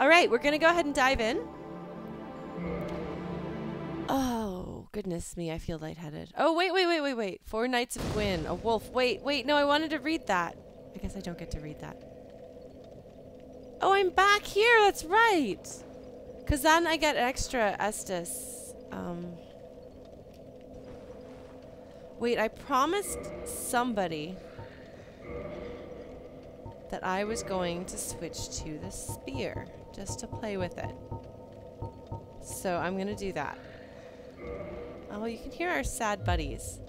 All right, we're going to go ahead and dive in. Oh, goodness me, I feel lightheaded. Oh, wait, wait, wait, wait, wait. Four Knights of Gwyn, a wolf. Wait, wait, no, I wanted to read that. I guess I don't get to read that. Oh, I'm back here, that's right. Because then I get extra Estus. Um, wait, I promised somebody that I was going to switch to the spear just to play with it. So I'm going to do that. Oh, you can hear our sad buddies.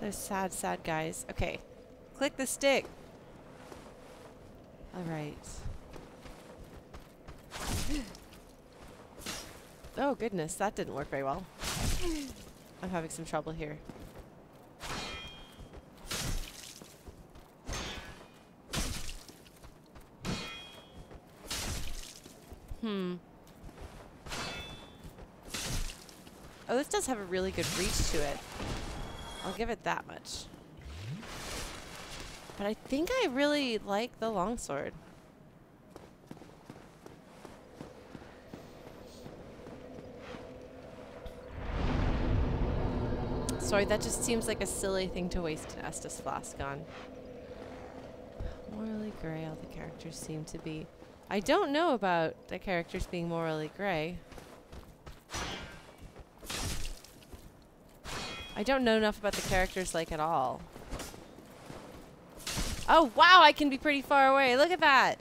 Those sad, sad guys. Okay. Click the stick. Alright. oh, goodness. That didn't work very well. I'm having some trouble here. Hmm. Oh, this does have a really good reach to it. I'll give it that much. But I think I really like the longsword. Sorry, that just seems like a silly thing to waste an Estus flask on. Morally gray, all the characters seem to be. I don't know about the characters being morally gray. I don't know enough about the characters, like, at all. Oh, wow, I can be pretty far away. Look at that.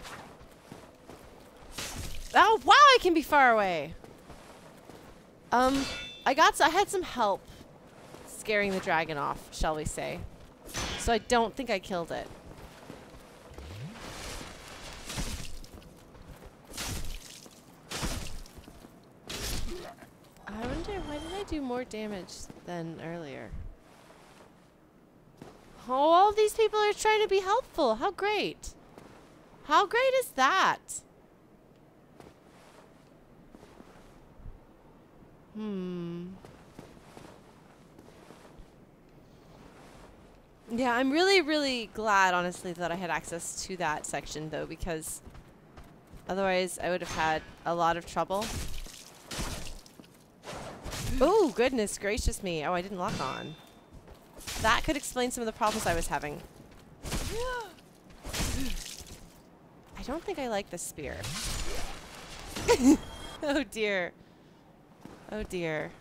Oh, wow, I can be far away. Um, I got, I had some help scaring the dragon off, shall we say. So I don't think I killed it. I wonder, why did I do more damage than earlier? Oh, all these people are trying to be helpful. How great. How great is that? Hmm. Yeah, I'm really, really glad, honestly, that I had access to that section, though, because otherwise I would have had a lot of trouble. Oh, goodness gracious me. Oh, I didn't lock on. That could explain some of the problems I was having. I don't think I like the spear. oh, dear. Oh, dear.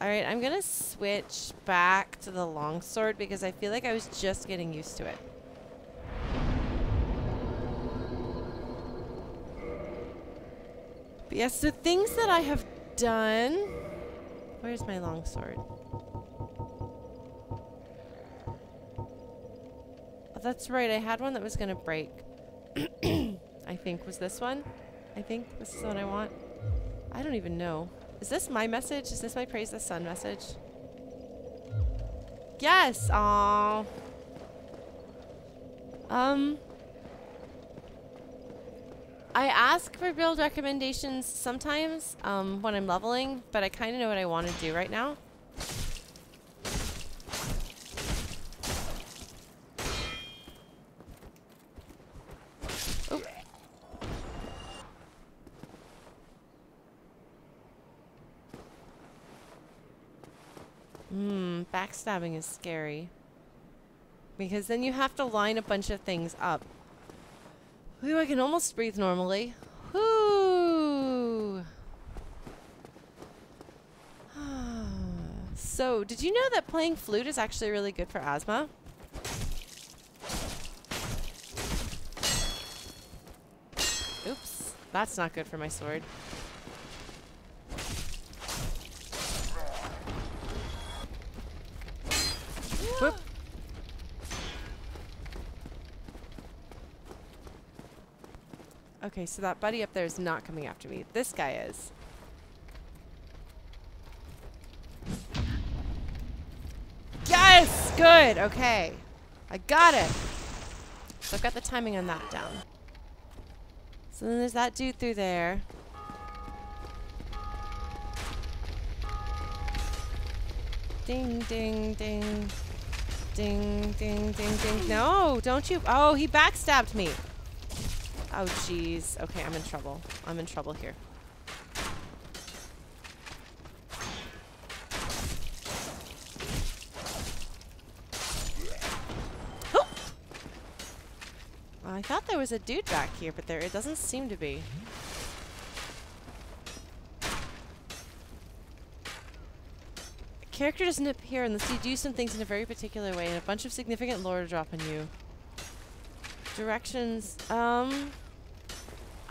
Alright, I'm gonna switch back to the longsword because I feel like I was just getting used to it. But yes, so things that I have done... Where's my longsword? Oh, that's right, I had one that was gonna break. I think. Was this one? I think this is the one I want. I don't even know. Is this my message? Is this my praise the sun message? Yes! Aww. Um. I ask for build recommendations sometimes um, when I'm leveling, but I kind of know what I want to do right now. Hmm, backstabbing is scary. Because then you have to line a bunch of things up. Ooh, I can almost breathe normally. Whoo! so, did you know that playing flute is actually really good for asthma? Oops, that's not good for my sword. Whoop. Okay, so that buddy up there is not coming after me. This guy is. Yes! Good! Okay. I got it. So I've got the timing on that down. So then there's that dude through there. Ding, ding, ding. Ding, ding, ding, ding. No, don't you. Oh, he backstabbed me. Oh, jeez. Okay, I'm in trouble. I'm in trouble here. Oh! I thought there was a dude back here, but there it doesn't seem to be. character doesn't appear unless you do some things in a very particular way and a bunch of significant lore drop on you. Directions, um...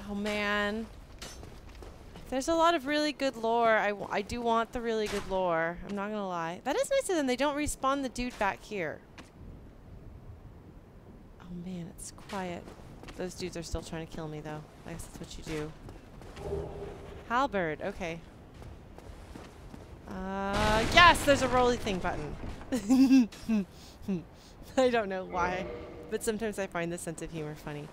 Oh man. There's a lot of really good lore. I, I do want the really good lore. I'm not gonna lie. That is nice of them. They don't respawn the dude back here. Oh man, it's quiet. Those dudes are still trying to kill me though. I guess that's what you do. Halberd, okay. Uh, yes, there's a rolly thing button. I don't know why, but sometimes I find the sense of humor funny.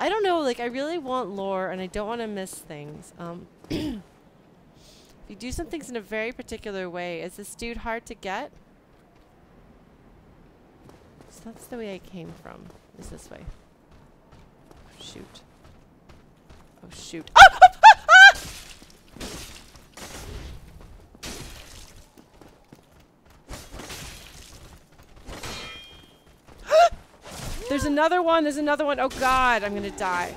I don't know, like, I really want lore, and I don't want to miss things. Um, if you do some things in a very particular way, is this dude hard to get? So that's the way I came from, is this way. Shoot. Oh, shoot. Oh! There's another one. There's another one. Oh, God. I'm going to die.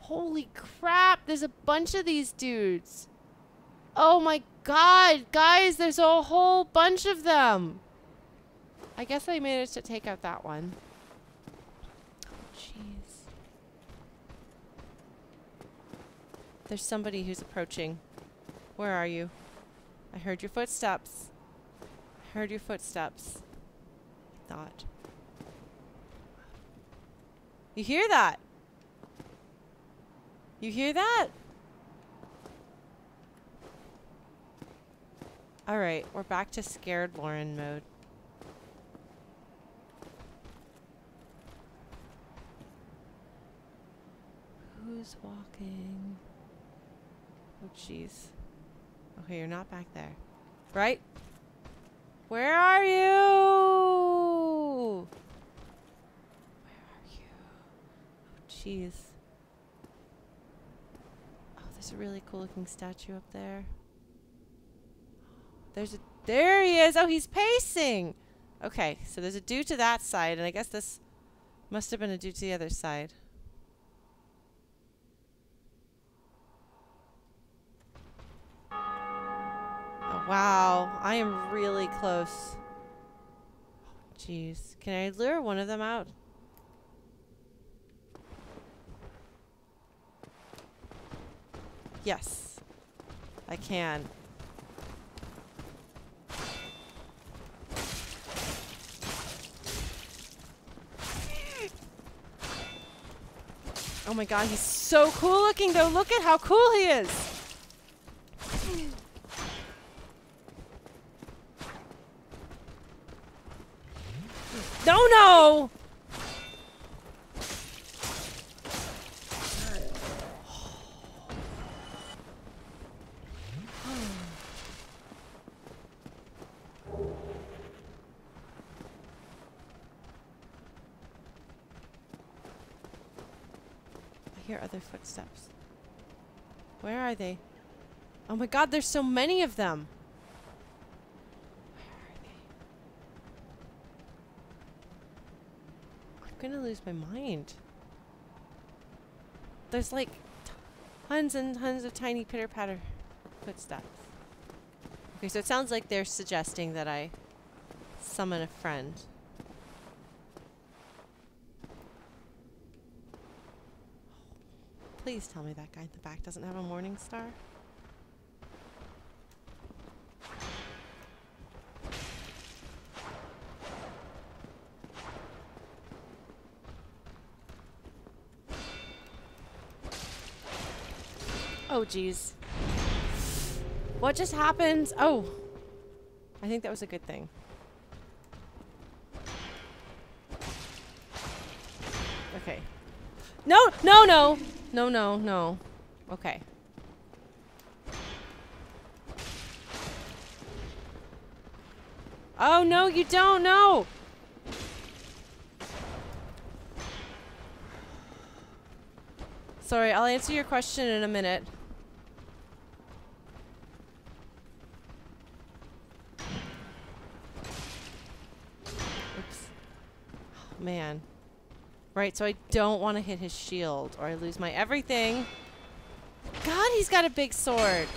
Holy crap. There's a bunch of these dudes. Oh my god, guys, there's a whole bunch of them. I guess I managed to take out that one. Jeez. There's somebody who's approaching. Where are you? I heard your footsteps. I heard your footsteps. I thought. You hear that? You hear that? Alright, we're back to scared Lauren mode. Who's walking? Oh, jeez. Okay, you're not back there. Right? Where are you? Where are you? Oh, jeez. Oh, there's a really cool looking statue up there. There's a... There he is! Oh, he's pacing! Okay, so there's a dude to that side, and I guess this must have been a dude to the other side. Oh, wow. I am really close. Jeez. Can I lure one of them out? Yes. I can. Oh my god, he's so cool looking though. Look at how cool he is. No, no! Other footsteps. Where are they? Oh my god, there's so many of them! Where are they? I'm gonna lose my mind. There's like tons and tons of tiny pitter patter footsteps. Okay, so it sounds like they're suggesting that I summon a friend. Please tell me that guy in the back doesn't have a morning star. Oh, jeez. What just happened? Oh. I think that was a good thing. Okay. No, no, no. No, no, no. Okay. Oh, no, you don't know. Sorry, I'll answer your question in a minute. Right, so I don't want to hit his shield or I lose my everything. God, he's got a big sword.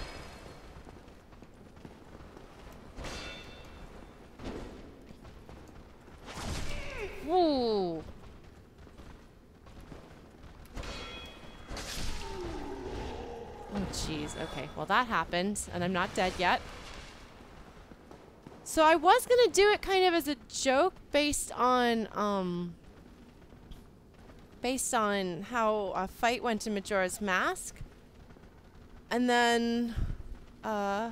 Ooh. Oh, jeez. Okay, well, that happened, and I'm not dead yet. So I was going to do it kind of as a joke based on, um... Based on how a fight went in Majora's Mask. And then, uh...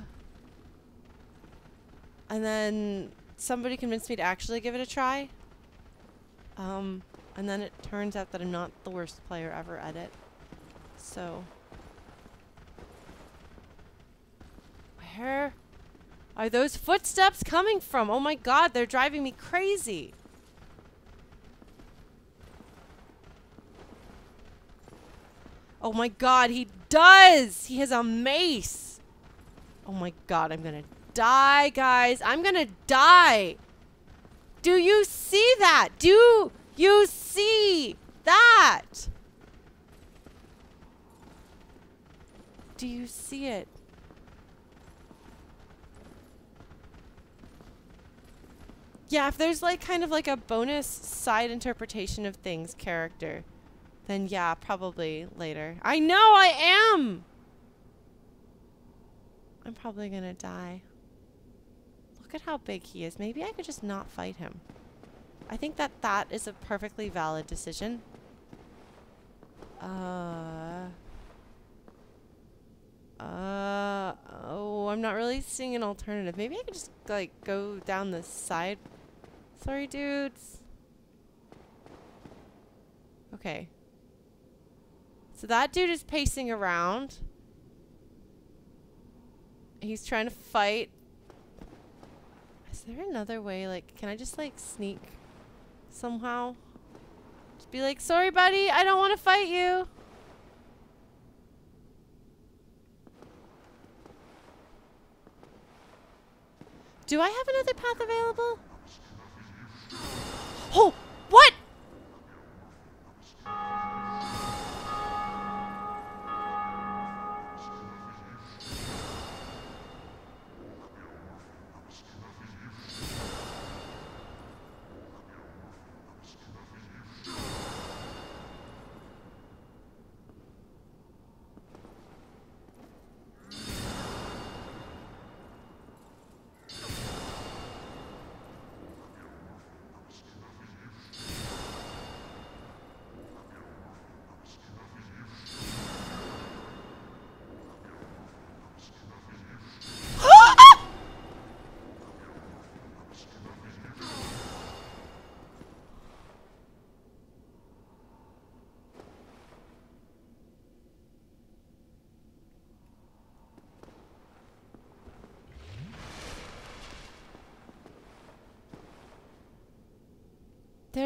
And then somebody convinced me to actually give it a try. Um, and then it turns out that I'm not the worst player ever at it. So... Where are those footsteps coming from? Oh my god, they're driving me crazy. Oh my god, he does! He has a mace! Oh my god, I'm gonna die, guys. I'm gonna die! Do you see that? Do you see that? Do you see it? Yeah, if there's like kind of like a bonus side interpretation of things character, then yeah, probably later. I know I am! I'm probably gonna die. Look at how big he is. Maybe I could just not fight him. I think that that is a perfectly valid decision. Uh... Uh... Oh, I'm not really seeing an alternative. Maybe I could just, like, go down the side Sorry, dudes. Okay. So that dude is pacing around. He's trying to fight. Is there another way? Like, can I just, like, sneak somehow? Just be like, sorry, buddy, I don't want to fight you. Do I have another path available? Oh, what?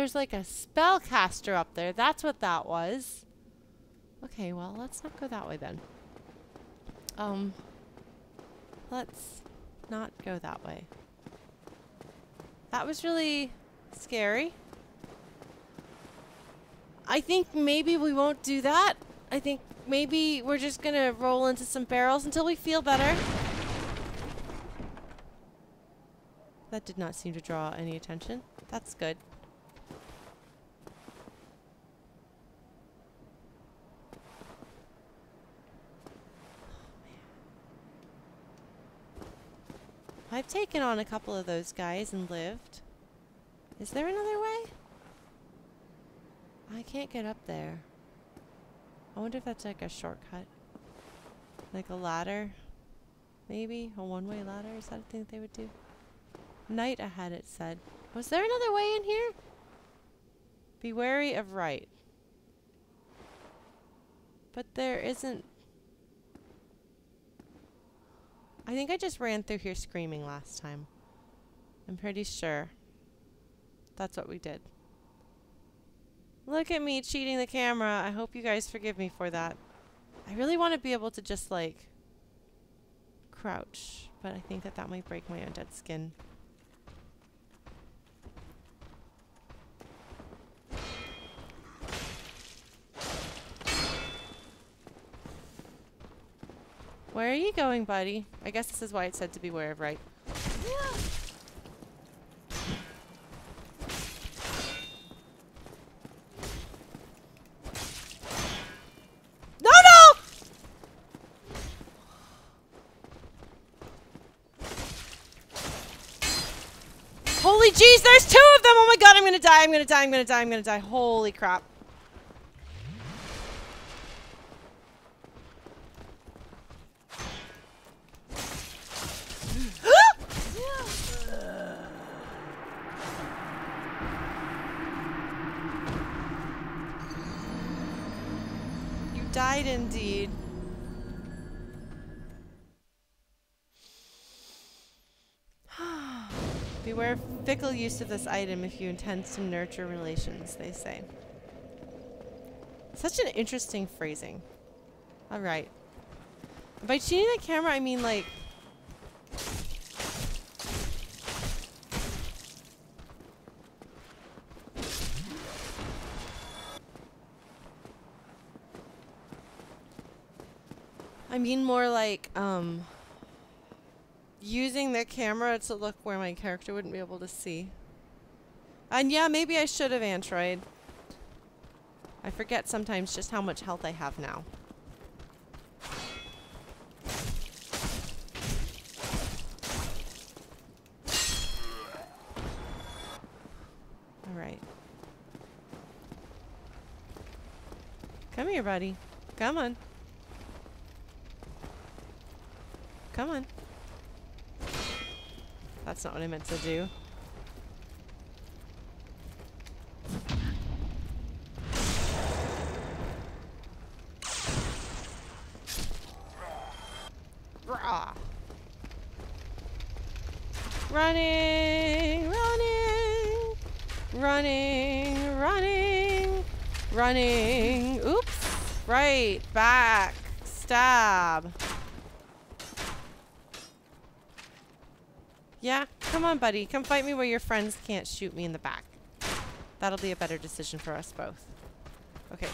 There's like a spellcaster up there. That's what that was. Okay, well, let's not go that way then. Um, let's not go that way. That was really scary. I think maybe we won't do that. I think maybe we're just going to roll into some barrels until we feel better. That did not seem to draw any attention. That's good. I've taken on a couple of those guys and lived. Is there another way? I can't get up there. I wonder if that's like a shortcut. Like a ladder. Maybe a one-way ladder. Is that a thing that they would do? Knight ahead, it said. Was there another way in here? Be wary of right. But there isn't. I think I just ran through here screaming last time. I'm pretty sure. That's what we did. Look at me cheating the camera. I hope you guys forgive me for that. I really want to be able to just like crouch, but I think that that might break my undead skin. Where are you going, buddy? I guess this is why it said to beware of right. No, no! Holy jeez, there's two of them! Oh my god, I'm gonna die, I'm gonna die, I'm gonna die, I'm gonna die. Holy crap. Use of this item if you intend to nurture relations, they say. Such an interesting phrasing. Alright. By cheating the camera, I mean like... I mean more like, um... Using the camera to look where my character wouldn't be able to see. And yeah, maybe I should have Android. I forget sometimes just how much health I have now. Alright. Come here, buddy. Come on. Come on. That's not what I meant to do. Come on, buddy. Come fight me where your friends can't shoot me in the back. That'll be a better decision for us both. Okay,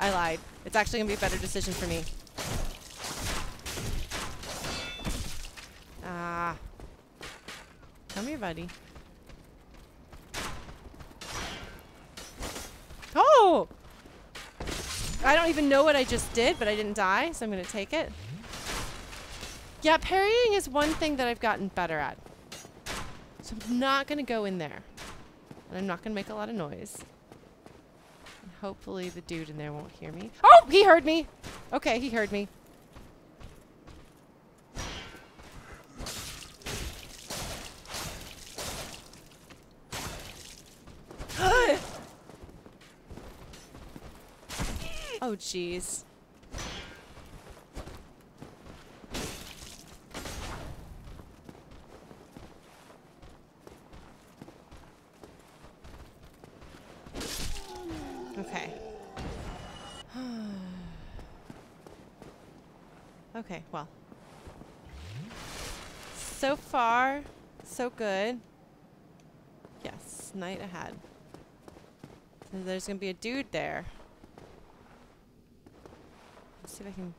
I lied. It's actually going to be a better decision for me. Ah. Come here, buddy. Oh! I don't even know what I just did, but I didn't die, so I'm going to take it. Yeah, parrying is one thing that I've gotten better at. So I'm not going to go in there. And I'm not going to make a lot of noise. And hopefully the dude in there won't hear me. Oh, he heard me. Okay, he heard me. oh, jeez. Okay. okay, well. So far, so good. Yes, knight ahead. There's gonna be a dude there. Let's see if I can.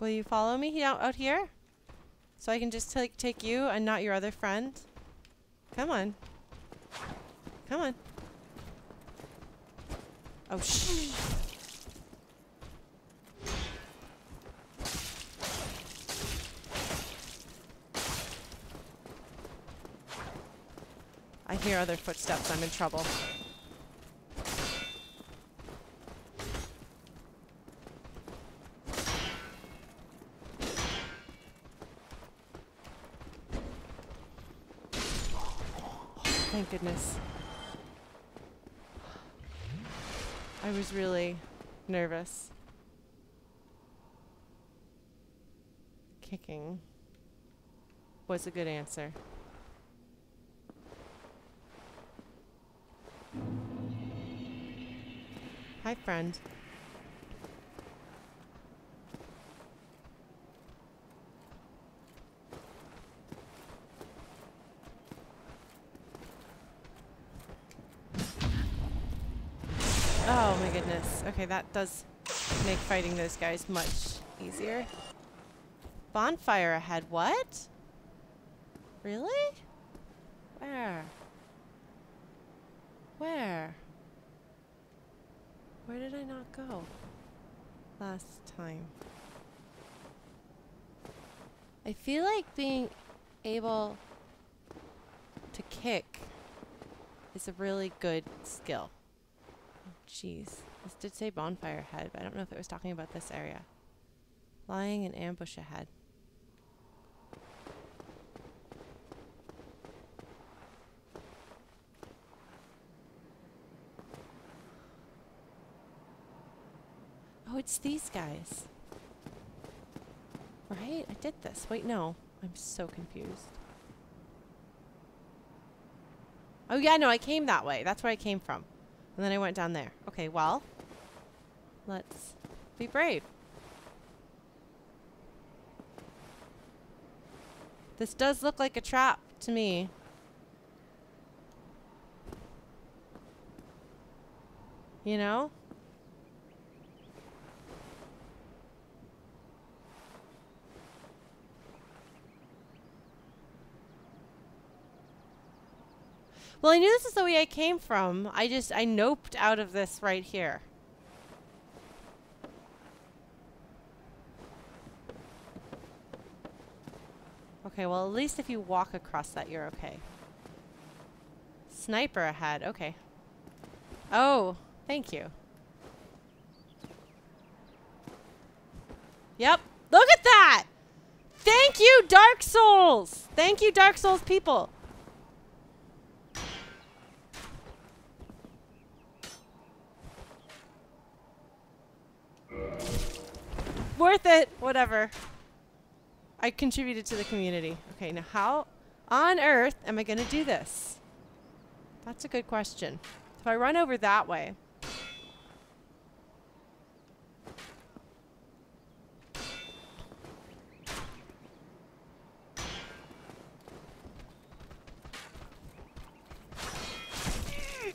Will you follow me out, out here? So I can just take take you and not your other friend? Come on. Come on. Oh, shh. I hear other footsteps. I'm in trouble. Thank goodness. I was really nervous. Kicking was a good answer. Hi, friend. Oh my goodness. Okay, that does make fighting those guys much easier. Bonfire ahead. What? Really? Where? Where? Where did I not go last time? I feel like being able to kick is a really good skill. Oh, jeez. This did say bonfire ahead, but I don't know if it was talking about this area. Lying in ambush ahead. Oh, it's these guys. Right? I did this. Wait, no. I'm so confused. Oh, yeah, no, I came that way. That's where I came from. And then I went down there. Okay, well, let's be brave. This does look like a trap to me. You know? Well, I knew this is the way I came from. I just, I noped out of this right here. Okay, well, at least if you walk across that, you're okay. Sniper ahead. Okay. Oh, thank you. Yep. Look at that! Thank you, Dark Souls! Thank you, Dark Souls people. Worth it. Whatever. I contributed to the community. Okay, now how on earth am I going to do this? That's a good question. If I run over that way.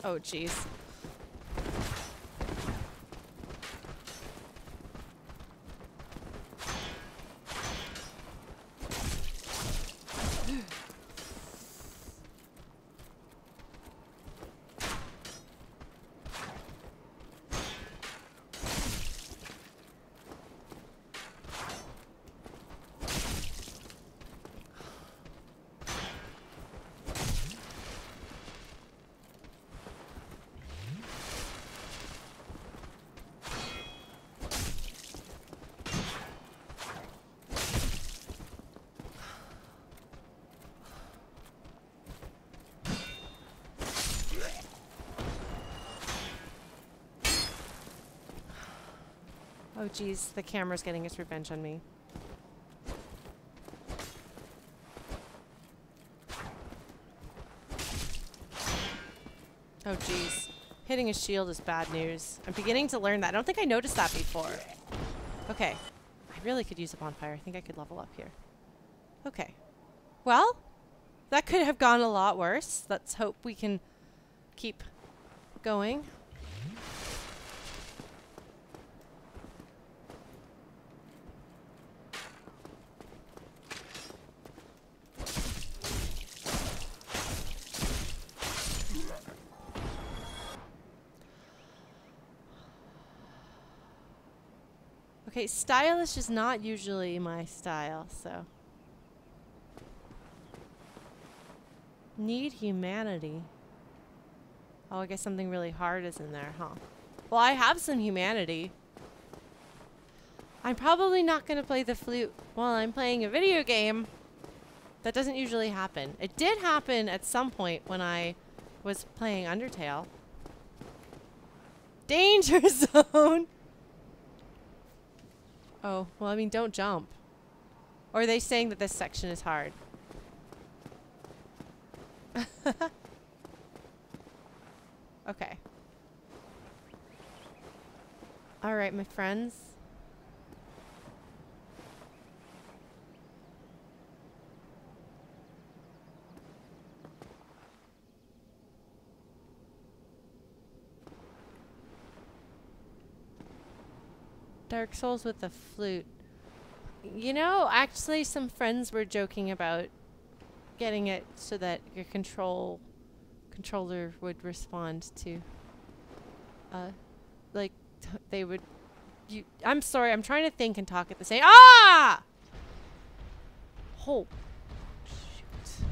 Oh, jeez. Geez. The camera's getting its revenge on me. Oh, jeez. Hitting a shield is bad news. I'm beginning to learn that. I don't think I noticed that before. Okay. I really could use a bonfire. I think I could level up here. Okay. Well, that could have gone a lot worse. Let's hope we can keep going. Okay, stylish is not usually my style, so. Need humanity. Oh, I guess something really hard is in there, huh? Well, I have some humanity. I'm probably not going to play the flute while I'm playing a video game. That doesn't usually happen. It did happen at some point when I was playing Undertale. Danger zone! Oh, well, I mean, don't jump. Or are they saying that this section is hard? okay. Alright, my friends. Dark Souls with a flute. You know, actually some friends were joking about getting it so that your control controller would respond to uh like they would you I'm sorry, I'm trying to think and talk at the same Ah! Oh shoot.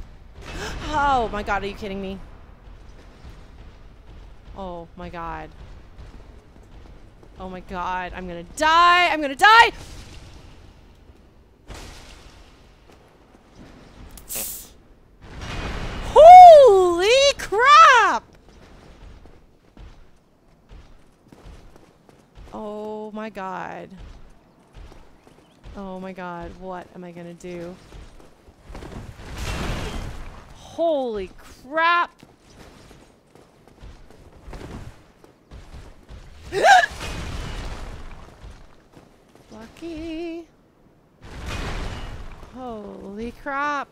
Oh my god, are you kidding me? Oh my god. Oh my god, I'm gonna die! I'm gonna die! Holy crap! Oh my god. Oh my god, what am I gonna do? Holy crap! Lucky. Holy crap.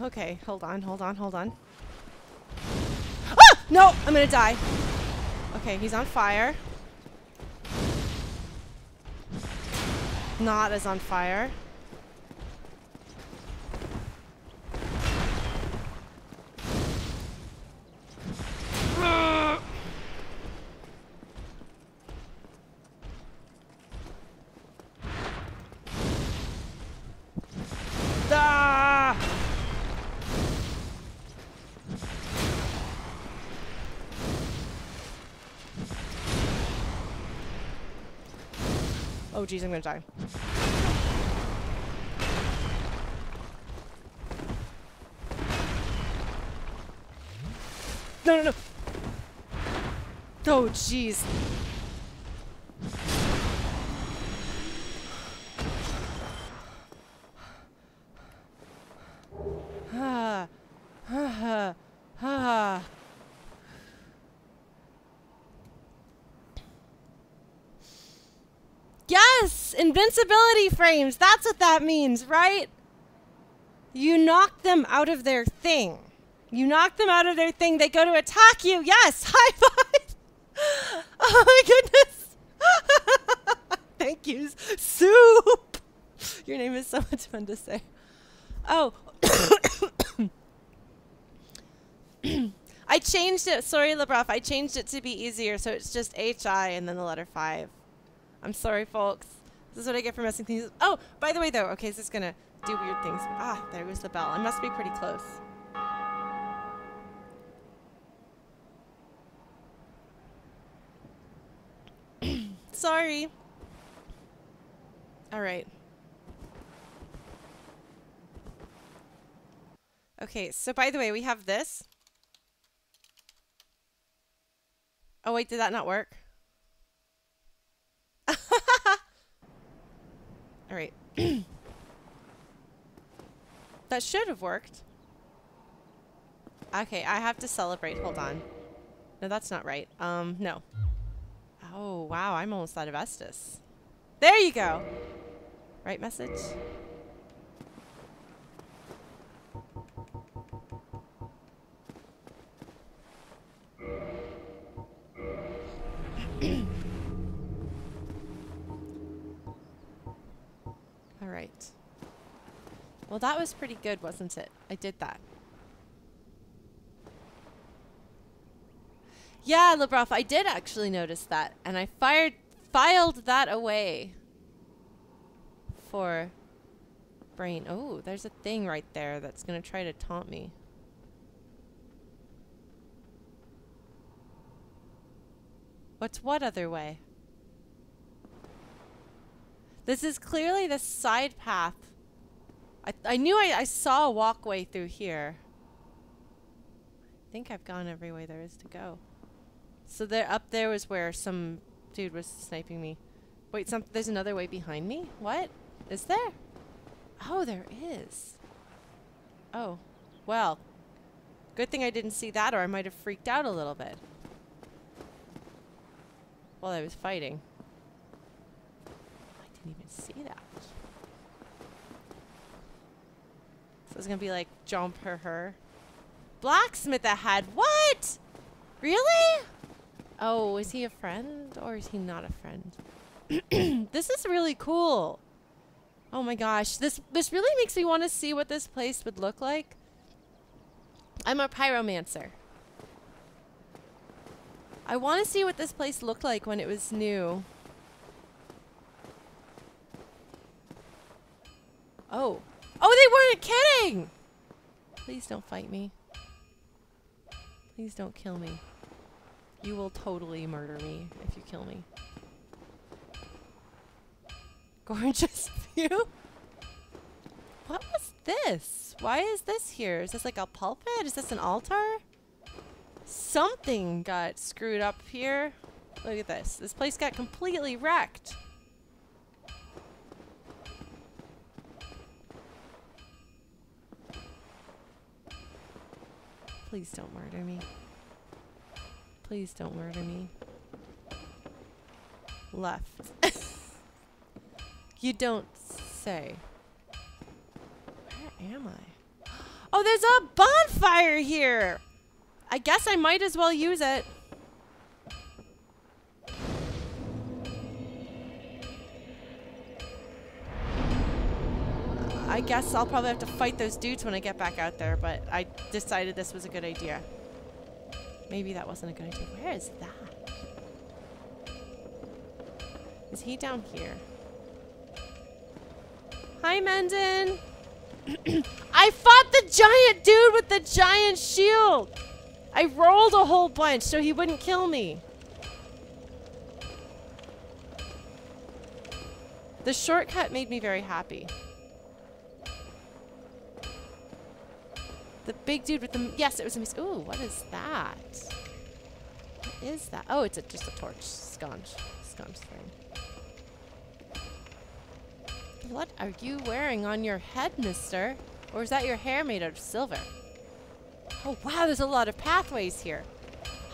Okay, hold on, hold on, hold on. Ah! No, I'm gonna die. Okay, he's on fire. Not as on fire. Oh jeez, I'm gonna die. No, no, no. Oh jeez. Ah. Ah. Ah. Yes! Invincibility frames! That's what that means, right? You knock them out of their thing. You knock them out of their thing, they go to attack you. Yes! High five! Oh my goodness! Thank you, Soup! Your name is so much fun to say. Oh. I changed it. Sorry, LeBruff. I changed it to be easier, so it's just HI and then the letter 5. I'm sorry, folks. This is what I get for messing things Oh, by the way, though. Okay, this is going to do weird things. Ah, there goes the bell. I must be pretty close. sorry. All right. Okay, so by the way, we have this. Oh, wait, did that not work? All right. that should have worked. Okay, I have to celebrate. Hold on. No, that's not right. Um, no. Oh, wow, I'm almost out of Estus. There you go. Right message? Well, that was pretty good, wasn't it? I did that. Yeah, LeBruff, I did actually notice that, and I fired filed that away for brain. Oh, there's a thing right there that's going to try to taunt me. What's what other way? This is clearly the side path. I, I knew I, I saw a walkway through here. I think I've gone every way there is to go. So there, up there was where some dude was sniping me. Wait, some there's another way behind me? What? Is there? Oh, there is. Oh, well. Good thing I didn't see that or I might have freaked out a little bit. While I was fighting. I didn't even see that. So it's gonna be like jump her her. Blacksmith ahead. What? Really? Oh, is he a friend or is he not a friend? this is really cool. Oh my gosh, this this really makes me want to see what this place would look like. I'm a pyromancer. I want to see what this place looked like when it was new. Oh. Oh, they weren't kidding! Please don't fight me. Please don't kill me. You will totally murder me if you kill me. Gorgeous view? What was this? Why is this here? Is this like a pulpit? Is this an altar? Something got screwed up here. Look at this. This place got completely wrecked. Please don't murder me. Please don't murder me. Left. you don't say. Where am I? Oh, there's a bonfire here! I guess I might as well use it. I guess I'll probably have to fight those dudes when I get back out there, but I decided this was a good idea. Maybe that wasn't a good idea. Where is that? Is he down here? Hi, Mendon! I fought the giant dude with the giant shield! I rolled a whole bunch so he wouldn't kill me. The shortcut made me very happy. The big dude with the... Yes, it was a... Miss. Ooh, what is that? What is that? Oh, it's a, just a torch. Sconce. Sconce thing. What are you wearing on your head, mister? Or is that your hair made out of silver? Oh, wow, there's a lot of pathways here.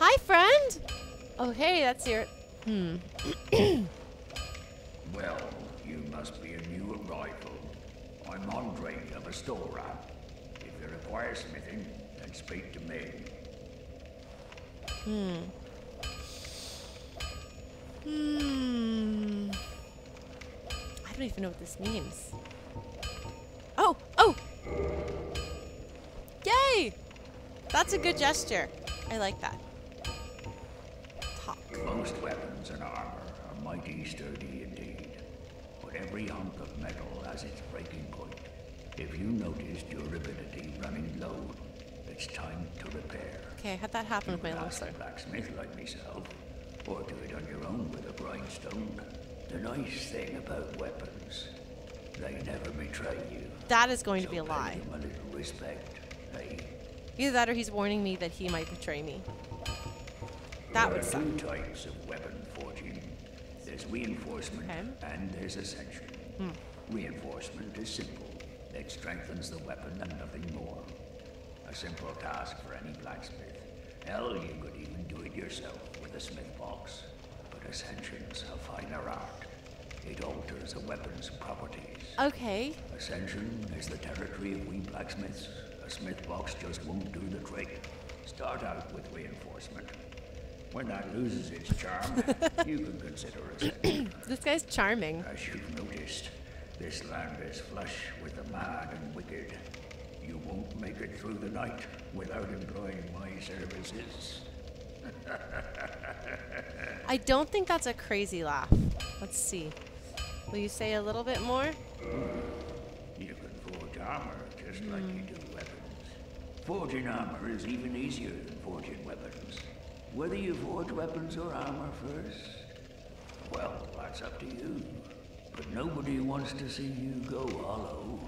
Hi, friend! Oh, hey, that's your... Hmm. well, you must be a new arrival. I'm Andre of Astora. If you require smithing, then speak to me. Hmm. Hmm. I don't even know what this means. Oh! Oh! Yay! That's a good gesture. I like that. Talk. Most weapons and armor are mighty sturdy indeed. But every hunk of metal has its. If you notice durability running low, it's time to repair. Okay, I had that happen you with my a blacksmith like myself, or do it on your own with a grindstone. The nice thing about weapons, they never betray you. That is going so to be a lie. a little respect, eh? Either that or he's warning me that he might betray me. That there would suck. two types of weapon forging. There's reinforcement Okay. and there's ascension. Hmm. Reinforcement is simple. It strengthens the weapon and nothing more. A simple task for any blacksmith. Hell, you could even do it yourself with a smith box. But ascension's a finer art. It alters a weapon's properties. Okay. Ascension is the territory of we blacksmiths. A smith box just won't do the trick. Start out with reinforcement. When that loses its charm, you can consider ascension. This guy's charming. As you've noticed, this land is flush with the mad and wicked. You won't make it through the night without employing my services. I don't think that's a crazy laugh. Let's see. Will you say a little bit more? You can forge armor just like hmm. you do weapons. Forging armor is even easier than forging weapons. Whether you forge weapons or armor first, well, that's up to you. But nobody wants to see you go hollow.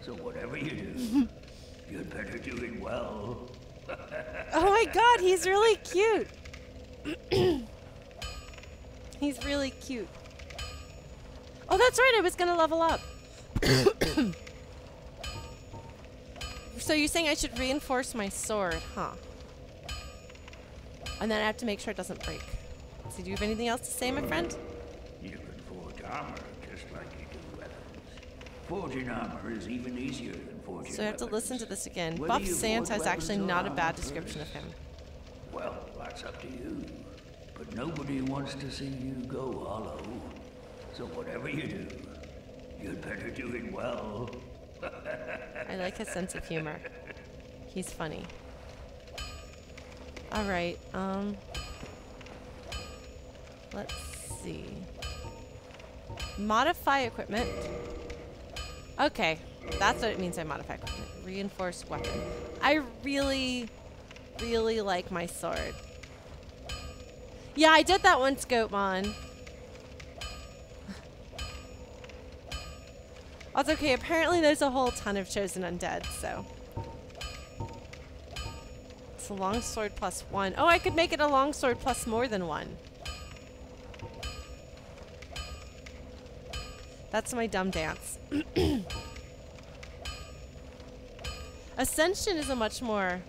So whatever you do, you'd better do it well. Oh my god, he's really cute. he's really cute. Oh, that's right, I was gonna level up. so you're saying I should reinforce my sword, huh? And then I have to make sure it doesn't break. So do you have anything else to say, my friend? You can forge armor just like you do weapons. Forging armor is even easier than forging So I have to listen to this again. Whether Buff Santa is actually not a bad description of him. Well, that's up to you. But nobody wants to see you go hollow. So whatever you do, you'd better do it well. I like his sense of humor. He's funny. All right. Um. Let's see. Modify equipment. Okay, that's what it means I modify equipment. Reinforced weapon. I really, really like my sword. Yeah, I did that once, Goatmon. That's okay. Apparently, there's a whole ton of chosen undead, so. It's a longsword plus one. Oh, I could make it a longsword plus more than one. That's my dumb dance. Ascension is a much more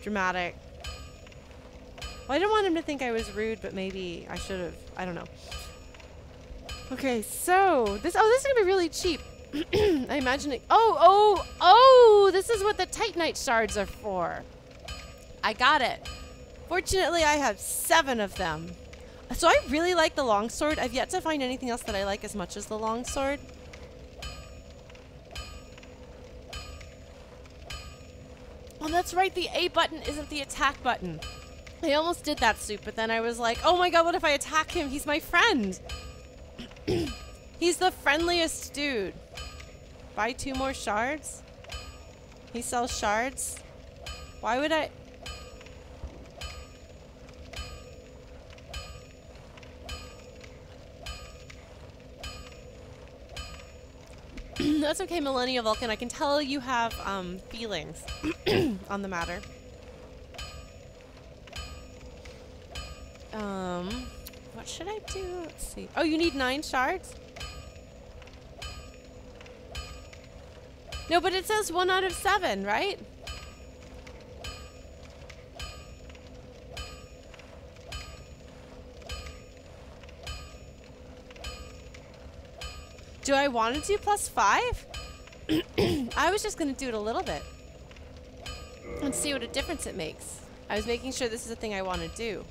dramatic. Well, I didn't want him to think I was rude, but maybe I should have. I don't know. Okay, so this. Oh, this is gonna be really cheap. I imagine it. Oh, oh, oh! This is what the Titanite shards are for. I got it. Fortunately, I have seven of them. So I really like the longsword. I've yet to find anything else that I like as much as the longsword. Oh, that's right. The A button isn't the attack button. I almost did that soup, but then I was like, oh my god, what if I attack him? He's my friend. He's the friendliest dude. Buy two more shards? He sells shards? Why would I? That's okay, Millennial Vulcan. I can tell you have um, feelings on the matter. Um, what should I do? Let's see. Oh, you need nine shards? No, but it says one out of seven, right? Do I want to do plus five? I was just going to do it a little bit. And see what a difference it makes. I was making sure this is a thing I want to do.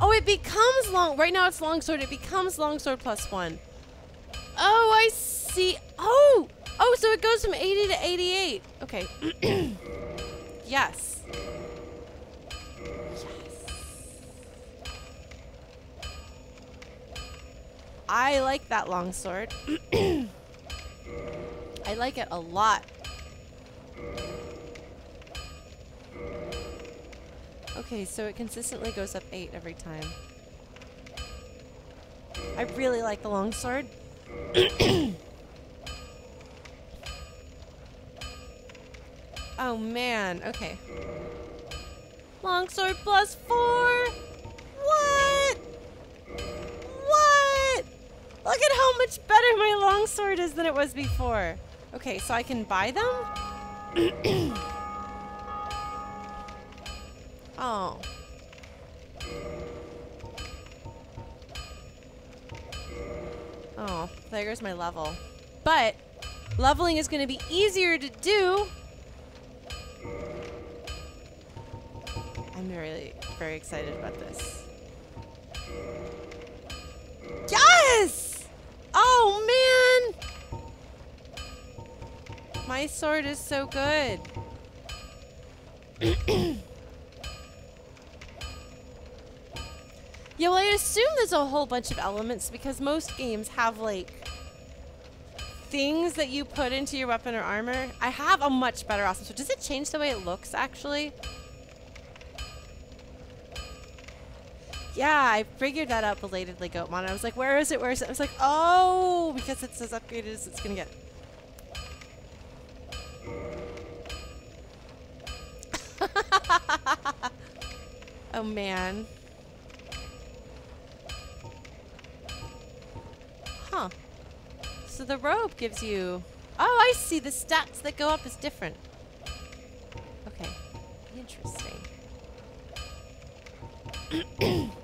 Oh, it becomes long. Right now it's longsword. It becomes longsword plus one. Oh, I see. Oh, oh, so it goes from 80 to 88. Okay. yes. I like that longsword. I like it a lot. Okay, so it consistently goes up 8 every time. I really like the longsword. oh man, okay. Longsword plus 4! What? What? Look at how much better my longsword is than it was before. Okay, so I can buy them? Oh. Oh, there goes my level. But leveling is going to be easier to do. I'm really very excited about this. Yes! Oh man! My sword is so good. Yeah, well, I assume there's a whole bunch of elements because most games have like things that you put into your weapon or armor. I have a much better awesome. So does it change the way it looks actually? Yeah, I figured that out belatedly, Goatmon. I was like, where is it? Where is it? I was like, oh, because it's as upgraded as it's gonna get. oh man. Huh. So the robe gives you... Oh, I see. The stats that go up is different. Okay. Interesting.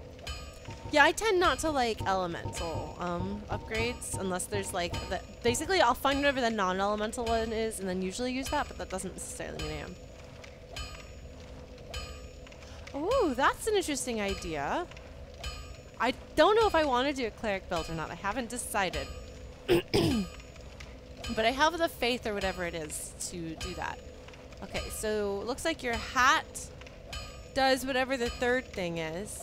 yeah, I tend not to like elemental um, upgrades unless there's like... The, basically, I'll find whatever the non-elemental one is and then usually use that, but that doesn't necessarily mean I am. Oh, that's an interesting idea. I don't know if I want to do a cleric build or not. I haven't decided. but I have the faith or whatever it is to do that. Okay, so looks like your hat does whatever the third thing is.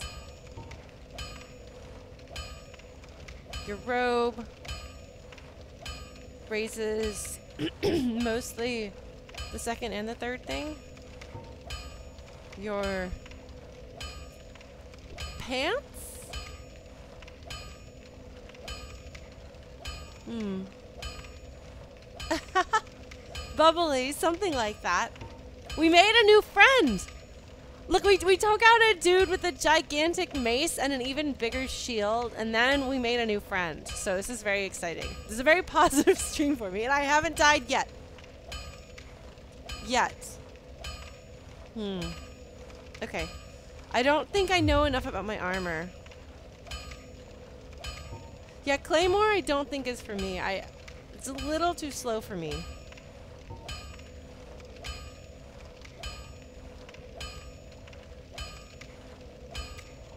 Your robe raises mostly the second and the third thing. Your pants Hmm. Bubbly, something like that. We made a new friend! Look, we, we took out a dude with a gigantic mace and an even bigger shield, and then we made a new friend. So this is very exciting. This is a very positive stream for me, and I haven't died yet. Yet. Hmm. Okay. I don't think I know enough about my armor. Yeah, Claymore I don't think is for me. I It's a little too slow for me.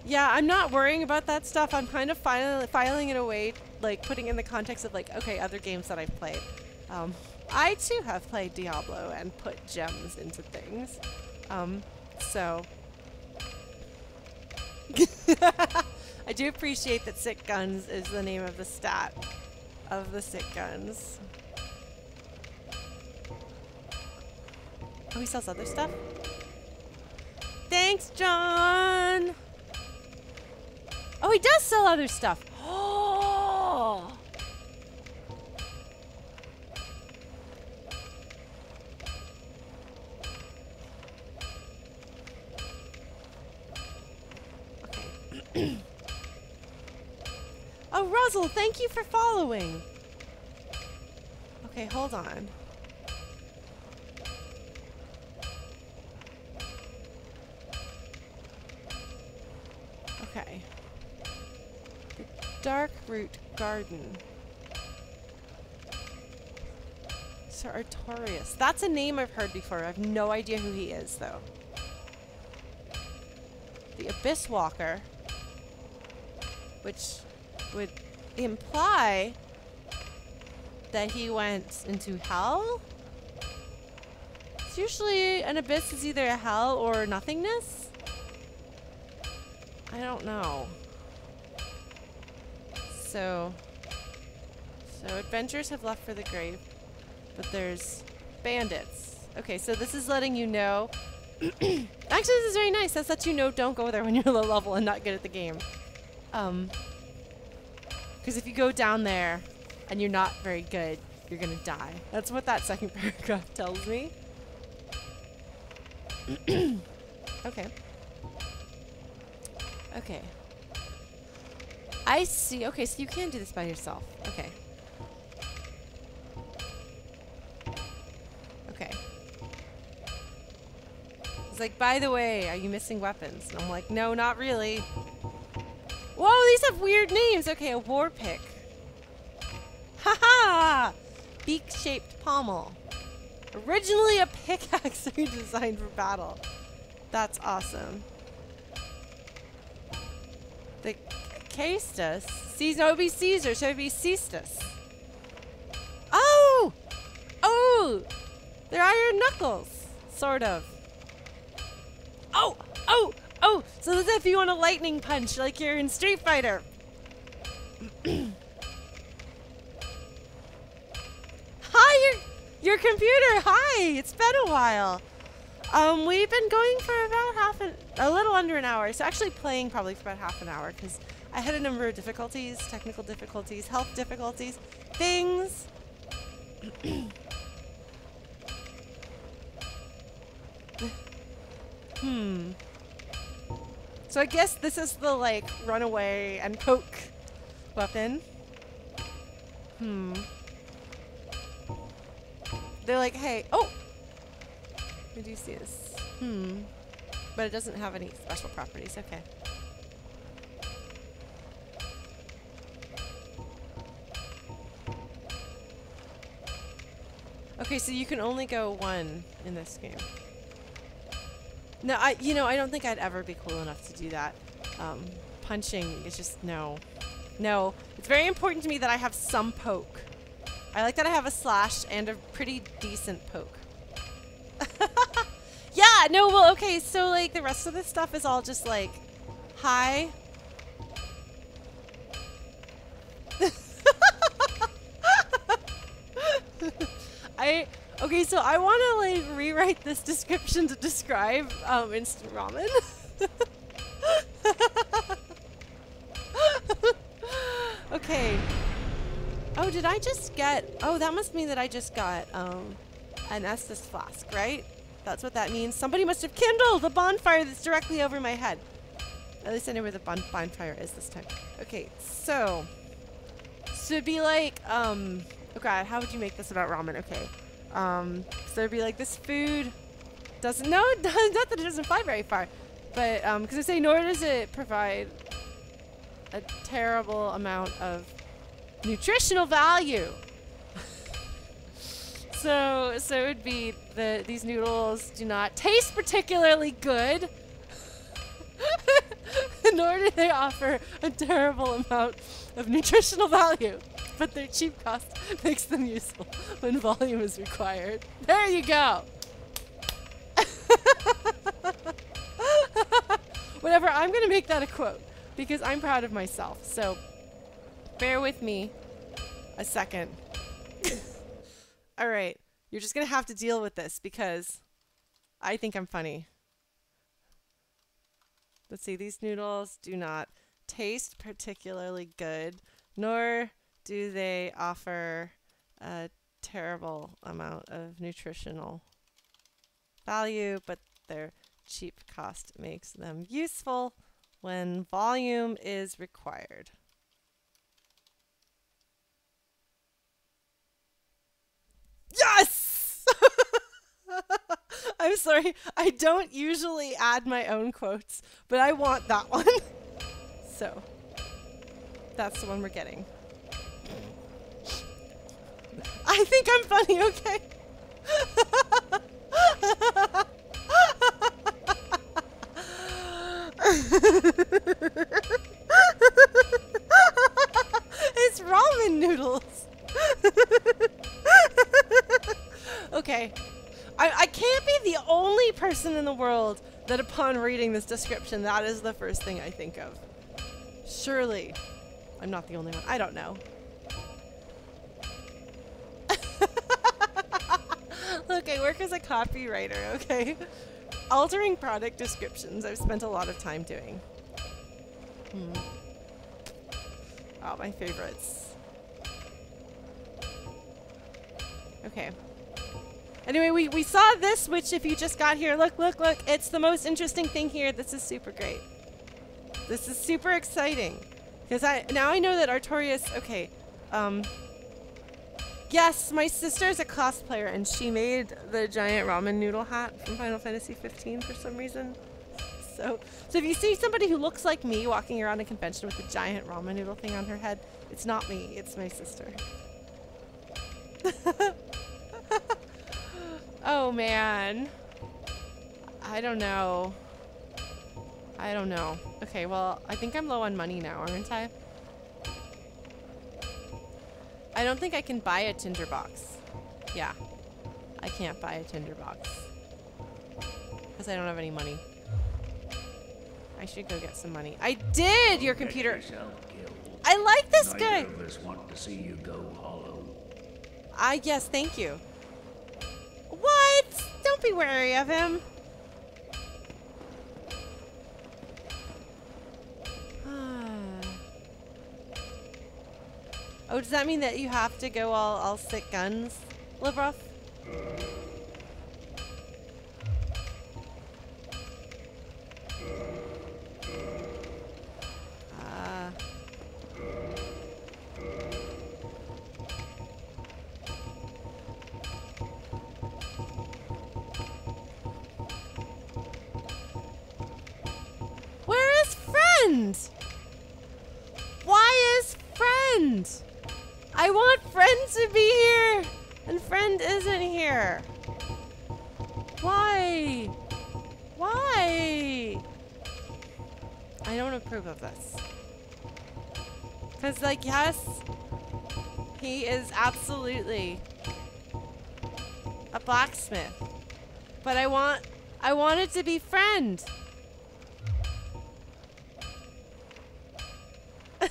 Yeah, I'm not worrying about that stuff. I'm kind of filing, filing it away, like putting in the context of like, okay, other games that I've played. Um, I too have played Diablo and put gems into things. Um, so. I do appreciate that Sick Guns is the name of the stat of the Sick Guns. Oh, he sells other stuff? Thanks, John! Oh, he does sell other stuff. Oh! Oh, Ruzzle, thank you for following. Okay, hold on. Okay. Dark Root Garden. Sir Artorias. That's a name I've heard before. I have no idea who he is, though. The Abyss Walker. Which would imply that he went into hell? It's usually an abyss is either a hell or nothingness. I don't know. So, so adventurers have left for the grave, but there's bandits. Okay, so this is letting you know. Actually, this is very nice. That's that you know don't go there when you're low level and not good at the game. Um, because if you go down there and you're not very good, you're to die. That's what that second paragraph tells me. okay. Okay. I see. Okay, so you can do this by yourself. Okay. Okay. It's like, by the way, are you missing weapons? And I'm like, no, not really. Whoa, these have weird names. Okay, a war pick. Haha! Beak-shaped pommel. Originally a pickaxe designed for battle. That's awesome. Caestus. Caesar, no, it would be Caesar, so it would be Cestus. Oh! Oh! They're iron knuckles. Sort of. Oh! Oh! Oh, so this is if you want a lightning punch like you're in Street Fighter. Hi, your, your computer. Hi, it's been a while. Um, we've been going for about half an, a little under an hour. So actually playing probably for about half an hour because I had a number of difficulties, technical difficulties, health difficulties, things. hmm. So I guess this is the like runaway and poke weapon. Hmm. They're like, hey, oh! This? Hmm. But it doesn't have any special properties. Okay. Okay, so you can only go one in this game. No, I, you know, I don't think I'd ever be cool enough to do that. Um, punching is just no. No. It's very important to me that I have some poke. I like that I have a slash and a pretty decent poke. yeah, no, well, okay, so like the rest of this stuff is all just like, hi. I, okay, so I want to like rewrite this description to describe um, instant ramen. okay. Oh, did I just get... Oh, that must mean that I just got um, an Estus flask, right? That's what that means. Somebody must have kindled a bonfire that's directly over my head. At least I know where the bon bonfire is this time. Okay, so... So it'd be like, um... Oh god, how would you make this about ramen? Okay. Um, so it'd be like, this food doesn't... No, not that it doesn't fly very far. But, um, because I say, nor does it provide a terrible amount of nutritional value. so so it would be the these noodles do not taste particularly good. Nor do they offer a terrible amount of nutritional value. But their cheap cost makes them useful when volume is required. There you go. Whatever, I'm gonna make that a quote because I'm proud of myself. So bear with me a second. All right. You're just going to have to deal with this because I think I'm funny. Let's see. These noodles do not taste particularly good, nor do they offer a terrible amount of nutritional value, but their cheap cost makes them useful when volume is required. Yes! I'm sorry. I don't usually add my own quotes, but I want that one. so, that's the one we're getting. I think I'm funny, okay? it's ramen noodles. okay. I, I can't be the only person in the world that upon reading this description, that is the first thing I think of. Surely. I'm not the only one. I don't know. Look, I work as a copywriter, okay? Altering product descriptions, I've spent a lot of time doing. Hmm. Oh, my favorites. Okay. Anyway, we, we saw this, which if you just got here, look, look, look, it's the most interesting thing here. This is super great. This is super exciting. Because I now I know that Artorias, okay, um, yes, my sister is a cosplayer and she made the giant ramen noodle hat from Final Fantasy 15 for some reason. So, so if you see somebody who looks like me walking around a convention with a giant ramen noodle thing on her head, it's not me, it's my sister. oh man. I don't know. I don't know. Okay, well, I think I'm low on money now, aren't I? I don't think I can buy a tinderbox. Yeah. I can't buy a tinderbox. Because I don't have any money. I should go get some money. I did, your computer. I like this guy. I... us want to see you go hollow. Yes, thank you. What? Don't be wary of him. Does that mean that you have to go all, all sick guns, Libroff? I want to be friend.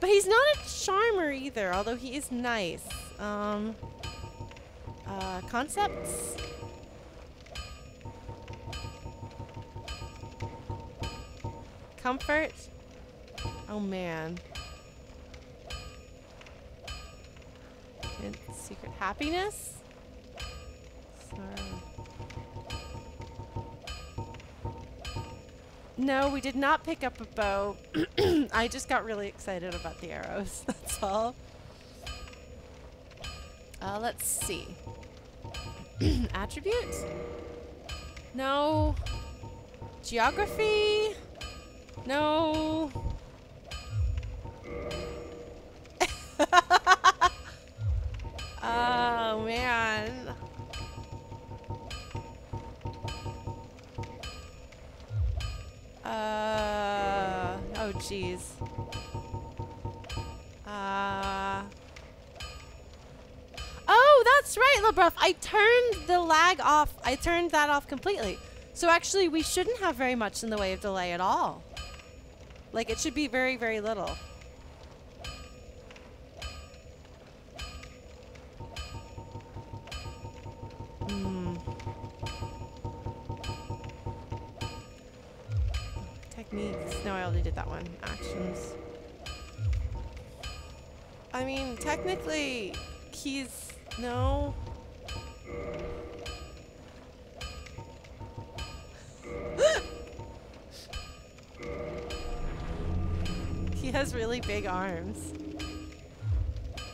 But he's not a charmer either, although he is nice. Um, uh, concepts? Comfort? Oh man. And secret happiness? No, we did not pick up a bow. I just got really excited about the arrows. That's all. Uh, let's see. Attributes? No. Geography? No. oh, man. Uh, oh, jeez. Uh. Oh, that's right, LeBruff. I turned the lag off. I turned that off completely. So actually, we shouldn't have very much in the way of delay at all. Like, it should be very, very little. Techniques. No, I already did that one. Actions. I mean, technically, he's. No. he has really big arms.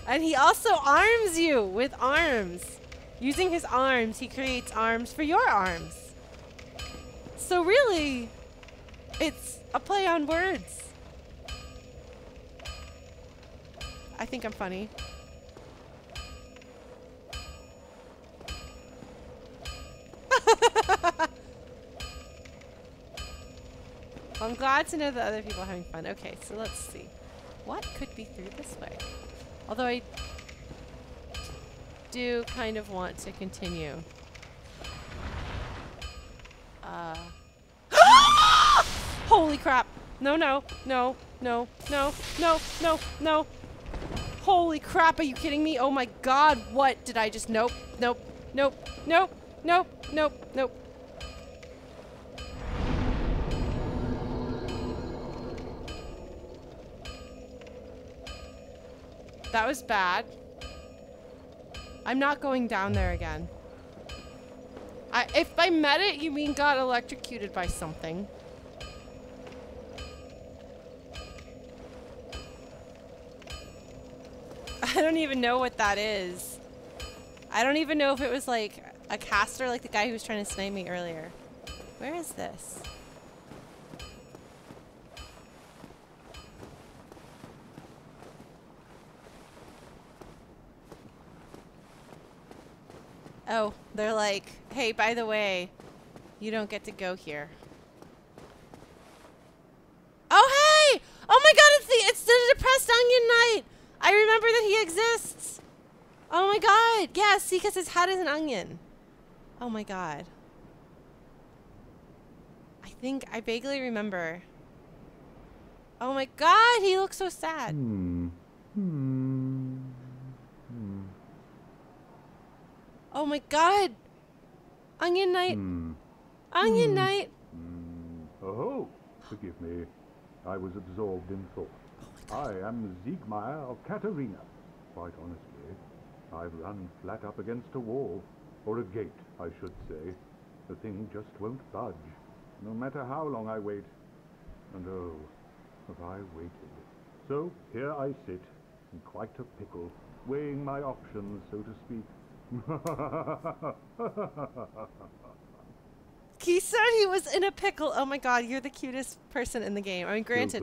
And he also arms you with arms. Using his arms, he creates arms for your arms. So really, it's a play on words. I think I'm funny. I'm glad to know that other people are having fun. Okay, so let's see. What could be through this way? Although I do kind of want to continue. Uh. Holy crap! No, no, no, no, no, no, no, no. Holy crap, are you kidding me? Oh my god, what did I just. Nope, nope, nope, nope, nope, nope, nope. That was bad. I'm not going down there again. I, if by met it, you mean got electrocuted by something. I don't even know what that is. I don't even know if it was like a caster like the guy who was trying to snipe me earlier. Where is this? Oh, they're like, hey, by the way, you don't get to go here. Oh, hey! Oh my god, it's the, it's the depressed onion knight! I remember that he exists! Oh my god, yeah, see, because his head is an onion. Oh my god. I think I vaguely remember. Oh my god, he looks so sad. Hmm. Hmm. Hmm. Oh my god. Onion Knight. Hmm. Onion Hmm. Knight. Hmm. Oh, forgive me. I was absorbed in thought. I am Siegmeyer of Catarina. Quite honestly, I've run flat up against a wall. Or a gate, I should say. The thing just won't budge, no matter how long I wait. And oh, have I waited. So here I sit, in quite a pickle, weighing my options, so to speak. He said he was in a pickle. Oh my god, you're the cutest person in the game. I mean, granted.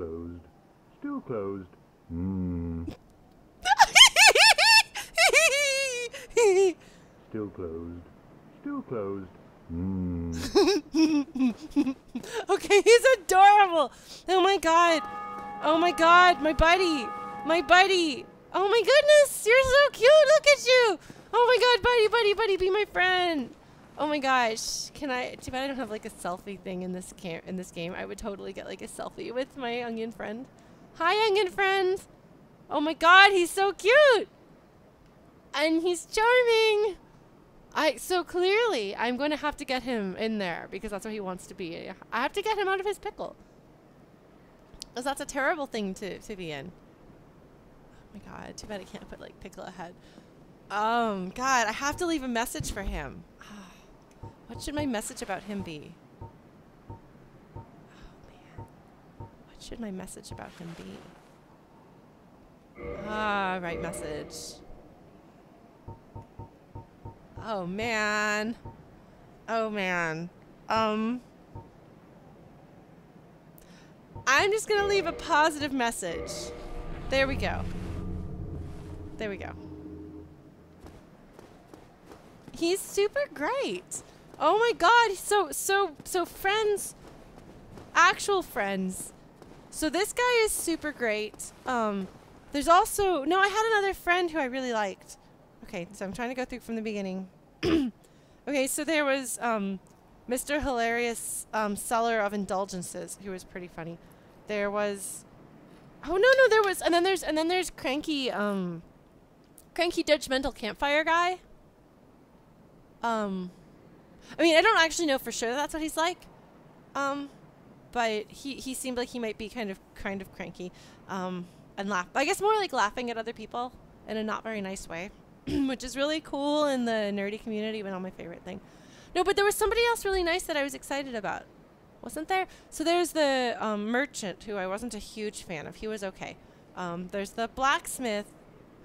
Still closed. Hmm. Still closed. Still closed. Hmm. okay, he's adorable. Oh my god. Oh my god, my buddy. My buddy. Oh my goodness, you're so cute. Look at you. Oh my god, buddy, buddy, buddy, be my friend. Oh my gosh. Can I too bad I don't have like a selfie thing in this cam in this game. I would totally get like a selfie with my onion friend. Hi onion Friends. Oh my god, he's so cute. And he's charming. I so clearly I'm going to have to get him in there because that's what he wants to be. I have to get him out of his pickle. Cuz that's a terrible thing to to be in. Oh my god, too bad I can't put like pickle ahead. Um god, I have to leave a message for him. What should my message about him be? Should my message about him be? Ah, right message. Oh man. Oh man. Um I'm just to leave a positive message. There we go. There we go. He's super great. Oh my god, so so so friends actual friends. So this guy is super great. Um there's also no, I had another friend who I really liked. Okay, so I'm trying to go through from the beginning. okay, so there was um, Mr. Hilarious um, Seller of Indulgences, who was pretty funny. There was, oh no no, there was, and then there's and then there's Cranky um, Cranky Judgmental Campfire guy. Um, I mean, I don't actually know for sure that's what he's like. Um, but he he seemed like he might be kind of kind of cranky. Um, and laugh. I guess more like laughing at other people in a not very nice way. which is really cool in the nerdy community, but not my favorite thing. No, but there was somebody else really nice that I was excited about. Wasn't there? So there's the um, merchant who I wasn't a huge fan of. He was okay. Um, there's the blacksmith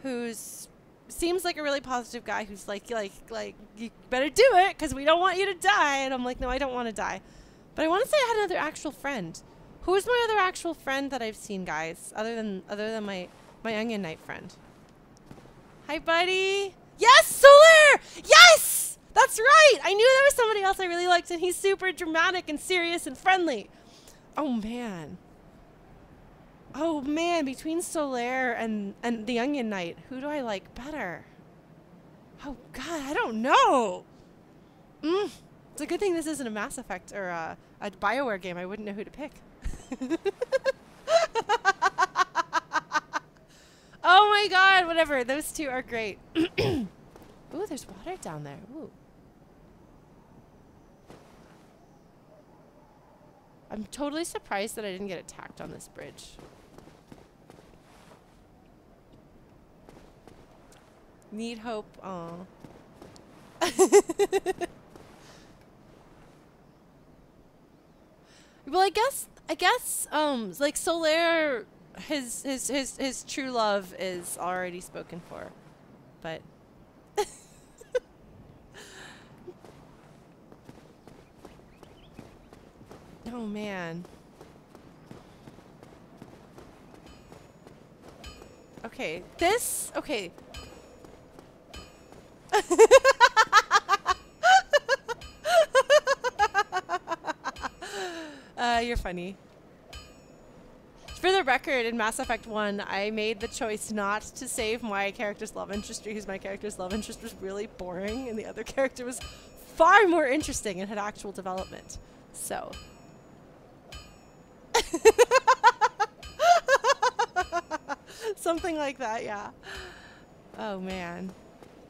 who's seems like a really positive guy who's like like like you better do it because we don't want you to die. And I'm like, no, I don't want to die. But I want to say I had another actual friend. Who's my other actual friend that I've seen, guys? Other than other than my my Onion Knight friend. Hi, buddy. Yes, Solaire! Yes! That's right! I knew there was somebody else I really liked, and he's super dramatic and serious and friendly. Oh, man. Oh, man. Between Solaire and, and the Onion Knight, who do I like better? Oh, God, I don't know. Mm. It's a good thing this isn't a Mass Effect or a, a Bioware game. I wouldn't know who to pick. Oh my god, whatever. Those two are great. Ooh, there's water down there. Ooh. I'm totally surprised that I didn't get attacked on this bridge. Need hope. Oh. well, I guess I guess um like Solaire his his his his true love is already spoken for, but. oh man. Okay, this okay. uh, you're funny. For the record, in Mass Effect 1, I made the choice not to save my character's love interest because my character's love interest was really boring and the other character was far more interesting and had actual development. So, Something like that, yeah. Oh man.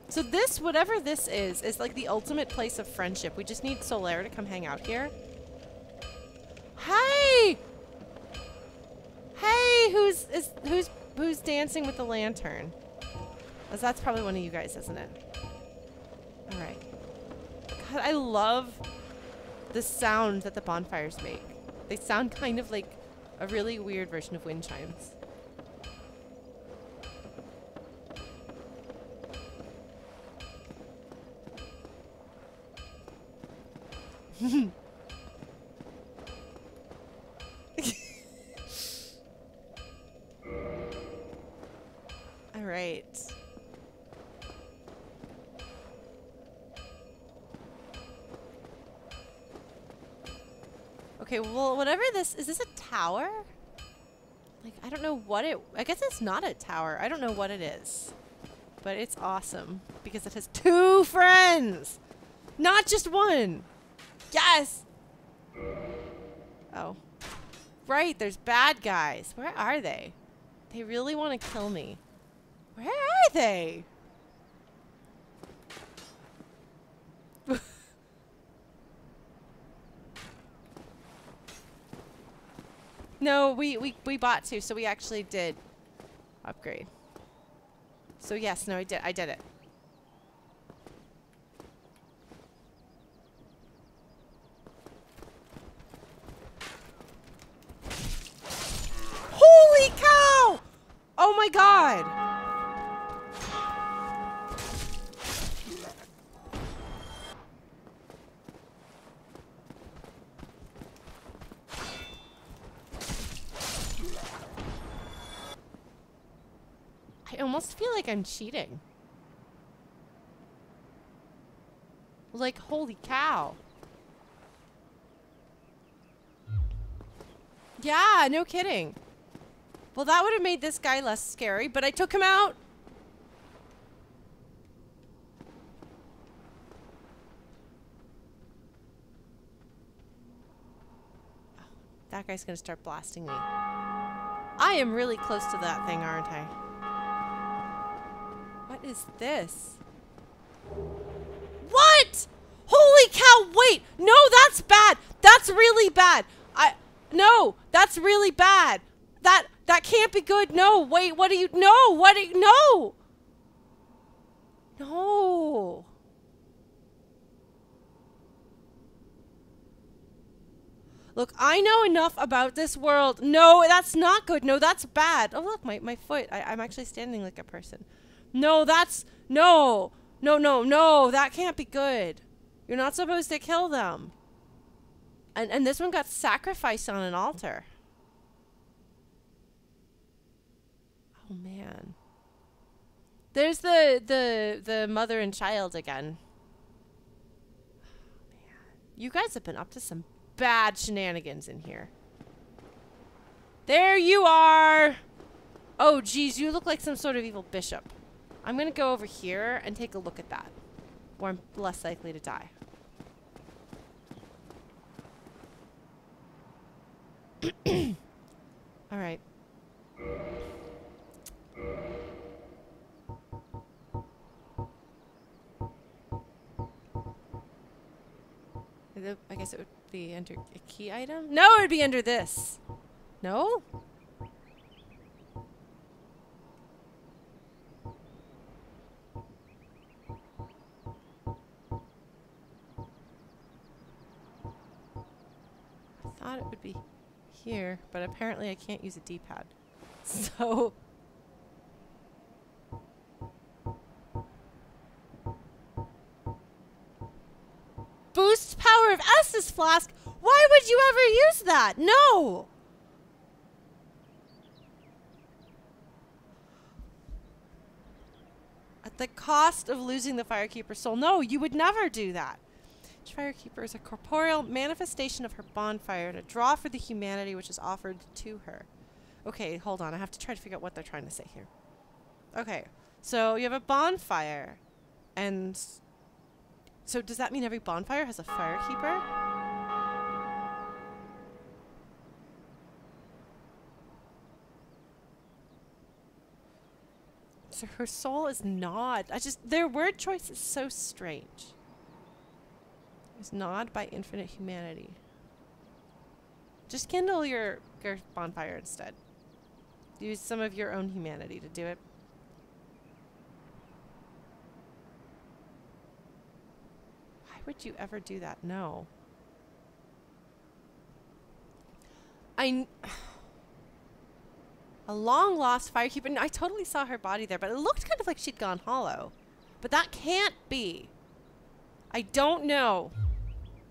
So this, whatever this is, is like the ultimate place of friendship. We just need Solaire to come hang out here. Hey! Hey, who's is who's who's dancing with the lantern? 'Cause that's probably one of you guys, isn't it? All right. God, I love the sound that the bonfires make. They sound kind of like a really weird version of wind chimes. All right. Okay, well, whatever this is, this a tower? Like, I don't know what it. I guess it's not a tower. I don't know what it is, but it's awesome because it has two friends, not just one. Yes. Oh, right. There's bad guys. Where are they? They really want to kill me. Where are they? no, we, we, we bought two, so we actually did upgrade. So yes, no, I did. I did it. Holy cow! Oh my god! I almost feel like I'm cheating. Like, holy cow. Yeah, no kidding. Well, that would have made this guy less scary, but I took him out. That guy's gonna start blasting me. I am really close to that thing, aren't I? Is this? What? Holy cow, wait! No, that's bad! That's really bad! I no, that's really bad. That that can't be good. No, wait, what do you no, what do you no? No. Look, I know enough about this world. No, that's not good. No, that's bad. Oh, look, my, my foot. I, I'm actually standing like a person. No, that's. No. No, no, no. That can't be good. You're not supposed to kill them. And, and this one got sacrificed on an altar. Oh, man. There's the, the, the mother and child again. Oh, man. You guys have been up to some bad shenanigans in here. There you are! Oh, geez, you look like some sort of evil bishop. I'm gonna go over here and take a look at that. where I'm less likely to die. Alright. I guess it would be under a key item? No, it would be under this. No? Thought it would be here, but apparently I can't use a D-pad. So... Boost power of Estus Flask? Why would you ever use that? No! At the cost of losing the Firekeeper's soul. No, you would never do that. Firekeeper is a corporeal manifestation of her bonfire and a draw for the humanity which is offered to her. Okay, hold on. I have to try to figure out what they're trying to say here. Okay, so you have a bonfire, and so does that mean every bonfire has a firekeeper? So her soul is not. I just their word choice is so strange. Is gnawed by infinite humanity. Just kindle your your bonfire instead. Use some of your own humanity to do it. Why would you ever do that? No. I. A long lost firekeeper. I totally saw her body there, but it looked kind of like she'd gone hollow. But that can't be. I don't know.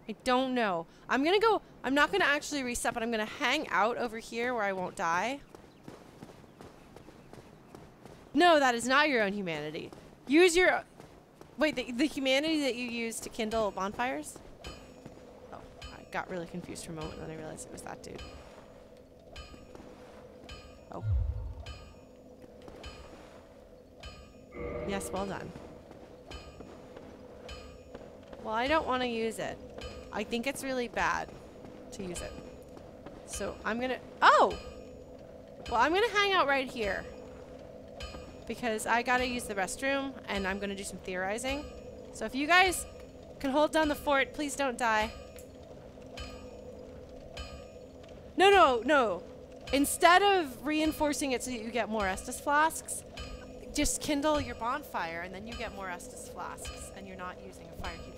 I don't know. I'm gonna go. I'm not gonna actually reset, but I'm gonna hang out over here where I won't die. No, that is not your own humanity. Use your. Wait, the, the humanity that you use to kindle bonfires? Oh, I got really confused for a moment, then I realized it was that dude. Oh. Yes, well done. Well, I don't want to use it. I think it's really bad to use it. So I'm gonna. Oh! Well, I'm gonna hang out right here. Because I gotta use the restroom and I'm gonna do some theorizing. So if you guys can hold down the fort, please don't die. No, no, no. Instead of reinforcing it so that you get more Estus flasks, just kindle your bonfire and then you get more Estus flasks and you're not using a firekeeper soul.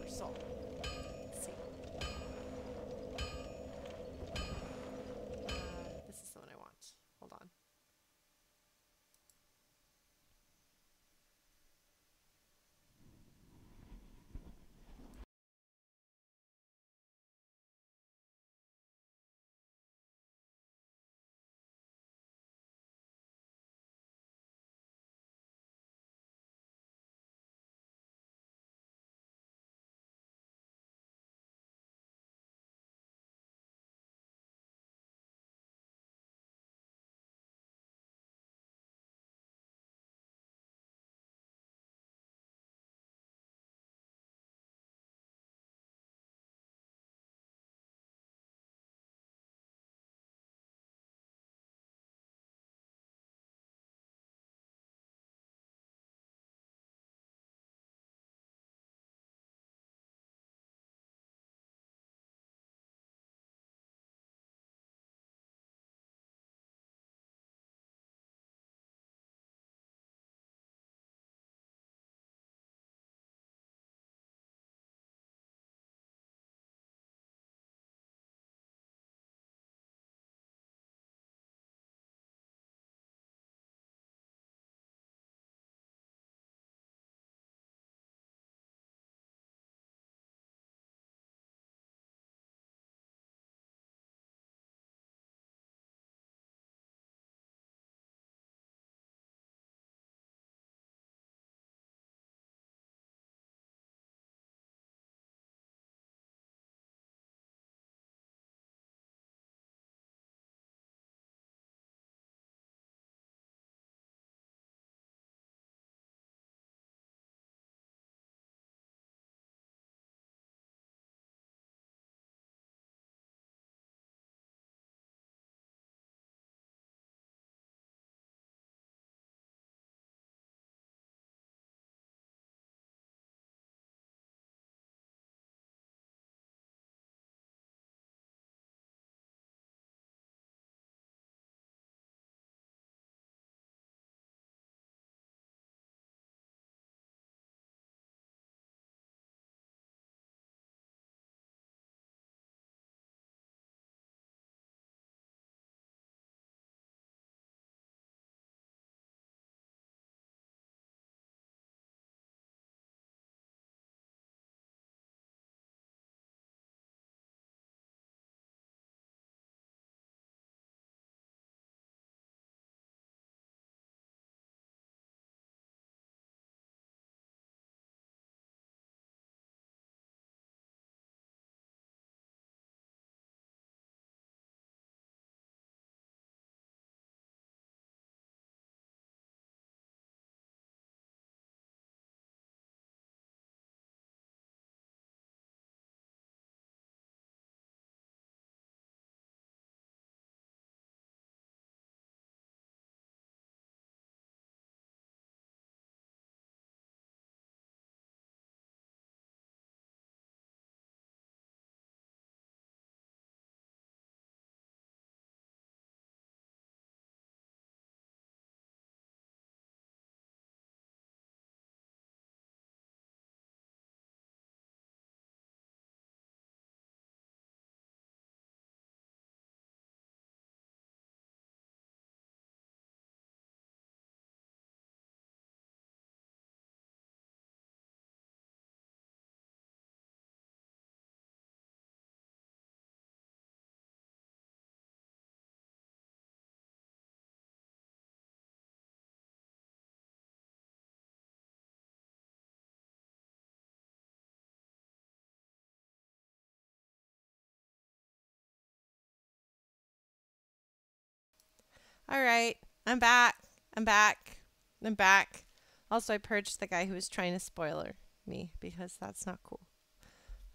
All right. I'm back. I'm back. I'm back. Also, I purged the guy who was trying to spoiler me because that's not cool.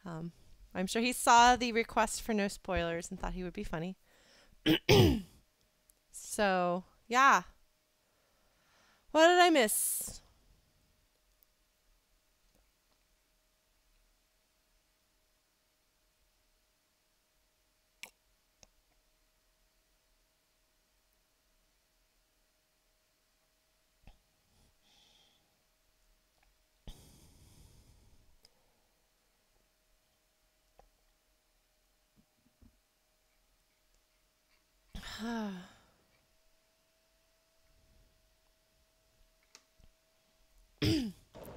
Um, I'm sure he saw the request for no spoilers and thought he would be funny. so, yeah. What did I miss?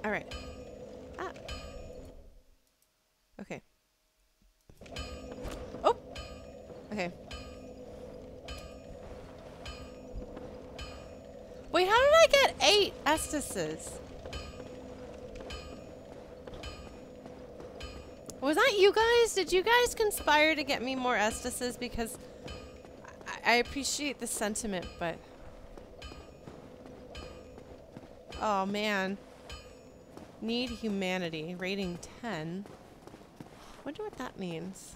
All right. Ah. Okay. Oh. Okay. Wait, how did I get eight Estises? Was that you guys? Did you guys conspire to get me more Estises? Because I, appreciate the sentiment, but... Oh, man. Need humanity. Rating 10. Wonder what that means.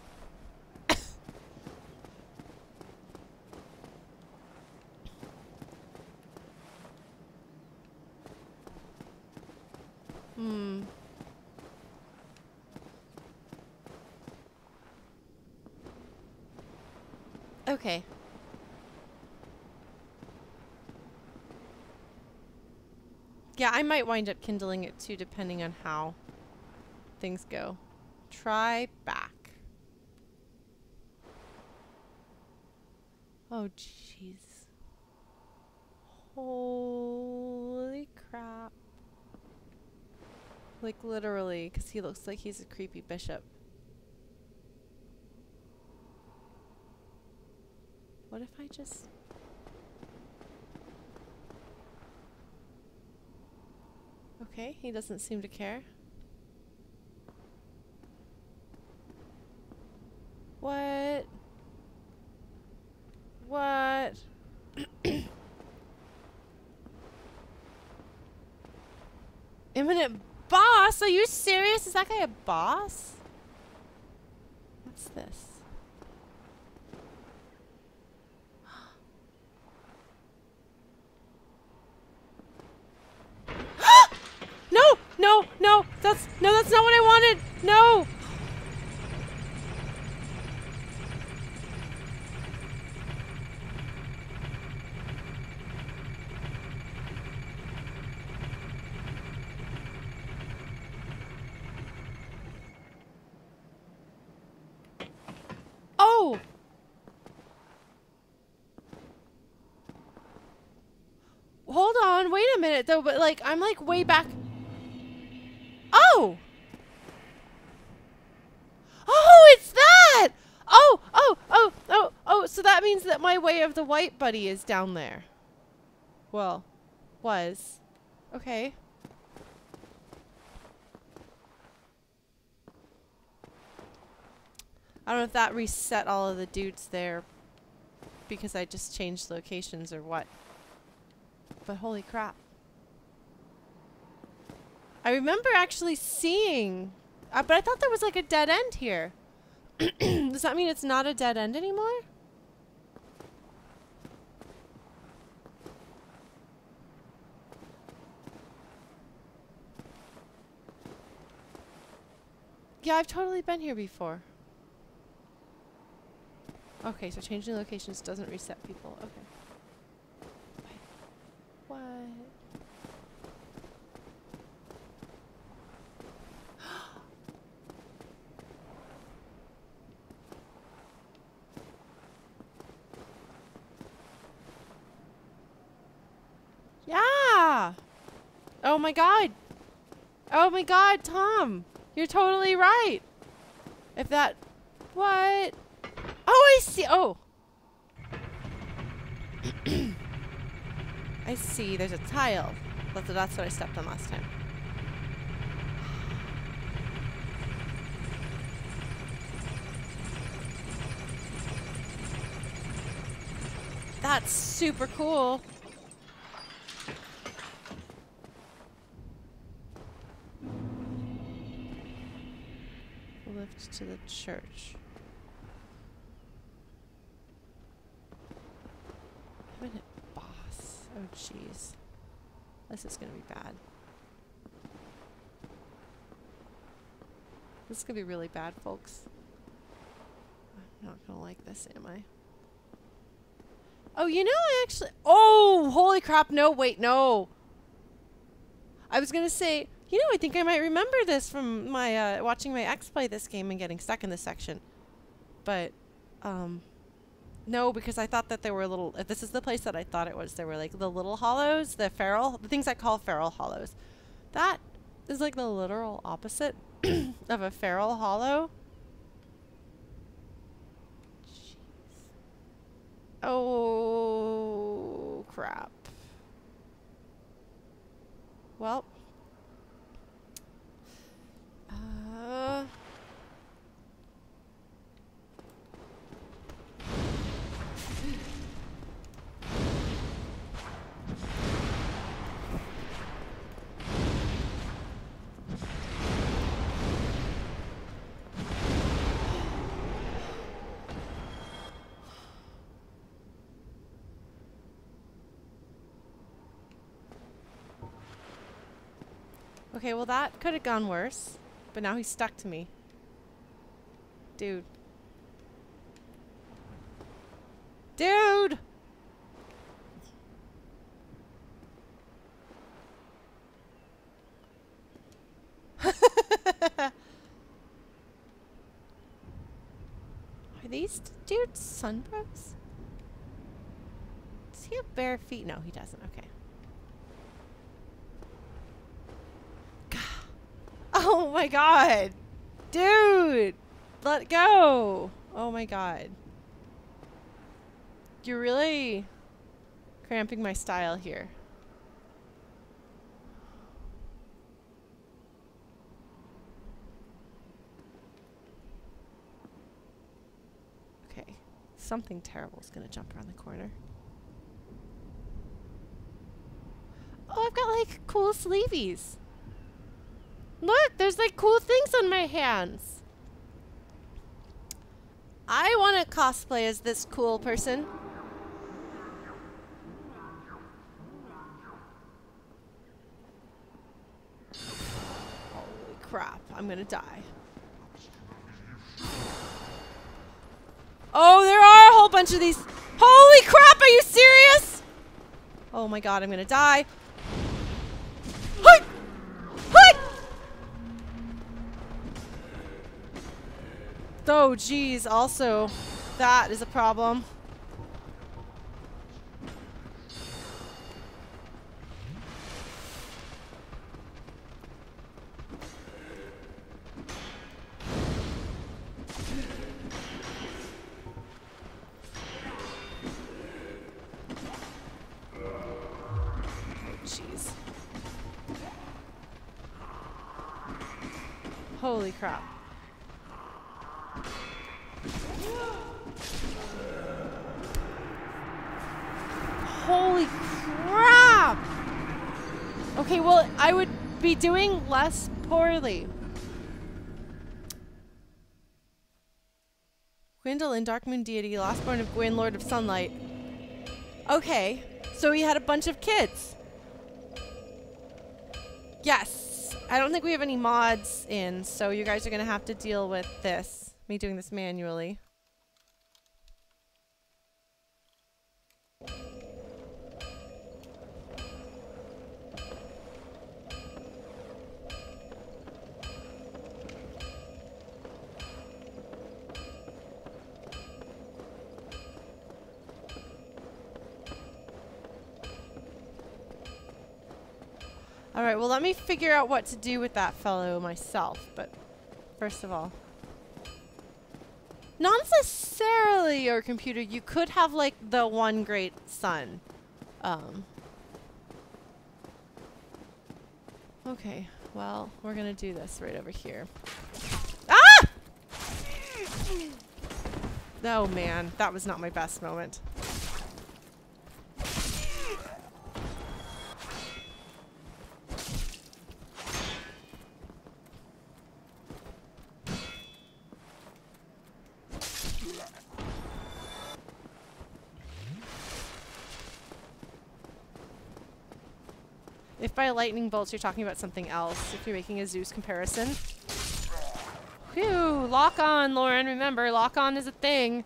hmm. Okay. Yeah, I might wind up kindling it too, depending on how things go. Try back. Oh, jeez. Holy crap. Like, literally, because he looks like he's a creepy bishop. What if I just... Okay, he doesn't seem to care. What? What? Imminent boss? Are you serious? Is that guy a boss? What's this? no, no, no. That's no, that's not what I wanted. No. Oh. Hold on, wait a minute though, but like I'm like way back. Oh. Oh, it's that. Oh, oh, oh, oh, oh, so that means that my way of the white buddy is down there. Well, was. Okay. I don't know if that reset all of the dudes there because I just changed locations or what. But holy crap. I remember actually seeing, uh, but I thought there was like a dead end here. Does that mean it's not a dead end anymore? Yeah, I've totally been here before. Okay, so changing locations doesn't reset people. Okay. Wait. What? yeah! Oh Oh my god! Oh my god, Tom! You're totally right! If that... What? Oh, I see. Oh. I see. There's a tile. That's what I stepped on last time. That's super cool. Lift to the church. Minute boss. Oh jeez. This is gonna be bad. This is gonna be really bad, folks. I'm not gonna like this, am I? Oh, you know, I actually. Oh, holy crap! No, wait, no. I was gonna say, you know, I think I might remember this from my uh, watching my ex play this game and getting stuck in this section, but um, no, because I thought that there were a little. If this is the place that I thought it was, there were like the little hollows, the feral, the things I call feral hollows. That is like the literal opposite of a feral hollow. Oh crap. Well. Okay, well that could have gone worse, but now he's stuck to me. Dude. Dude! Are these dudes sunbros? Does he have bare feet? No, he doesn't. Okay. Oh my god. Dude. Let go. Oh my god. You're really cramping my style here. Okay. Something terrible is going to jump around the corner. Oh, I've got like cool sleeveys. Look, there's like cool things on my hands. I want to cosplay as this cool person. Holy crap, I'm gonna die. Oh, there are a whole bunch of these. Holy crap, are you serious? Oh my god, I'm gonna die. Oh, geez. Also, that is a problem. Gwyndolin, Darkmoon deity, lastborn of Gwyn, Lord of Sunlight. Okay, so he had a bunch of kids. Yes. I don't think we have any mods in, so you guys are going to have to deal with this. Me doing this manually. Alright, well let me figure out what to do with that fellow myself, but first of all. Not necessarily your computer, you could have like the one great son. Um. Okay, well, we're gonna do this right over here. Ah! Oh man, that was not my best moment. If by lightning bolts you're talking about something else, if you're making a Zeus comparison. Phew, lock on, Lauren. Remember, lock on is a thing.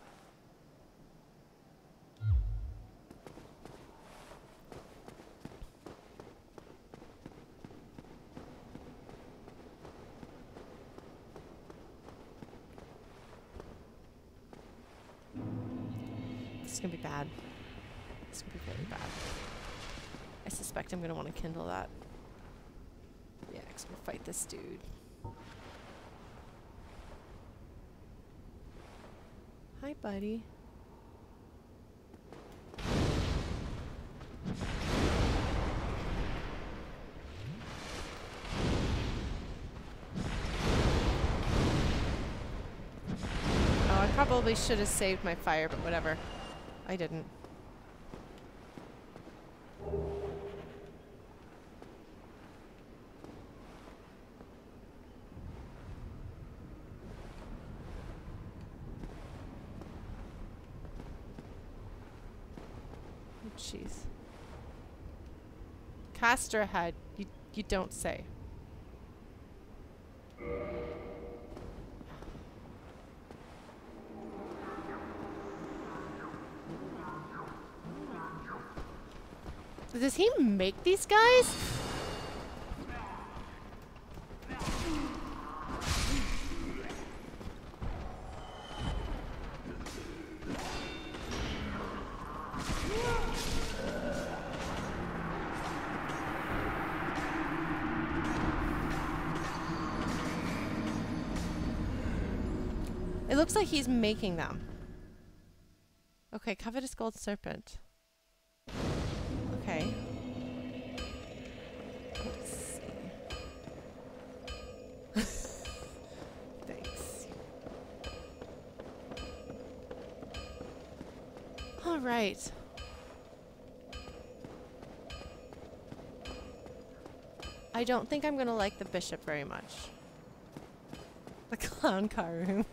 This dude. Hi, buddy. Oh, I probably should have saved my fire, but whatever. I didn't. Oh, Jeez. Caster ahead. You you don't say. Does he make these guys? Like he's making them. Okay, covetous gold serpent. Okay. Thanks. All right. I don't think I'm gonna like the bishop very much. The clown car room.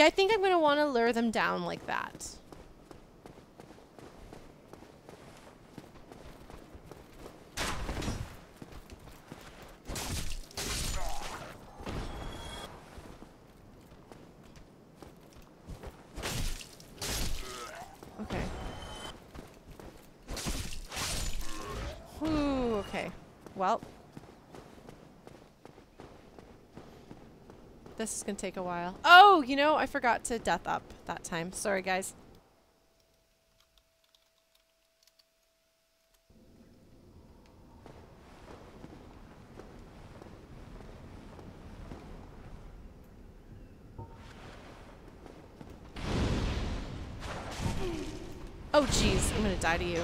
Yeah, I think I'm gonna want to lure them down like that. Okay. Whew, okay. Well. This is gonna take a while. Oh, you know, I forgot to death up that time. Sorry, guys. Oh, jeez. I'm gonna die to you.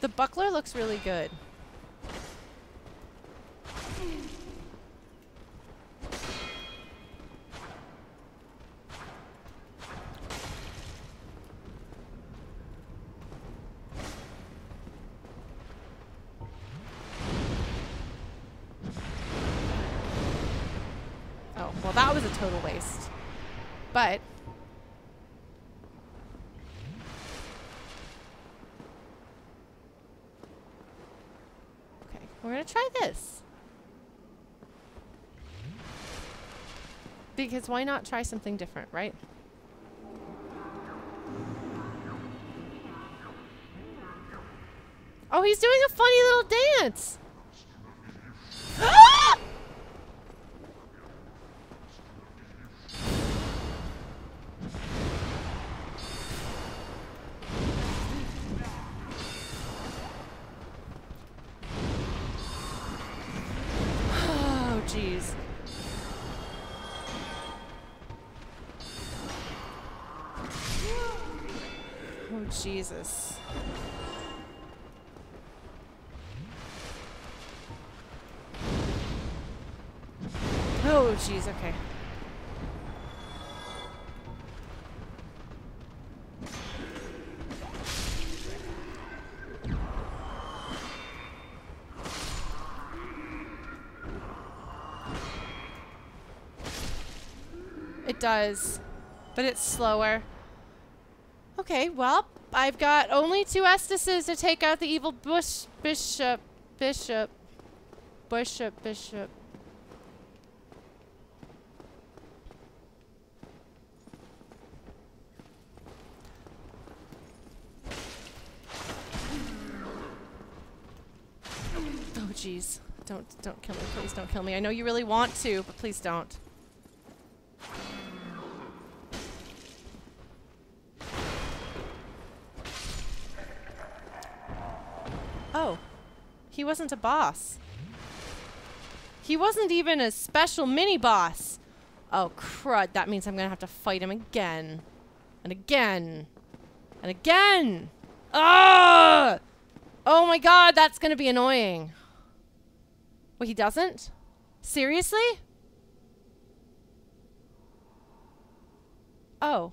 The buckler looks really good. Oh, well, that was a total waste. But Okay, we're gonna try this. Because why not try something different, right? Oh, he's doing a funny little dance. Jesus. Oh, jeez, okay. It does, but it's slower. Okay, well, I've got only two Estises to take out the evil bush bishop. Bishop. Bishop, bishop. Oh jeez. Don't don't kill me, please don't kill me. I know you really want to, but please don't. Wasn't a boss. He wasn't even a special mini boss. Oh crud, that means I'm gonna have to fight him again. And again. And again! Ah! Oh my god, that's gonna be annoying. Wait, he doesn't? Seriously? Oh.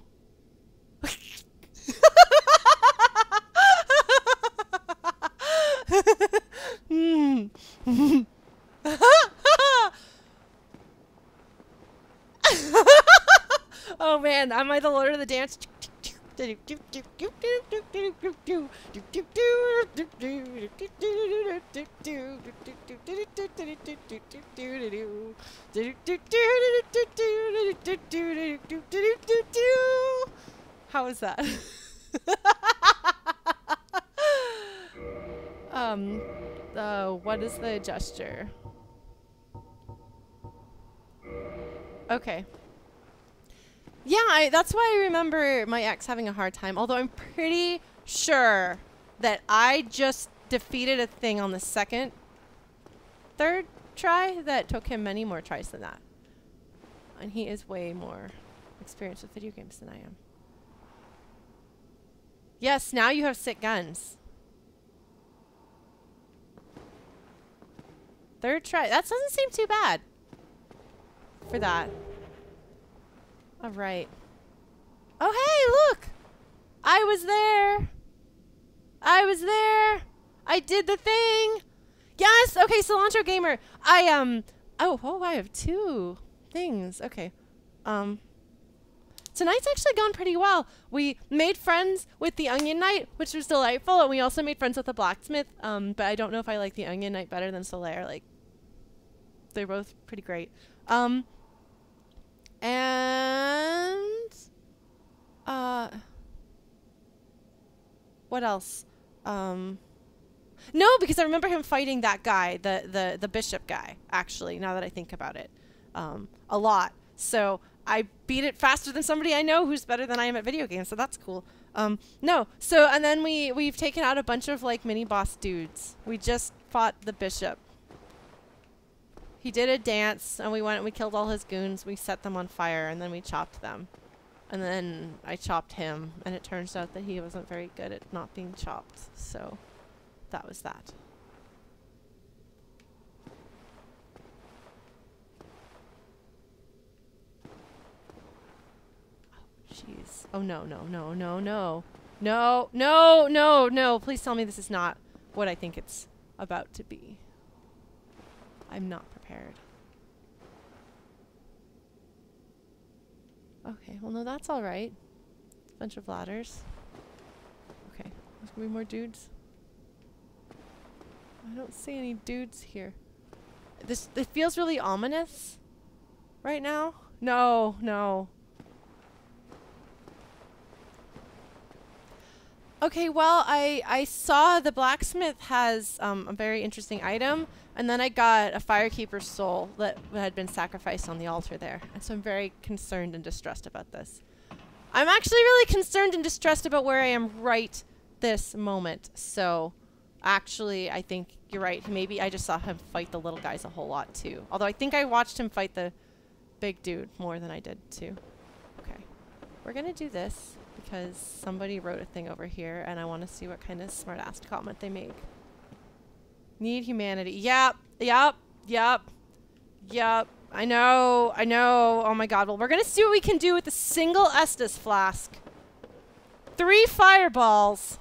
Oh man, am I the Lord of the Dance? How is that? um, what is the gesture? Okay. Yeah, I, that's why I remember my ex having a hard time. Although I'm pretty sure that I just defeated a thing on the second, third try that took him many more tries than that. And he is way more experienced with video games than I am. Yes, now you have sick guns. Third try. That doesn't seem too bad for that. All right. Oh, hey, look. I was there. I was there. I did the thing. Yes. Okay, Cilantro Gamer. I um oh, oh, I have two things. Okay. Um Tonight's actually gone pretty well. We made friends with the Onion Knight, which was delightful, and we also made friends with the blacksmith. Um, but I don't know if I like the Onion Knight better than Solaire. Like, they're both pretty great. Um, and uh, what else? Um, no, because I remember him fighting that guy, the the the bishop guy. Actually, now that I think about it, um, a lot. So I beat it faster than somebody I know who's better than I am at video games. So that's cool. Um, no, so and then we we've taken out a bunch of like mini boss dudes. We just fought the bishop. He did a dance, and we went and we killed all his goons. We set them on fire, and then we chopped them. And then I chopped him, and it turns out that he wasn't very good at not being chopped. So that was that. Oh, jeez. Oh, no, no, no, no, no. No, no, no, no. Please tell me this is not what I think it's about to be. I'm not prepared. Okay, well, no, that's all right. Bunch of ladders. Okay, there's gonna be more dudes. I don't see any dudes here. This it feels really ominous right now. No, no. Okay, well, I I saw the blacksmith has um, a very interesting item, and then I got a firekeeper's soul that had been sacrificed on the altar there, and so I'm very concerned and distressed about this. I'm actually really concerned and distressed about where I am right this moment. So, actually, I think you're right. Maybe I just saw him fight the little guys a whole lot too. Although I think I watched him fight the big dude more than I did too. Okay, we're gonna do this because somebody wrote a thing over here and I want to see what kind of smart ass comment they make. Need humanity. Yep. Yep. Yep. Yep. I know. I know. Oh my god. Well, we're going to see what we can do with a single Estus flask. Three fireballs.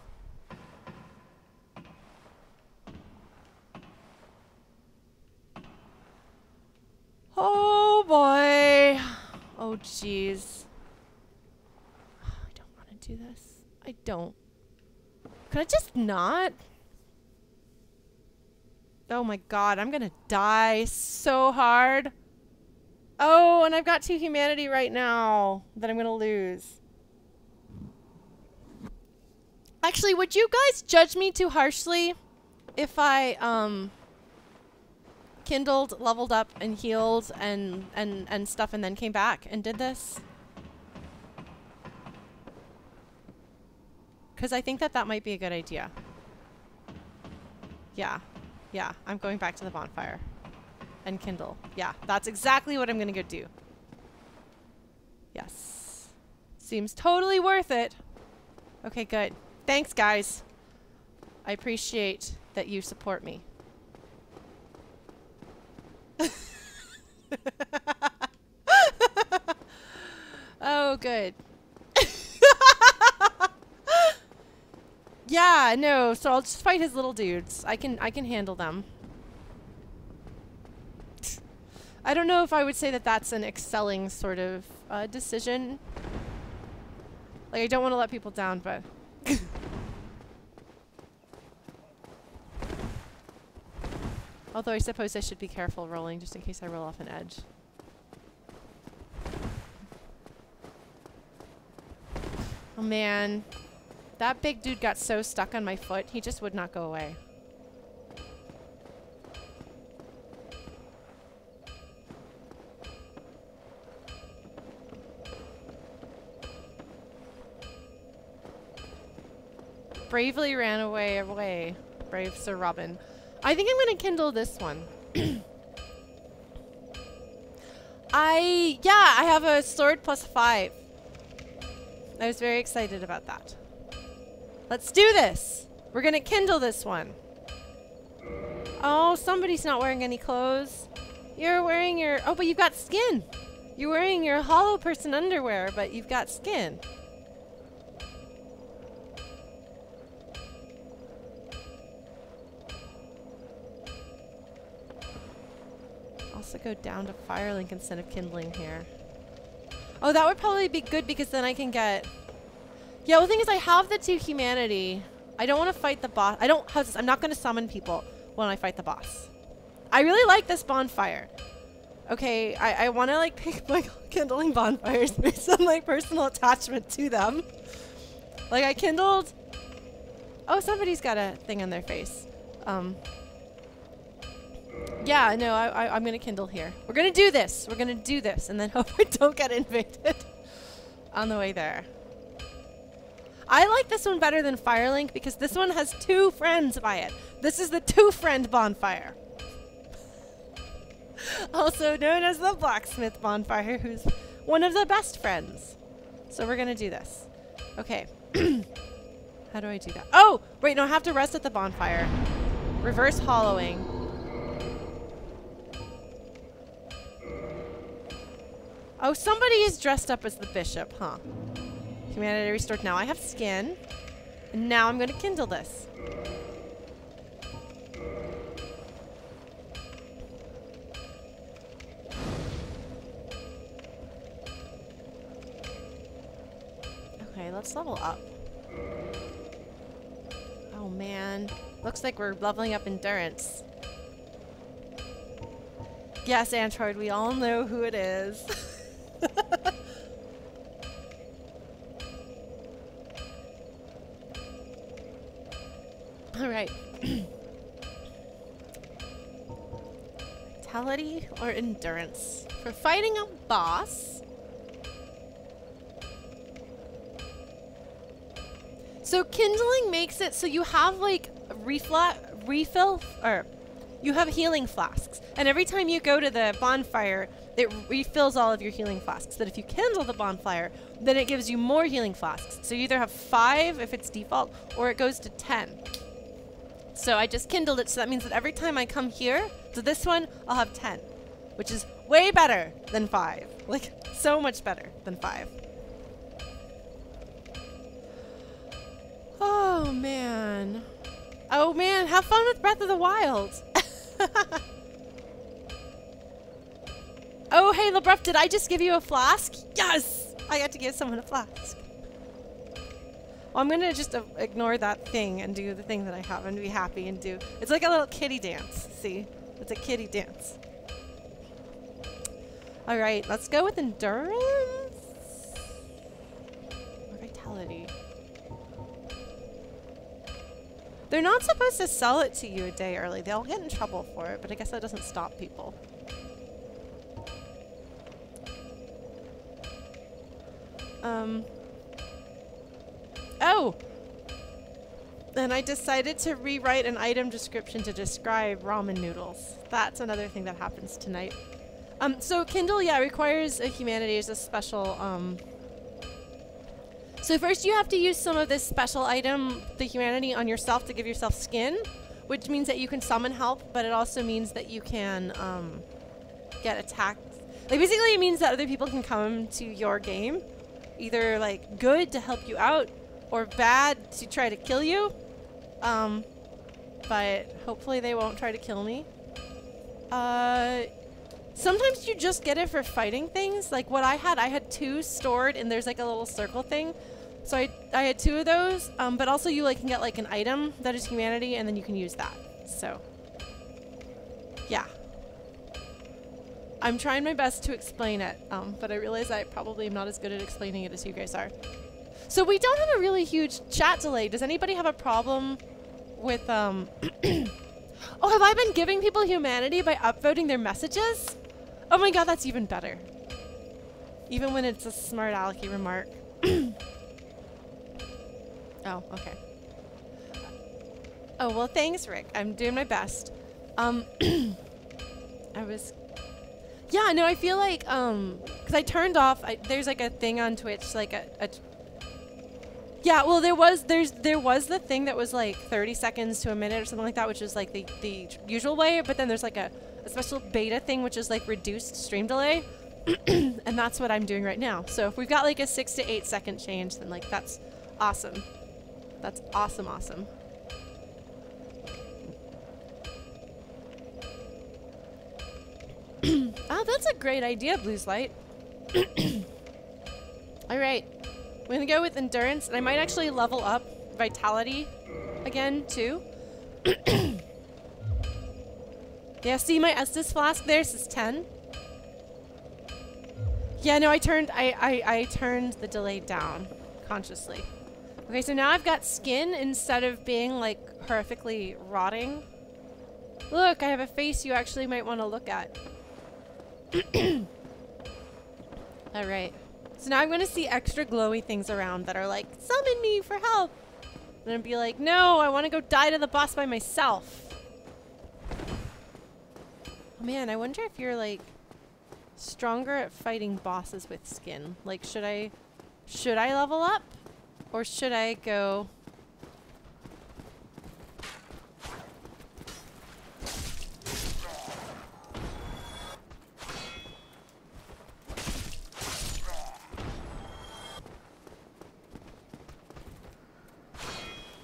Oh boy. Oh jeez. I don't want to do this. I don't. Could I just not? Oh my god, I'm gonna die so hard. Oh, and I've got two humanity right now that I'm gonna lose. Actually, would you guys judge me too harshly if I um kindled, leveled up, and healed and and and stuff, and then came back and did this? Because I think that that might be a good idea. Yeah. Yeah, I'm going back to the bonfire. And kindle. Yeah, that's exactly what I'm going to go do. Yes. Seems totally worth it. Okay, good. Thanks, guys. I appreciate that you support me. oh, good. Yeah, no, so I'll just fight his little dudes. I can I can handle them. I don't know if I would say that that's an excelling sort of uh, decision. Like, I don't want to let people down, but... Although I suppose I should be careful rolling, just in case I roll off an edge. Oh man. That big dude got so stuck on my foot, he just would not go away. Bravely ran away, away. Brave Sir Robin. I think I'm going to kindle this one. I, yeah, I have a sword plus five. I was very excited about that. Let's do this. We're going to kindle this one. Oh, somebody's not wearing any clothes. You're wearing your, oh, but you've got skin. You're wearing your hollow person underwear, but you've got skin. Also go down to Firelink instead of kindling here. Oh, that would probably be good because then I can get... Yeah, well, the thing is I have the two humanity. I don't want to fight the boss. I don't... I'm not going to summon people when I fight the boss. I really like this bonfire. Okay, I, I want to like pick my kindling bonfires based on my personal attachment to them. Like I kindled... Oh, somebody's got a thing on their face. Um, yeah, no, I, I, I'm going to kindle here. We're going to do this. We're going to do this and then hope I don't get invaded on the way there. I like this one better than Firelink because this one has two friends by it. This is the two-friend bonfire. also known as the blacksmith bonfire, who's one of the best friends. So we're going to do this. Okay. How do I do that? Oh! Wait, no, I have to rest at the bonfire. Reverse hollowing. Oh, somebody is dressed up as the bishop, huh? Humanity restored. Now I have skin. And now I'm going to kindle this. Okay, let's level up. Oh man. Looks like we're leveling up endurance. Yes, Android, we all know who it is. Alright. Vitality or endurance? For fighting a boss. So kindling makes it so you have like refill or you have healing flasks. And every time you go to the bonfire, it refills all of your healing flasks. That if you kindle the bonfire, then it gives you more healing flasks. So you either have five if it's default, or it goes to 10. So I just kindled it, so that means that every time I come here to this one, I'll have 10. Which is way better than five. Like, so much better than five. Oh, man. Oh, man, have fun with Breath of the Wild. Oh, hey, LeBruff, did I just give you a flask? Yes! I got to give someone a flask. Well, I'm going to just uh, ignore that thing and do the thing that I have and be happy and do. It's like a little kitty dance. See? It's a kitty dance. All right, let's go with endurance. Or vitality. They're not supposed to sell it to you a day early. They'll get in trouble for it, but I guess that doesn't stop people. Um. Oh! And I decided to rewrite an item description to describe ramen noodles. That's another thing that happens tonight. Um, so Kindle, yeah, requires a humanity as a special, um... So first you have to use some of this special item, the humanity, on yourself to give yourself skin, which means that you can summon help, but it also means that you can, um, get attacked. Like, basically it means that other people can come to your game, either, like, good to help you out, or bad to try to kill you. Um, but hopefully they won't try to kill me. Uh, sometimes you just get it for fighting things. Like what I had, I had two stored and there's like a little circle thing. So I, I had two of those, um, but also you like can get like an item that is humanity and then you can use that. So, yeah. I'm trying my best to explain it, um, but I realize I probably am not as good at explaining it as you guys are. So we don't have a really huge chat delay. Does anybody have a problem with, um... oh, have I been giving people humanity by upvoting their messages? Oh my god, that's even better. Even when it's a smart alecky remark. oh, okay. Oh, well, thanks, Rick. I'm doing my best. Um, I was... Yeah, no, I feel like, um, because I turned off, I, there's like a thing on Twitch, like a, a yeah, well, there was there's there was the thing that was like 30 seconds to a minute or something like that, which is like the the usual way. But then there's like a, a special beta thing, which is like reduced stream delay, and that's what I'm doing right now. So if we've got like a six to eight second change, then like that's awesome. That's awesome, awesome. oh, that's a great idea, Blues Light. All right. We're gonna go with endurance, and I might actually level up vitality again, too. yeah, see my Estus flask there says 10. Yeah, no, I turned, I, I, I turned the delay down consciously. Okay, so now I've got skin instead of being, like, horrifically rotting. Look, I have a face you actually might want to look at. Alright. So now I'm going to see extra glowy things around that are like, summon me for help. And I'd be like, no, I want to go die to the boss by myself. Oh man, I wonder if you're like stronger at fighting bosses with skin. Like, should I, should I level up? Or should I go...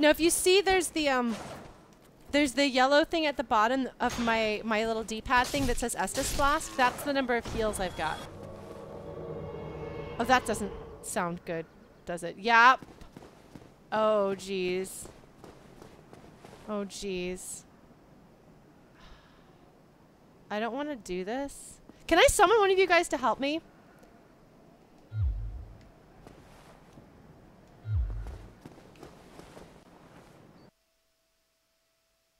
Now, if you see, there's the um, there's the yellow thing at the bottom of my my little D-pad thing that says Estus Flask. That's the number of heals I've got. Oh, that doesn't sound good, does it? Yep. Oh, jeez. Oh, jeez. I don't want to do this. Can I summon one of you guys to help me?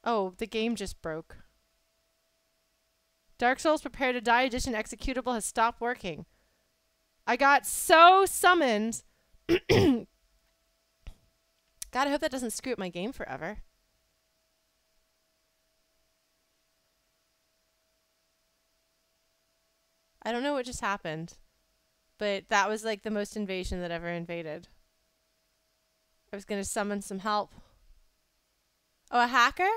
Oh, the game just broke. Dark Souls Prepare to Die Edition executable has stopped working. I got so summoned. God, I hope that doesn't screw up my game forever. I don't know what just happened, but that was like the most invasion that ever invaded. I was going to summon some help. Oh, a hacker?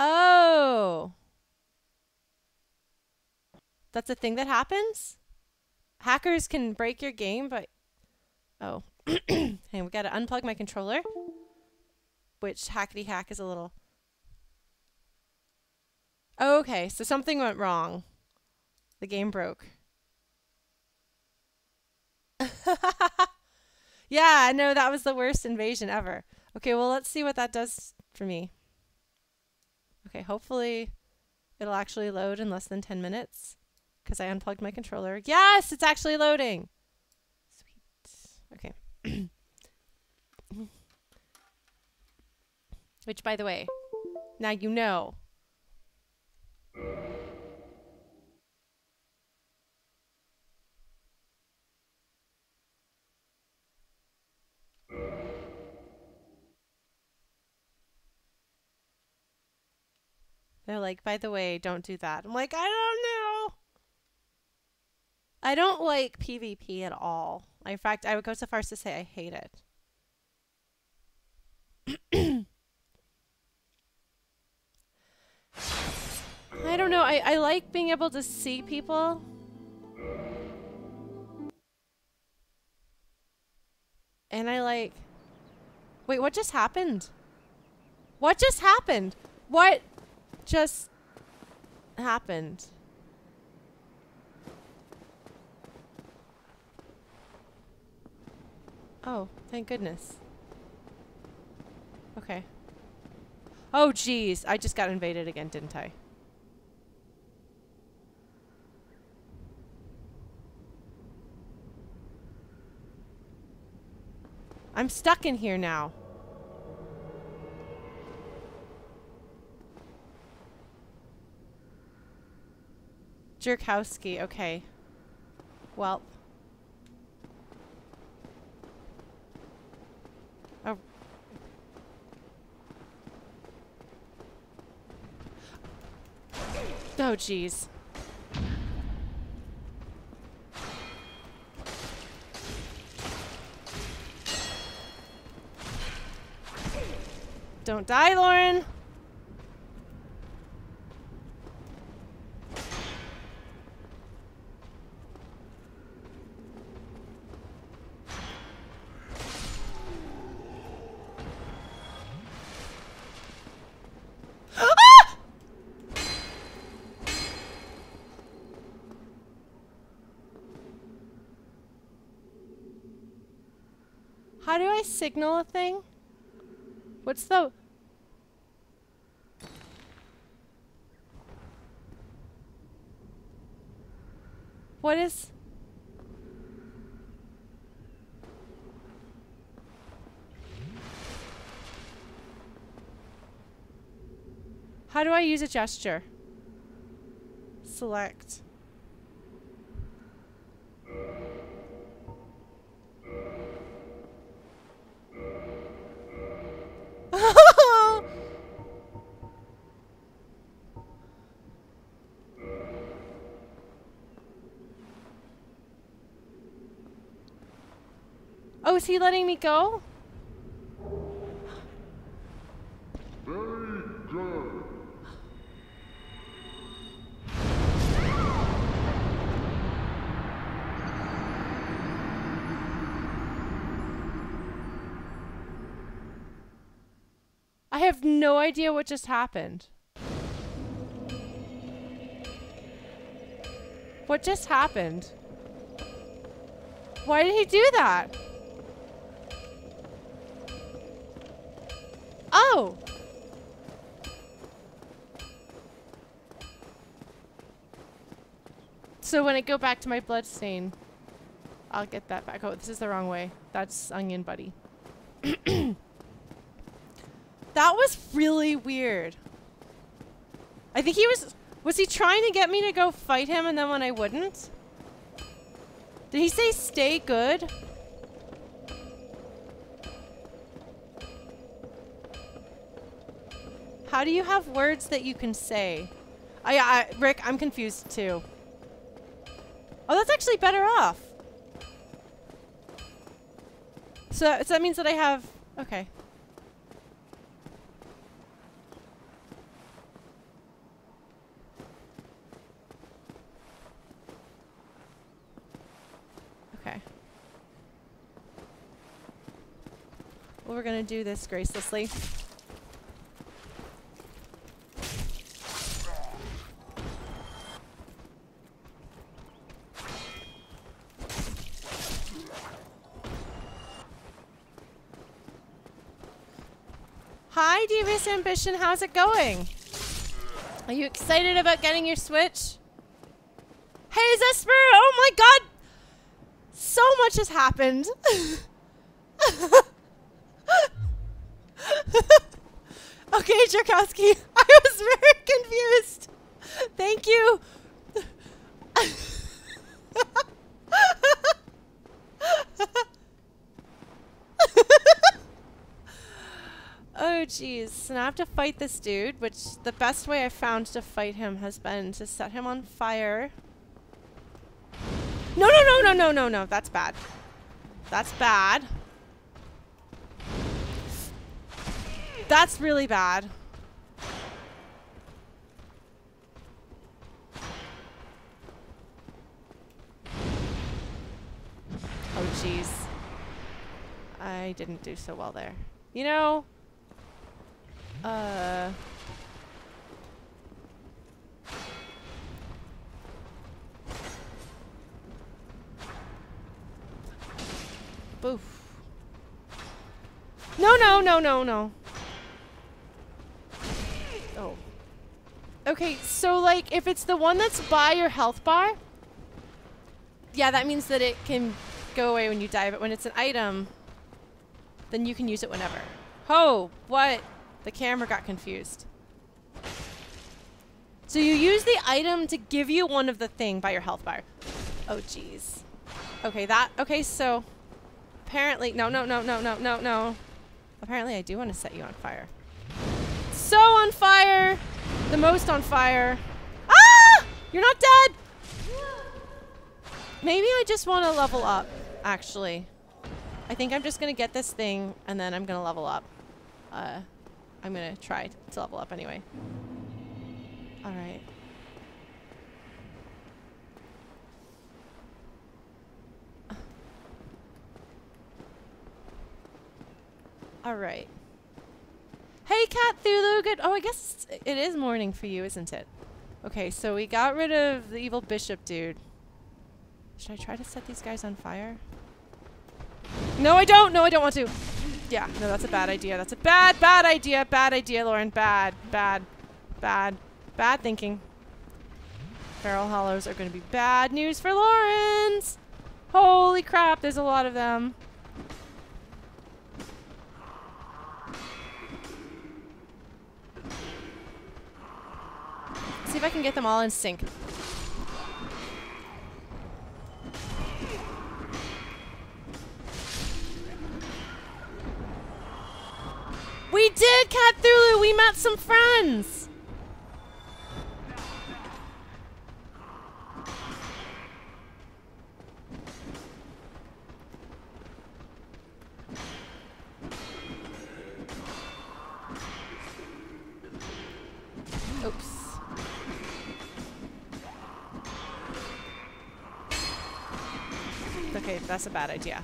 Oh. That's a thing that happens? Hackers can break your game, but... Oh. hey, we gotta unplug my controller. Which hackety hack is a little... Okay, so something went wrong. The game broke. yeah, no, that was the worst invasion ever. Okay, well, let's see what that does for me. Okay, hopefully it'll actually load in less than 10 minutes because I unplugged my controller. Yes, it's actually loading. Sweet. Okay. Which, by the way, now you know. They're like, by the way, don't do that. I'm like, I don't know. I don't like PvP at all. In fact, I would go so far as to say I hate it. I don't know. I, I like being able to see people. And I like... Wait, what just happened? What just happened? What just happened? Oh, thank goodness. Okay. Oh, jeez. I just got invaded again, didn't I? I'm stuck in here now. Jerkowski, okay. Well. Oh. Oh, jeez. Don't die, Lauren! Signal a thing? What's the... What is... How do I use a gesture? Select. He letting me go? I have no idea what just happened. What just happened? Why did he do that? Oh! So when I go back to my blood stain, I'll get that back. Oh, this is the wrong way. That's Onion Buddy. that was really weird. I think he was... Was he trying to get me to go fight him and then when I wouldn't? Did he say stay good? How do you have words that you can say? I, I Rick, I'm confused too. Oh, that's actually better off. So, so that means that I have... Okay. Okay. Well, we're gonna do this gracelessly. Hi, Devious Ambition. How's it going? Are you excited about getting your Switch? Hey, Zesper! Oh my god! So much has happened. okay, Jerkowski. I was very confused. Thank you. oh, jeez. And I have to fight this dude, which the best way I found to fight him has been to set him on fire. No, no, no, no, no, no, no. That's bad. That's bad. That's really bad. Oh, jeez. I didn't do so well there. You know, uh... Boof. No, no, no, no, no. Oh. Okay, so like if it's the one that's by your health bar, yeah, that means that it can go away when you die, but when it's an item, then you can use it whenever. Ho! what? The camera got confused. So you use the item to give you one of the thing by your health bar. Oh, jeez. Okay, that, okay, so apparently, no, no, no, no, no, no, no. Apparently I do want to set you on fire. So on fire! The most on fire. Ah! You're not dead! Maybe I just want to level up, actually. I think I'm just going to get this thing, and then I'm going to level up. Uh, I'm to try to level up anyway. Alright. Alright. Hey, Cat Thulu. Good. Oh, I guess it is morning for you, isn't it? Okay, so we got rid of the evil bishop dude. Should I try to set these guys on fire? No, I don't. No, I don't want to. Yeah, no, that's a bad idea. That's a bad, bad idea. Bad idea, Lauren. Bad, bad, bad, bad thinking. Feral Hollows are going to be bad news for Lawrence. Holy crap, there's a lot of them. See if I can get them all in sync. We did, Cthulhu! We met some friends! Oops. Okay, that's a bad idea.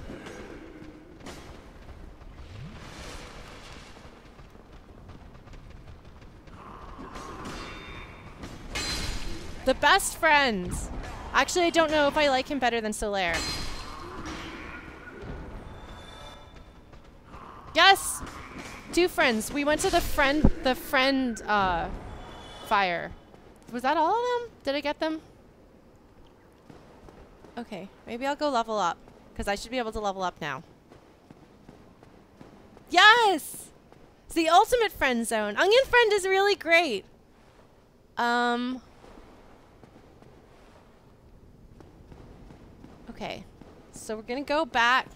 The best friends. Actually, I don't know if I like him better than Solaire. Yes! Two friends. We went to the friend, the friend, uh, fire. Was that all of them? Did I get them? Okay, maybe I'll go level up. Because I should be able to level up now. Yes! It's the ultimate friend zone. Onion Friend is really great. Um... Okay, so we're gonna go back.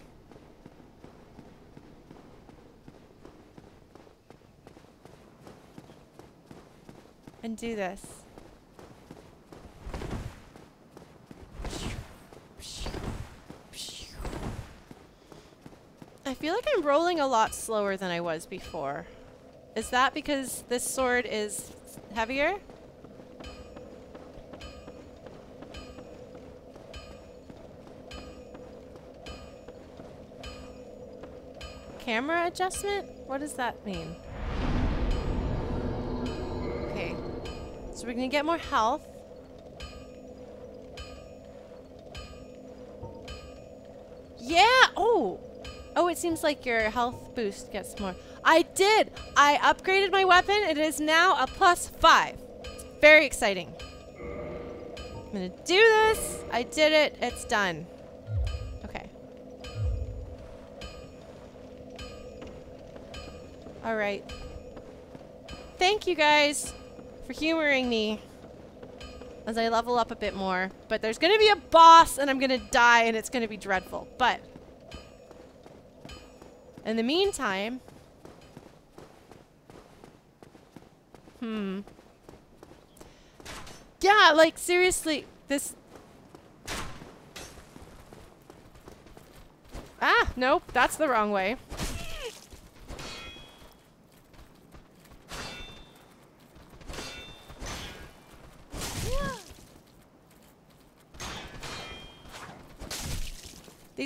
And do this. I feel like I'm rolling a lot slower than I was before. Is that because this sword is heavier? Camera adjustment? What does that mean? Okay. So we're gonna get more health. Yeah! Oh! Oh, it seems like your health boost gets more. I did. I upgraded my weapon. It is now a plus five. It's Very exciting. I'm gonna do this. I did it. It's done. All right. Thank you guys for humoring me as I level up a bit more. But there's gonna be a boss and I'm gonna die and it's gonna be dreadful. But in the meantime, hmm. Yeah, like seriously, this. Ah, nope, that's the wrong way.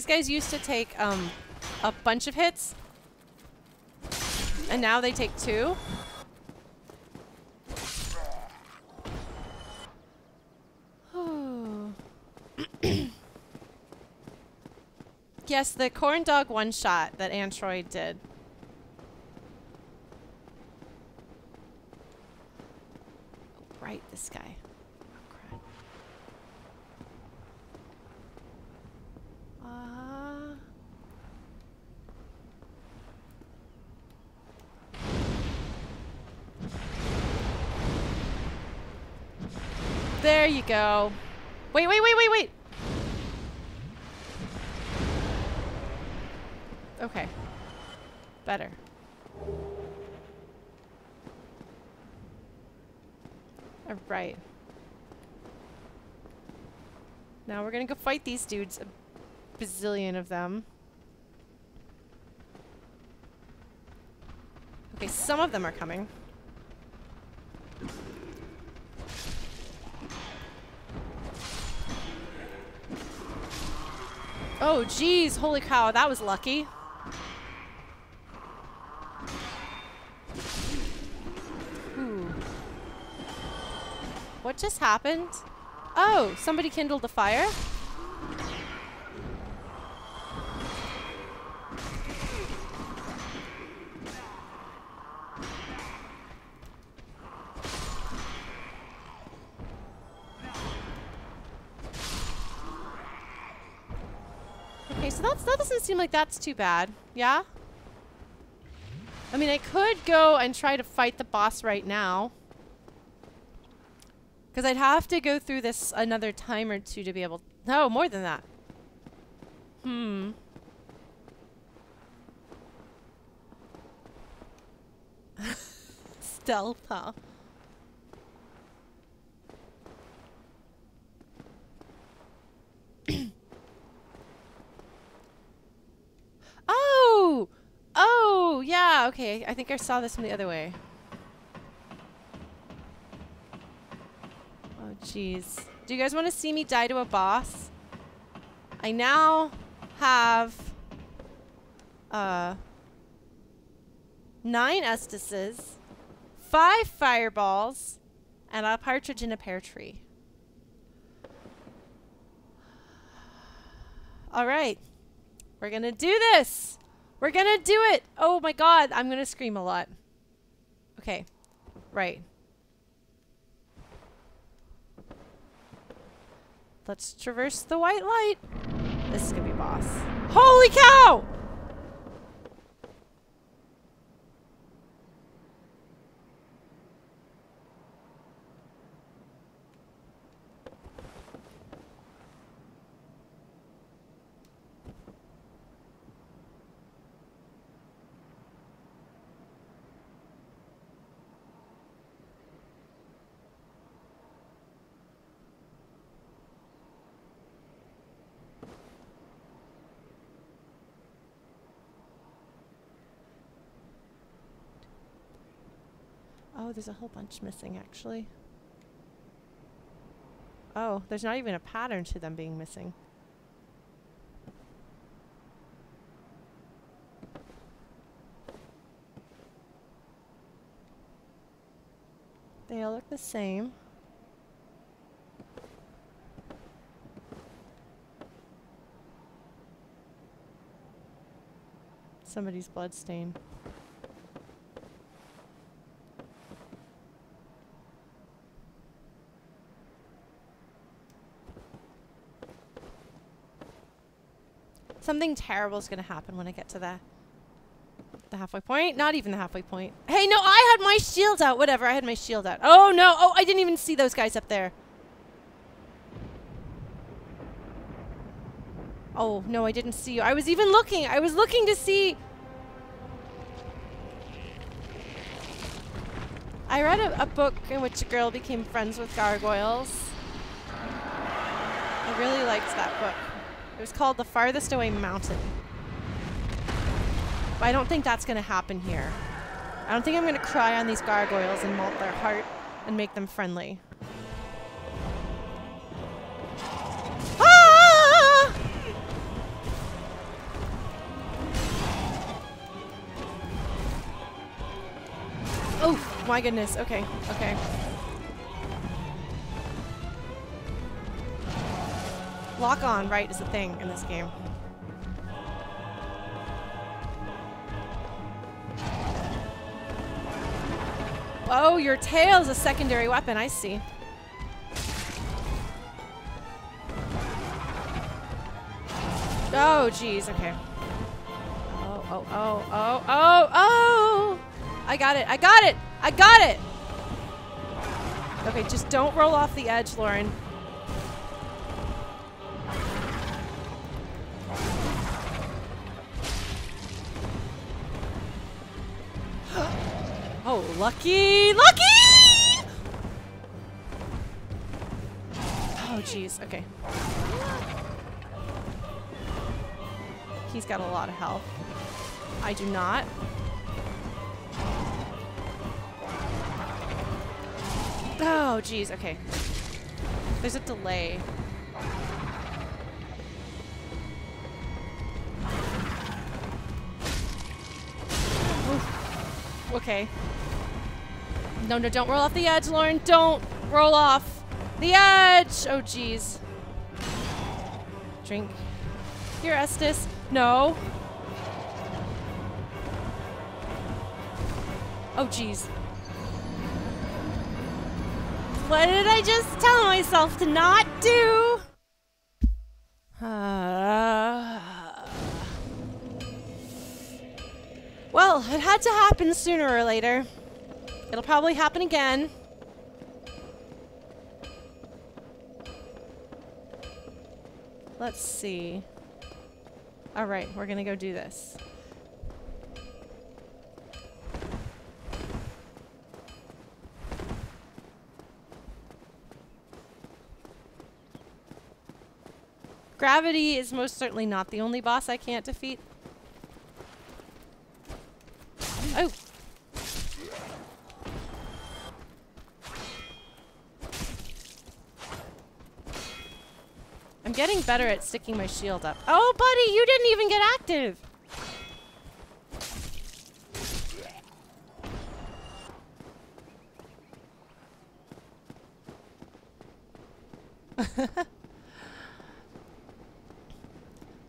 These guys used to take um, a bunch of hits, and now they take two. yes, the corn dog one shot that Antroid did. Right, this guy. Oh, crap. Uh, there you go. Wait, wait, wait, wait, wait. Okay. Better. Alright. Now we're gonna go fight these dudes. A bazillion of them. Okay, some of them are coming. Oh, geez. Holy cow. That was lucky. Ooh. What just happened? Oh, somebody kindled the fire? Like that's too bad. Yeah? I mean, I could go and try to fight the boss right now. Because I'd have to go through this another time or two to be able... No, more than that. Hmm. Stealth, huh? oh! Oh, okay. I think I saw this from the other way. Oh, jeez. Do you guys want to see me die to a boss? I now have uh, nine Estises, five fireballs, and a partridge in a pear tree. All right. We're going to do this. We're to do it. Oh my god, I'm to scream a lot. Okay. Right. Let's traverse the white light. This is to be boss. Holy cow! There's a whole bunch missing, actually. Oh, there's not even a pattern to them being missing. They all look the same. Somebody's blood stain. Something terrible is going to happen when I get to the the halfway point. Not even the halfway point. Hey, no, I had my shield out. Whatever, I had my shield out. Oh, no. Oh, I didn't even see those guys up there. Oh, no, I didn't see you. I was even looking. I was looking to see... I read a, a book in which a girl became friends with gargoyles. I really liked that book. It was called The Farthest Away Mountain. But I don't think that's going to happen here. I don't think I'm going to cry on these gargoyles and melt their heart and make them friendly. Ah! Oh, my goodness. Okay, okay. Lock on, right, is the thing in this game. Oh, your tail is a secondary weapon. I see. Oh, jeez. Okay. Oh, oh, oh, oh, oh, oh! I got it. I got it. I got it. Okay, just don't roll off the edge, Lauren. Lucky, lucky! Oh, jeez. Okay. He's got a lot of health. I do not. Oh, jeez. Okay. There's a delay. Okay. No, no, don't roll off the edge, Lauren. Don't roll off the edge. Oh, jeez. Drink. your Estus. No. Oh, jeez. What did I just tell myself to not do? Uh, well, it had to happen sooner or later. It'll probably happen again. Let's see. All right, we're gonna go do this. Gravity is most certainly not the only boss I can't defeat. Oh! I'm getting better at sticking my shield up. Oh, buddy, you didn't even get active!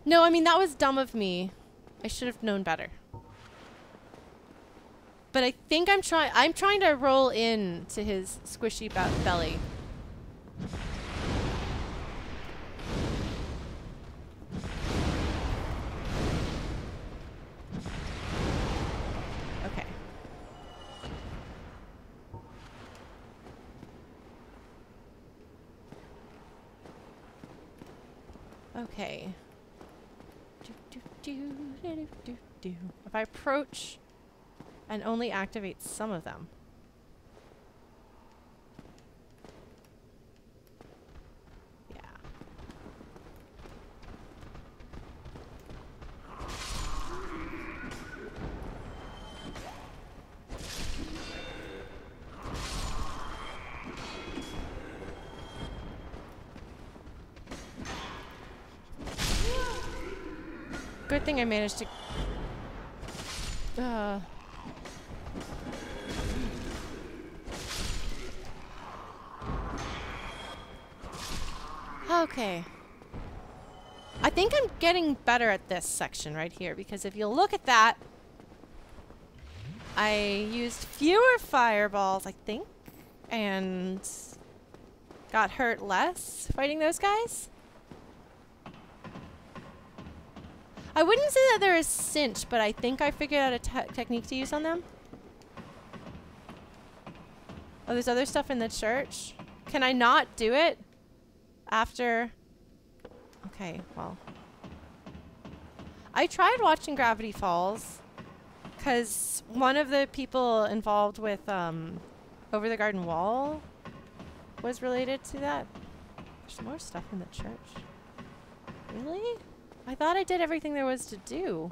no, I mean, that was dumb of me. I should have known better. But I think I'm trying I'm trying to roll in to his squishy belly. If I approach and only activate some of them. Yeah. Good thing I managed to... Uh... Okay. I think I'm getting better at this section right here because if you look at that, I used fewer fireballs, I think, and got hurt less fighting those guys. I wouldn't say that they're a cinch, but I think I figured out a te technique to use on them. Oh, there's other stuff in the church. Can I not do it after? Okay, well. I tried watching Gravity Falls because one of the people involved with um, Over the Garden Wall was related to that. There's more stuff in the church. Really? I thought I did everything there was to do.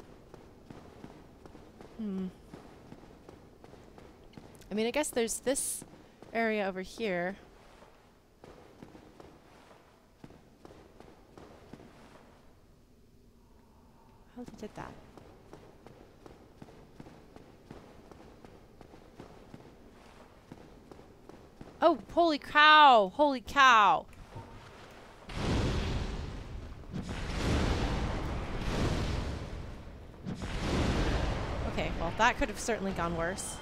Hmm. I mean, I guess there's this area over here. How they did that? Oh, holy cow! Holy cow! Okay, well, that could have certainly gone worse.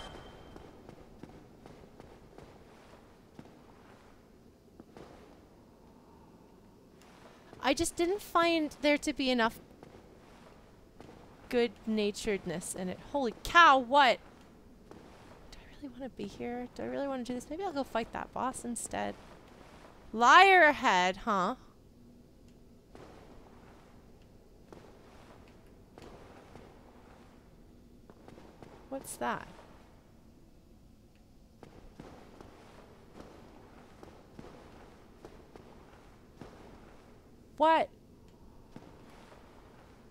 I just didn't find there to be enough good naturedness in it. Holy cow, what? Do I really want to be here? Do I really want to do this? Maybe I'll go fight that boss instead. Liar ahead, huh? What's that? What?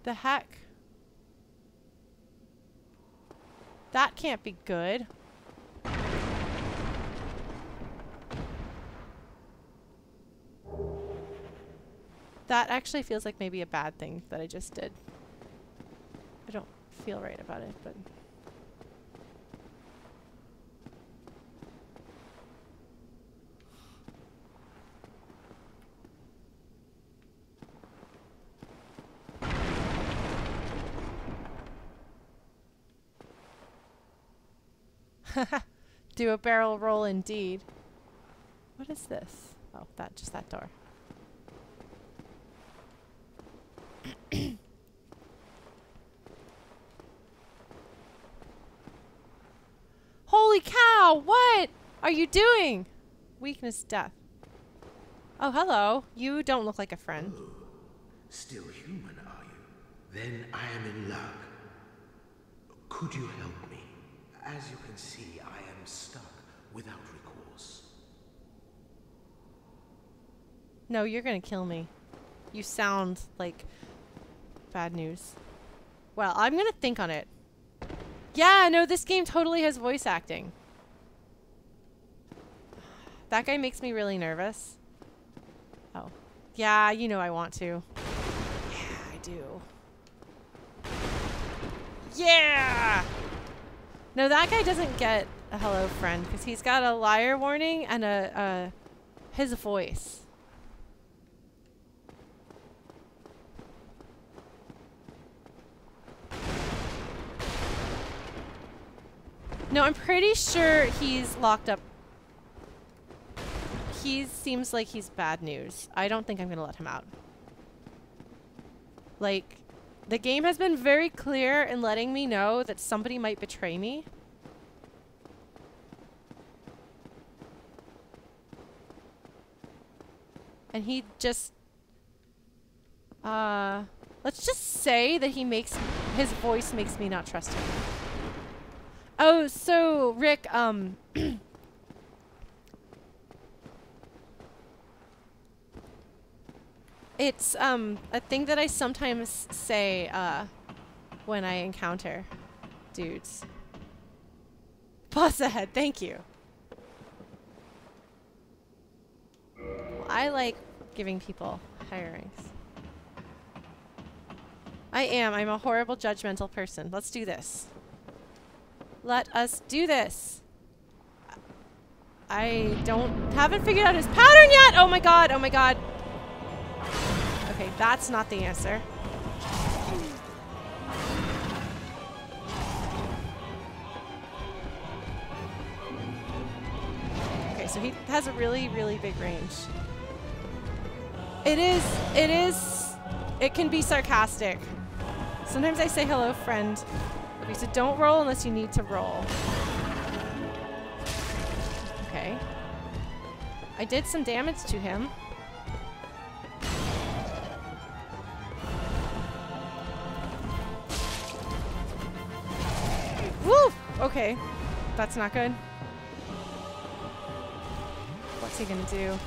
The heck? That can't be good. That actually feels like maybe a bad thing that I just did. I don't feel right about it, but... Do a barrel roll indeed. What is this? Oh, that just that door. Holy cow! What are you doing? Weakness, death. Oh, hello. You don't look like a friend. Oh, still human, are you? Then I am in luck. Could you help me? As you can see, I am stuck without recourse. No, you're gonna kill me. You sound like bad news. Well, I'm gonna think on it. Yeah, no, this game totally has voice acting. That guy makes me really nervous. Oh. Yeah, you know I want to. Yeah, I do. Yeah! No, that guy doesn't get a hello friend because he's got a liar warning and a, a his voice. No, I'm pretty sure he's locked up. He seems like he's bad news. I don't think I'm going to let him out. Like, the game has been very clear in letting me know that somebody might betray me. And he just... Uh... Let's just say that he makes... His voice makes me not trust him. Oh, so, Rick, um... It's um a thing that I sometimes say uh, when I encounter dudes. Boss ahead, thank you. I like giving people higher ranks. I am. I'm a horrible judgmental person. Let's do this. Let us do this. I don't haven't figured out his pattern yet. Oh my god. Oh my god. Okay, that's not the answer. Okay, so he has a really, really big range. It is, it is, it can be sarcastic. Sometimes I say hello, friend. Okay, so don't roll unless you need to roll. Okay. I did some damage to him. Woo! Okay. That's not good. What's he gonna do?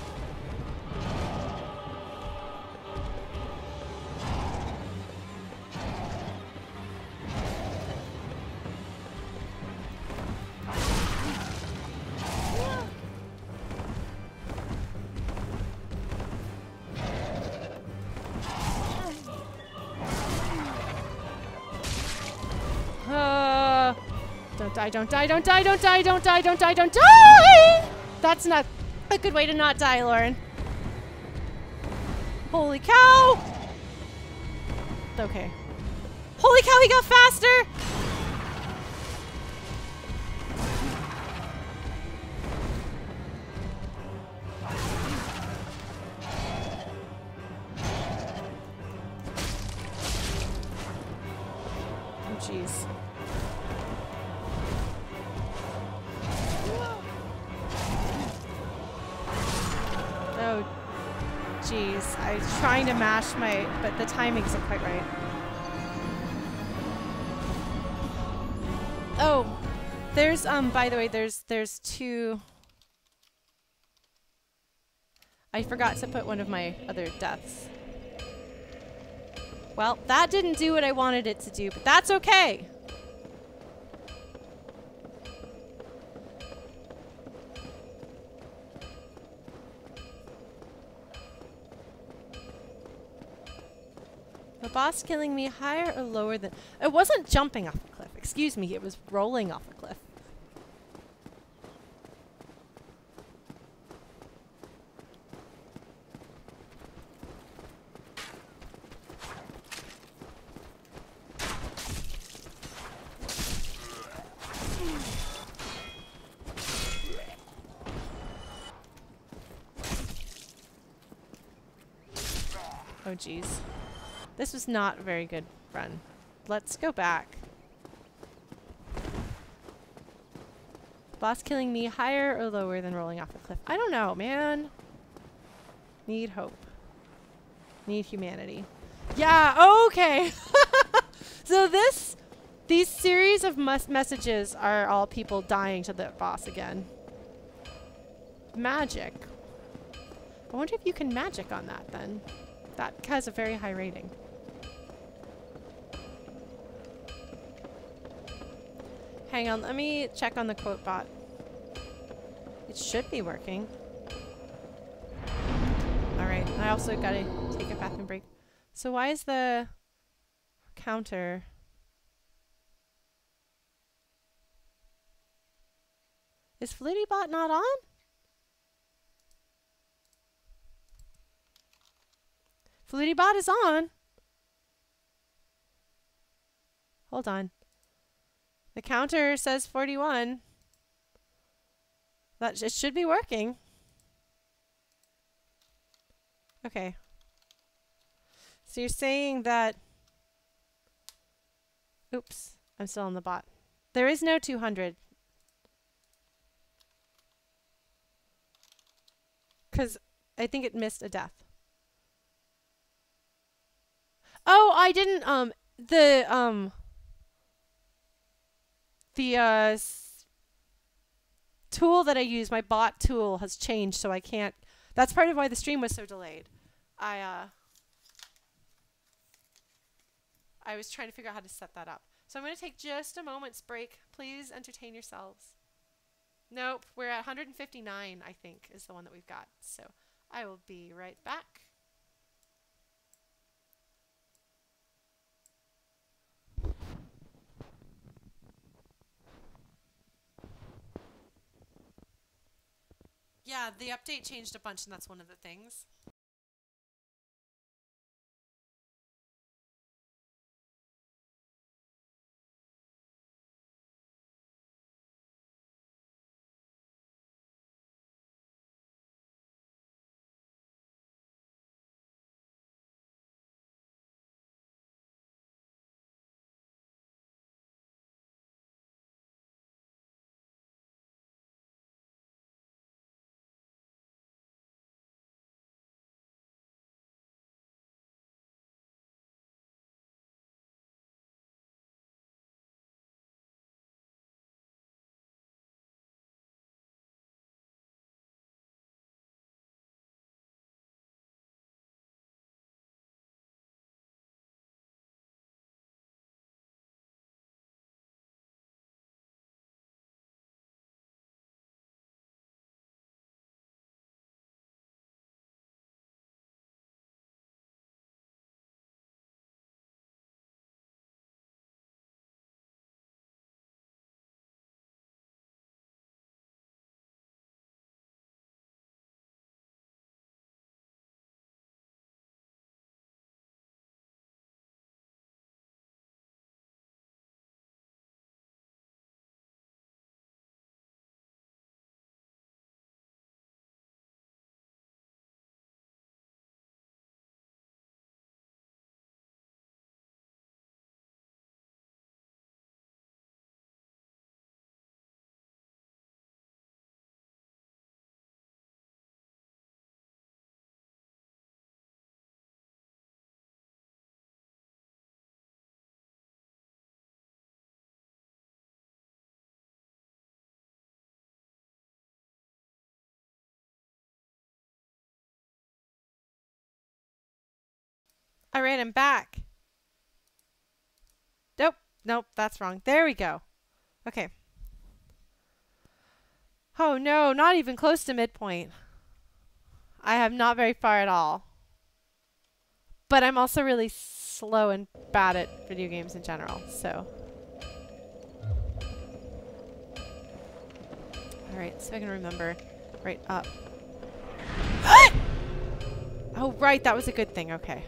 Don't die, don't die, don't die, don't die, don't die, don't die! That's not a good way to not die, Lauren. Holy cow! Okay. Holy cow, he got faster! Mash my, but the timing isn't quite right. Oh, there's um. By the way, there's there's two. I forgot to put one of my other deaths. Well, that didn't do what I wanted it to do, but that's okay. The boss killing me higher or lower than... It wasn't jumping off a cliff. Excuse me, it was rolling off a cliff. Oh, jeez. This was not a very good run. Let's go back. Boss killing me higher or lower than rolling off a cliff? I don't know, man. Need hope. Need humanity. Yeah, okay. so this, these series of mus- messages are all people dying to the boss again. Magic. I wonder if you can magic on that then. That has a very high rating. Hang on, let me check on the quote bot. It should be working. Alright, I also gotta take a bathroom break. So why is the counter... Is FlutyBot not on? FlutyBot is on. Hold on. The counter says 41. That it should be working. Okay. So you're saying that Oops, I'm still on the bot. There is no 200. Cuz I think it missed a death. Oh, I didn't um the um the uh tool that I use, my bot tool has changed so I can't that's part of why the stream was so delayed. I uh I was trying to figure out how to set that up. So I'm going to take just a moment's break. Please entertain yourselves. Nope, we're at 159, I think, is the one that we've got. So I will be right back. Yeah, the update changed a bunch, and that's one of the things. I ran him back. Nope. Nope, that's wrong. There we go. Okay. Oh no, not even close to midpoint. I have not very far at all. But I'm also really slow and bad at video games in general, so. Alright, so I can remember. Right up. oh, right, that was a good thing. Okay.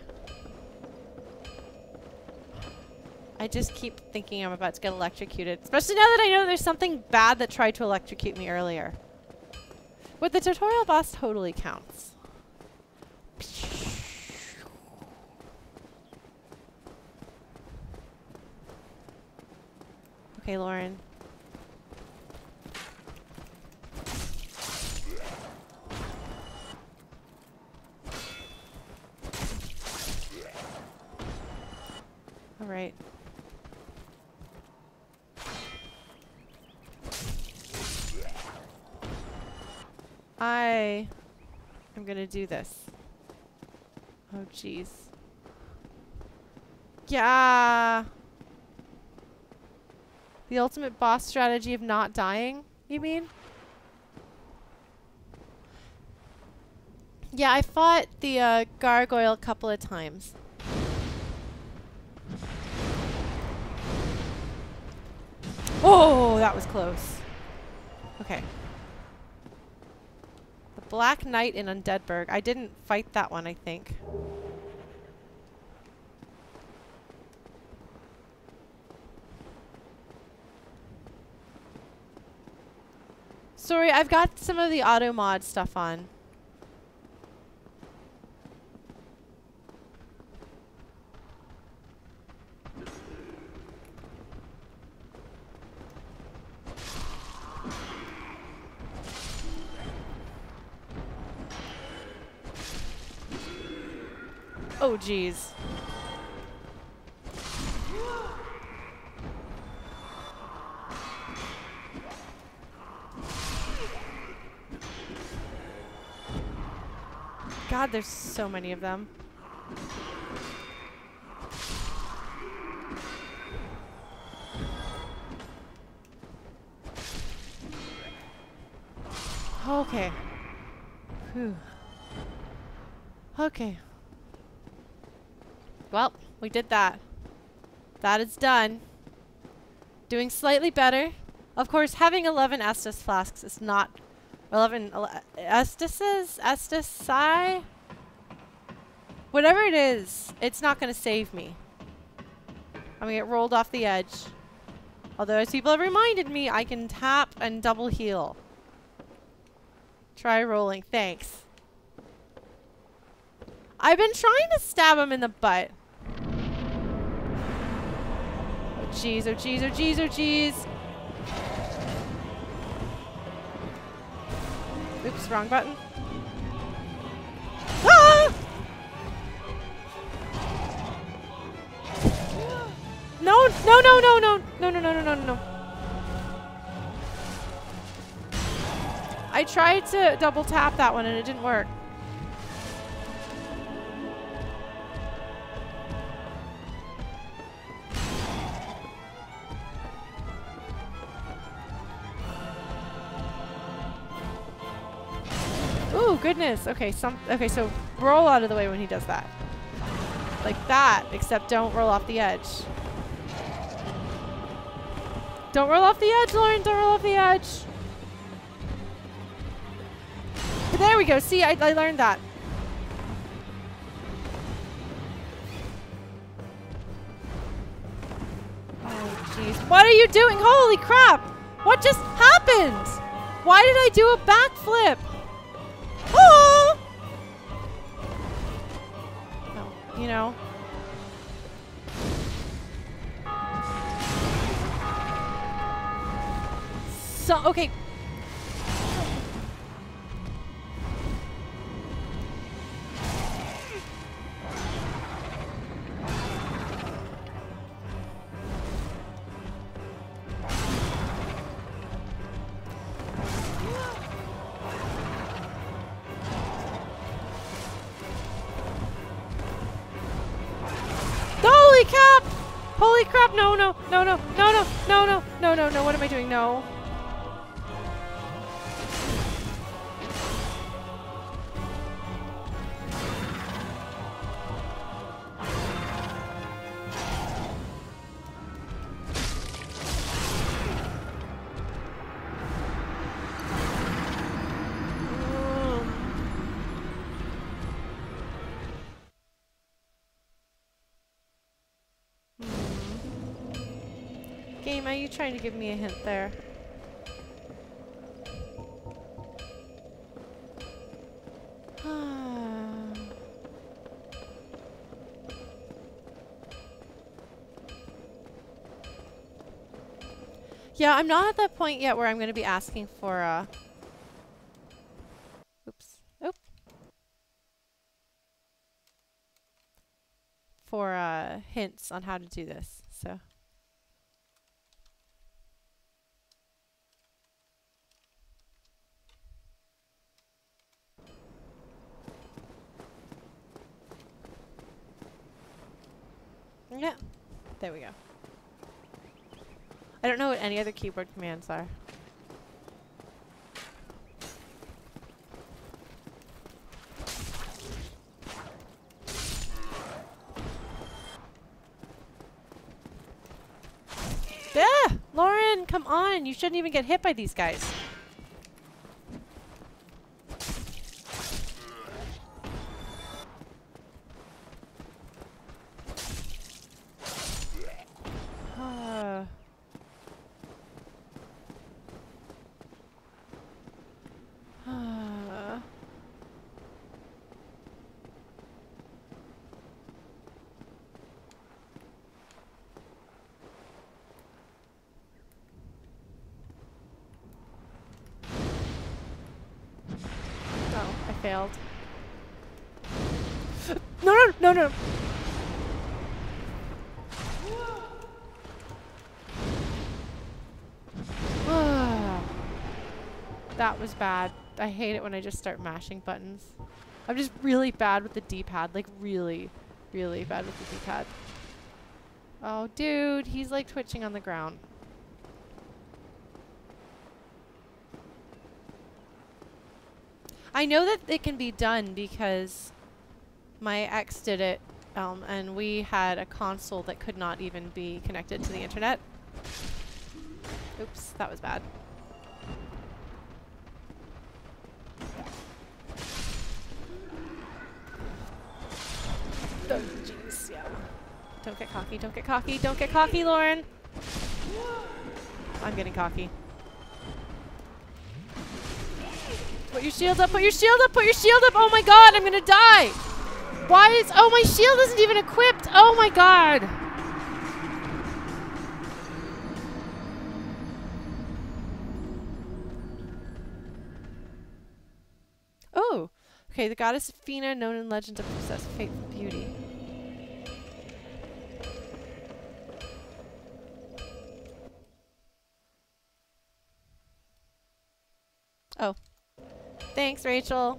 I just keep thinking I'm about to get electrocuted. Especially now that I know there's something bad that tried to electrocute me earlier. But the tutorial boss totally counts. Okay, Lauren. All right. I am going to do this. Oh, jeez. Yeah. The ultimate boss strategy of not dying, you mean? Yeah, I fought the uh, gargoyle a couple of times. Oh, that was close. Okay. Black Knight in Undead Burg. I didn't fight that one, I think. Sorry, I've got some of the auto mod stuff on. Oh, jeez. God, there's so many of them. Okay. Whew. Okay. Well, we did that. That is done. Doing slightly better. Of course, having 11 Estus flasks is not 11 Estises? Estus Whatever it is, it's not going to save me. I'm going to get rolled off the edge. Although, as people have reminded me, I can tap and double heal. Try rolling. Thanks. I've been trying to stab him in the butt. Jeez. Oh, jeez. Oh, jeez. Oh, jeez. Oops, wrong button. Ah! No, no, no, no, no, no, no, no, no, no, no. I tried to double tap that one and it didn't work. Goodness. Okay, some okay, so roll out of the way when he does that. Like that, except don't roll off the edge. Don't roll off the edge, Lauren. Don't roll off the edge. But there we go. See, I, I learned that. Oh, jeez. What are you doing? Holy crap! What just happened? Why did I do a backflip? I doing? No. Trying to give me a hint there? yeah, I'm not at that point yet where I'm going to be asking for, uh... Oops. Oop. For, uh, hints on how to do this, so... Yeah. There we go. I don't know what any other keyboard commands are. Yeah! Lauren, come on! You shouldn't even get hit by these guys. Ah. Ah. Oh, I failed. no, no, no, no. that was bad. I hate it when I just start mashing buttons. I'm just really bad with the D-pad. Like, really, really bad with the D-pad. Oh, dude. He's, like, twitching on the ground. I know that it can be done because my ex did it, um, and we had a console that could not even be connected to the internet. Oops, that was bad. Oh, jeez, yeah. Don't get cocky, don't get cocky, don't get cocky, Lauren! I'm getting cocky. Put your shield up, put your shield up, put your shield up! Oh my god, I'm gonna die! Why is- oh, my shield isn't even equipped! Oh my god! Oh! Okay, the goddess Athena, known in legends to possess fateful Thanks, Rachel.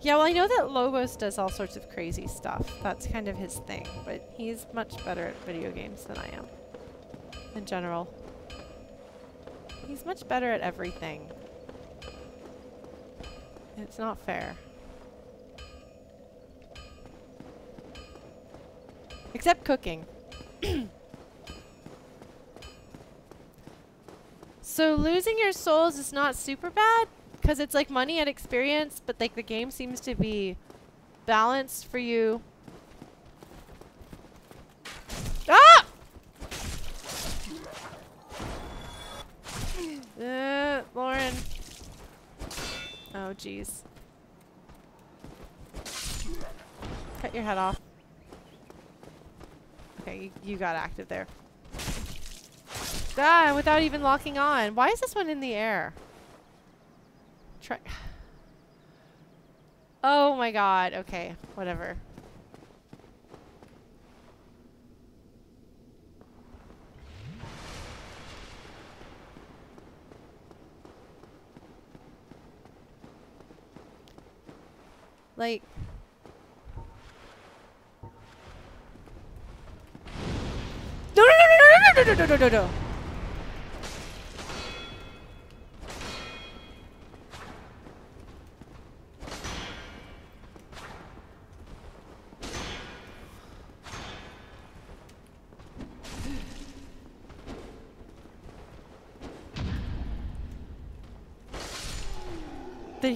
Yeah, well, I know that Logos does all sorts of crazy stuff. That's kind of his thing, but he's much better at video games than I am. In general. He's much better at everything. It's not fair. Except cooking. so losing your souls is not super bad because it's like money and experience, but like the game seems to be balanced for you. Ah! Uh, Lauren. Oh, jeez. Cut your head off. Okay, you, you got active there. Ah, without even locking on. Why is this one in the air? Try. Oh my god. Okay. Whatever. Like... No, no, no, no, no, no, no, no, no, no, no.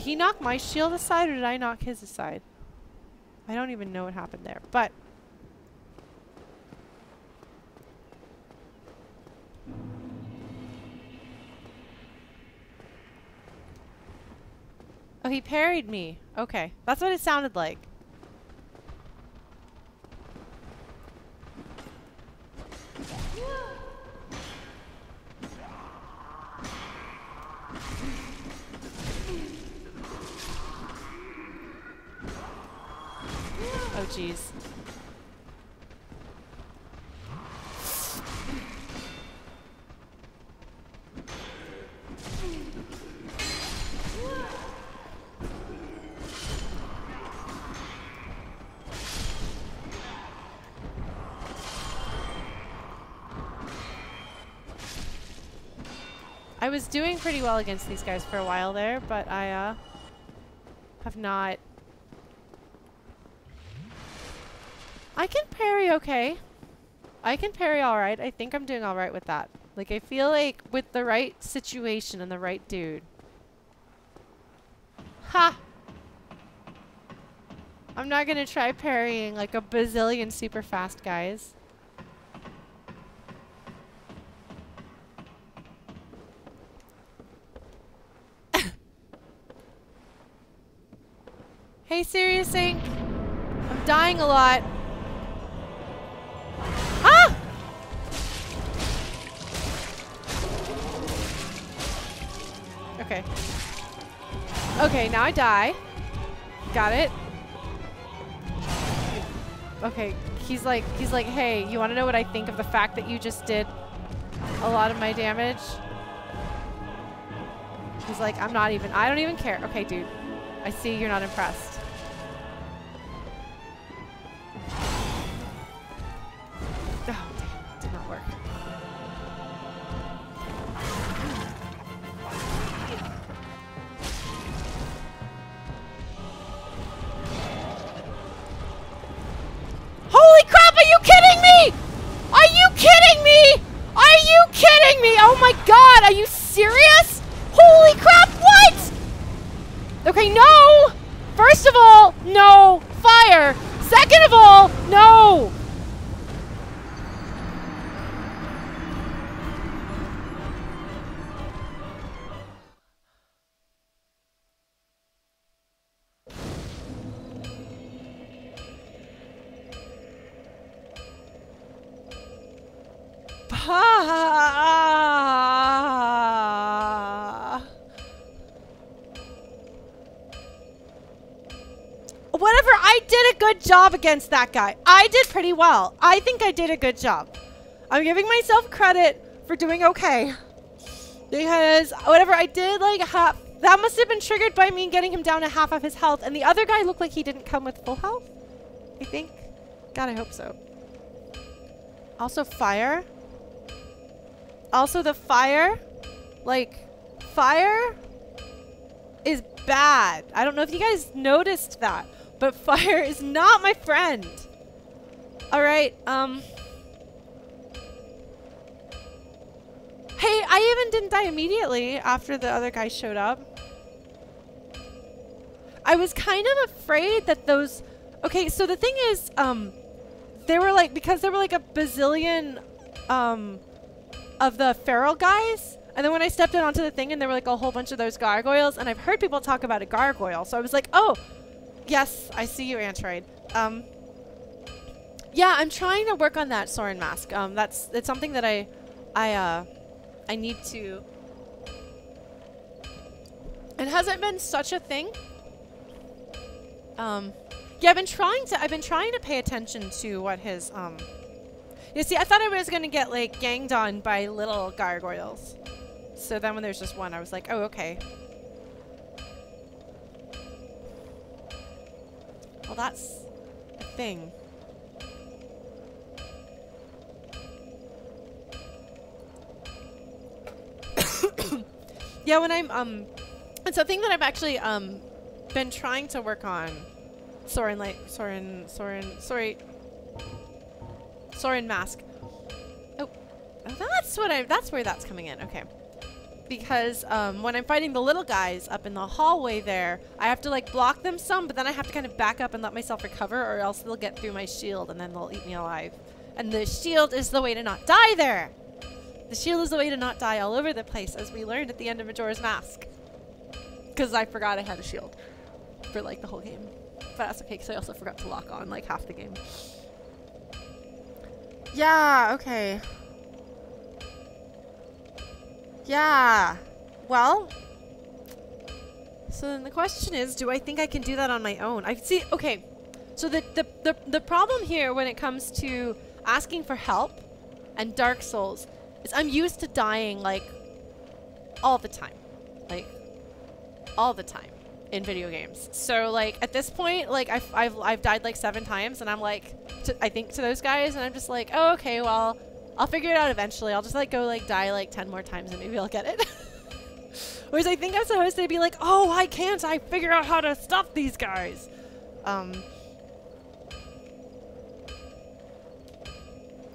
He knock my shield aside or did I knock his aside? I don't even know what happened there, but Oh, he parried me. Okay. That's what it sounded like. Was doing pretty well against these guys for a while there, but I uh, have not. I can parry okay. I can parry alright. I think I'm doing alright with that. Like, I feel like with the right situation and the right dude. Ha! I'm not gonna try parrying like a bazillion super fast guys. Hey, Serious Inc. I'm dying a lot. Okay. Okay, now I die. Got it. Okay, he's like, he's like, hey, you want to know what I think of the fact that you just did a lot of my damage? He's like, I'm not even, I don't even care. Okay, dude. I see you're not impressed. Job against that guy. I did pretty well. I think I did a good job. I'm giving myself credit for doing okay. Because whatever I did, like half, that must have been triggered by me getting him down to half of his health. And the other guy looked like he didn't come with full health. I think. God, I hope so. Also, fire. Also, the fire, like, fire is bad. I don't know if you guys noticed that, but fire is not my friend. All right, um. Hey, I even didn't die immediately after the other guy showed up. I was kind of afraid that those. Okay, so the thing is, um, they were like because there were like a bazillion, um, of the feral guys. And then when I stepped in onto the thing and there were like a whole bunch of those gargoyles, and I've heard people talk about a gargoyle, so I was like, oh, yes, I see you, Antroid. Um, yeah, I'm trying to work on that Soren mask. Um, that's it's something that I, I, uh, I need to. It hasn't been such a thing. Um, yeah, I've been trying to. I've been trying to pay attention to what his um. You see, I thought I was gonna get like ganged on by little gargoyles. So then when there's just one, I was like, oh, okay. Well, that's a thing. yeah, when I'm, um, it's a thing that I've actually, um, been trying to work on. Soren, like, Soren, Soren, sorry. Soren mask. Oh, oh that's what I, that's where that's coming in. Okay. Because um, when I'm fighting the little guys up in the hallway there, I have to like block them some, but then I have to kind of back up and let myself recover, or else they'll get through my shield and then they'll eat me alive. And the shield is the way to not die there. The shield is the way to not die all over the place, as we learned at the end of Majora's Mask. Because I forgot I had a shield for like the whole game. But that's okay, because I also forgot to lock on like half the game. Yeah, okay. Yeah. Well, so then the question is, do I think I can do that on my own? I see, okay. So the, the, the, the problem here when it comes to asking for help and Dark Souls is I'm used to dying like all the time. Like all the time in video games. So like at this point, like I've, I've, I've died like seven times and I'm like, to, I think to those guys and I'm just like, oh, okay, well, I'll figure it out eventually. I'll just like go like die like 10 more times and maybe I'll get it. Whereas I think I'm supposed to be like, oh, why can't I figure out how to stop these guys? Um,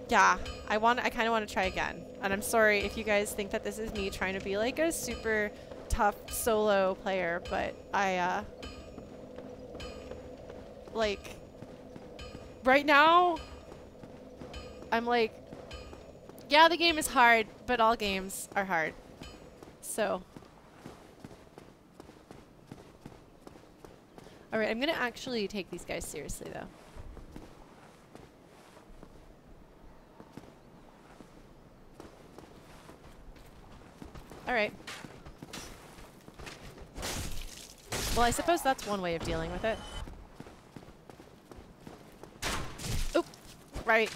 yeah, I want. I kind of want to try again. And I'm sorry if you guys think that this is me trying to be like a super tough solo player, but I, uh, like, right now, I'm like, yeah, the game is hard, but all games are hard. So. Alright, I'm gonna actually take these guys seriously though. Alright. Well, I suppose that's one way of dealing with it. Oop! Right.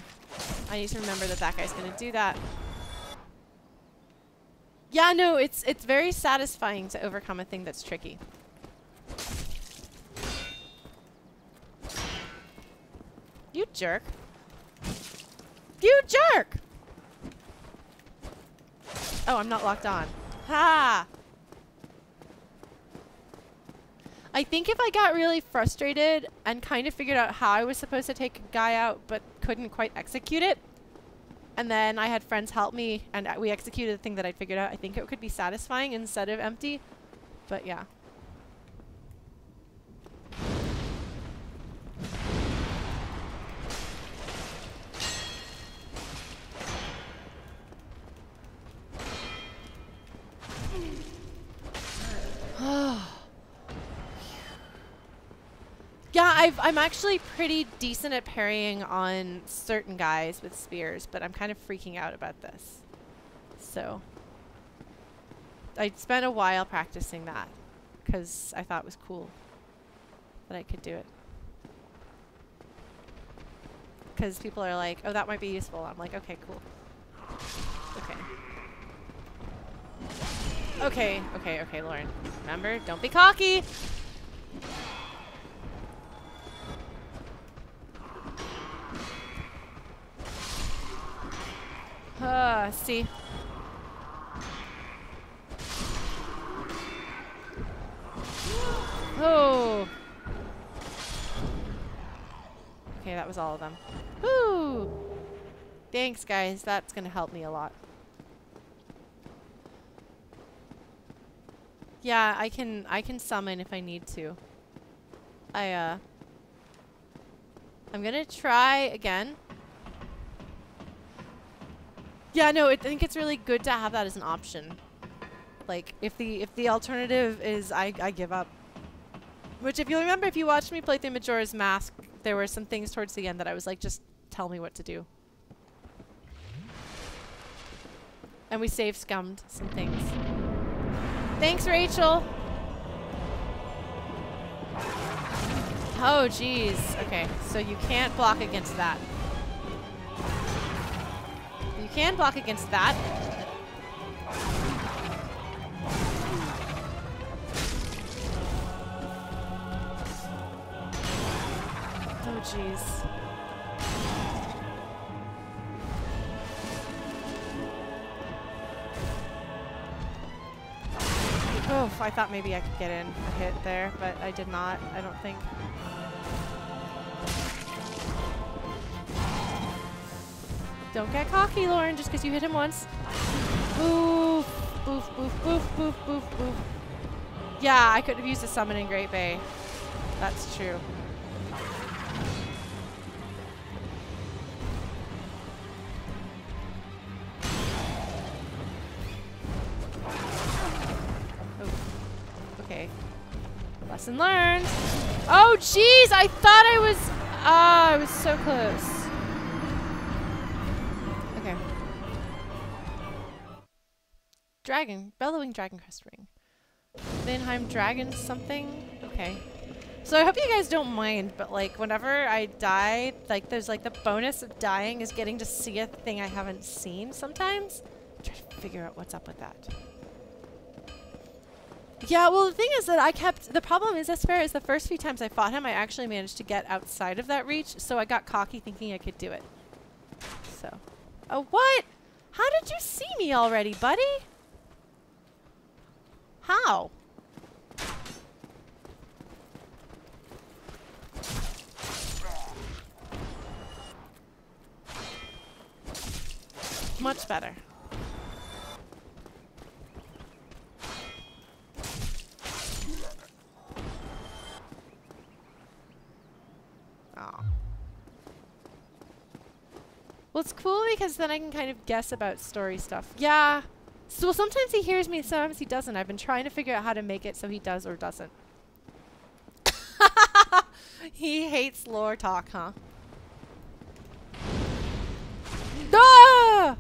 I need to remember that that guy's gonna do that. Yeah, no, it's it's very satisfying to overcome a thing that's tricky. You jerk. You jerk! Oh, I'm not locked on. Ha! I think if I got really frustrated and kind of figured out how I was supposed to take a guy out but couldn't quite execute it, and then I had friends help me and uh, we executed the thing that I figured out, I think it could be satisfying instead of empty. But yeah. Yeah, I've, I'm actually pretty decent at parrying on certain guys with spears, but I'm kind of freaking out about this. So, I spent a while practicing that because I thought it was cool that I could do it. Because people are like, oh, that might be useful. I'm like, okay, cool. Okay. Okay, okay, okay, Lauren. Remember, don't be cocky! Uh, see. Oh. Okay, that was all of them. Woo! Thanks, guys. That's gonna help me a lot. Yeah, I can I can summon if I need to. I uh I'm gonna try again. Yeah, no, I think it's really good to have that as an option. Like, if the if the alternative is I, I give up. Which, if you remember, if you watched me play through Majora's Mask, there were some things towards the end that I was like, just tell me what to do. And we save scummed some things. Thanks, Rachel! Oh, jeez. Okay, so you can't block against that can block against that. Oh, jeez. Oh, I thought maybe I could get in a hit there, but I did not, I don't think. Don't get cocky, Lauren, just because you hit him once. Boof, boof, boof, boof, boof, boof, oof. Yeah, I could have used a summon in Great Bay. That's true. Oh, okay. Lesson learned. Oh, jeez! I thought I was... Ah, I was so close. Dragon. Bellowing Dragon Crest Ring. Vinheim Dragon something? Okay. So I hope you guys don't mind, but like whenever I die, like there's like the bonus of dying is getting to see a thing I haven't seen sometimes. Try to figure out what's up with that. Yeah, well the thing is that I kept the problem is Esper is the first few times I fought him I actually managed to get outside of that reach, so I got cocky thinking I could do it. So Oh what? How did you see me already, buddy? How? Much better. Aw. Well, it's cool because then I can kind of guess about story stuff. Yeah. So sometimes he hears me, sometimes he doesn't. I've been trying to figure out how to make it so he does or doesn't. he hates lore talk, huh? Ah!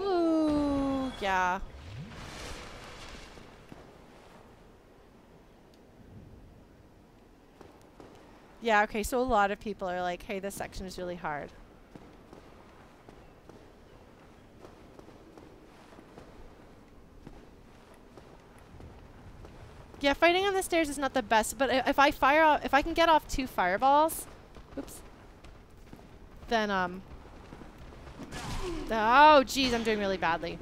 Ooh, yeah. Yeah, okay, so a lot of people are like, hey, this section is really hard. Yeah, fighting on the stairs is not the best, but if I fire off, if I can get off two fireballs, oops, then, um, oh, geez, I'm doing really badly.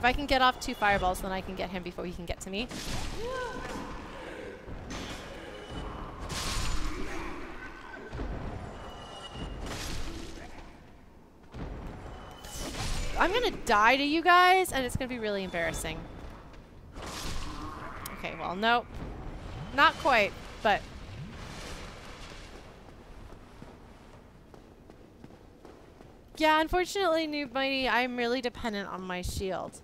If I can get off two fireballs, then I can get him before he can get to me. I'm gonna die to you guys, and it's gonna be really embarrassing. Okay, well, no. Not quite, but... Yeah, unfortunately, Noob Mighty, I'm really dependent on my shield.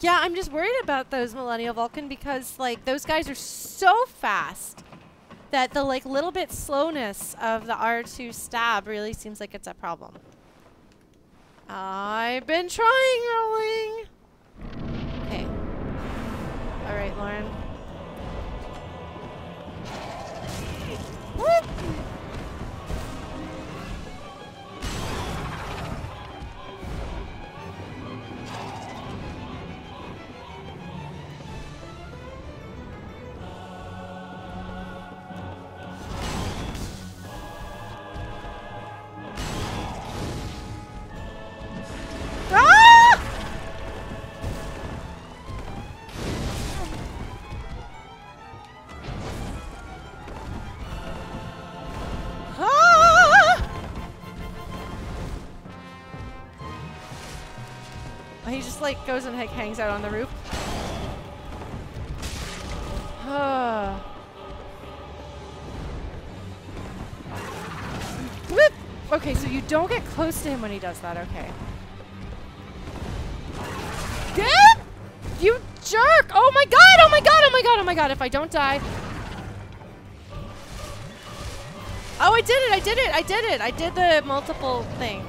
Yeah, I'm just worried about those Millennial Vulcan because like those guys are so fast that the like little bit slowness of the R2 stab really seems like it's a problem. I've been trying rolling. Okay. All right, Lauren. Whoop. Like goes and like hangs out on the roof. Okay, so you don't get close to him when he does that. Okay. Dad! You jerk! Oh my god! Oh my god! Oh my god! Oh my god! If I don't die. Oh, I did it! I did it! I did it! I did the multiple thing.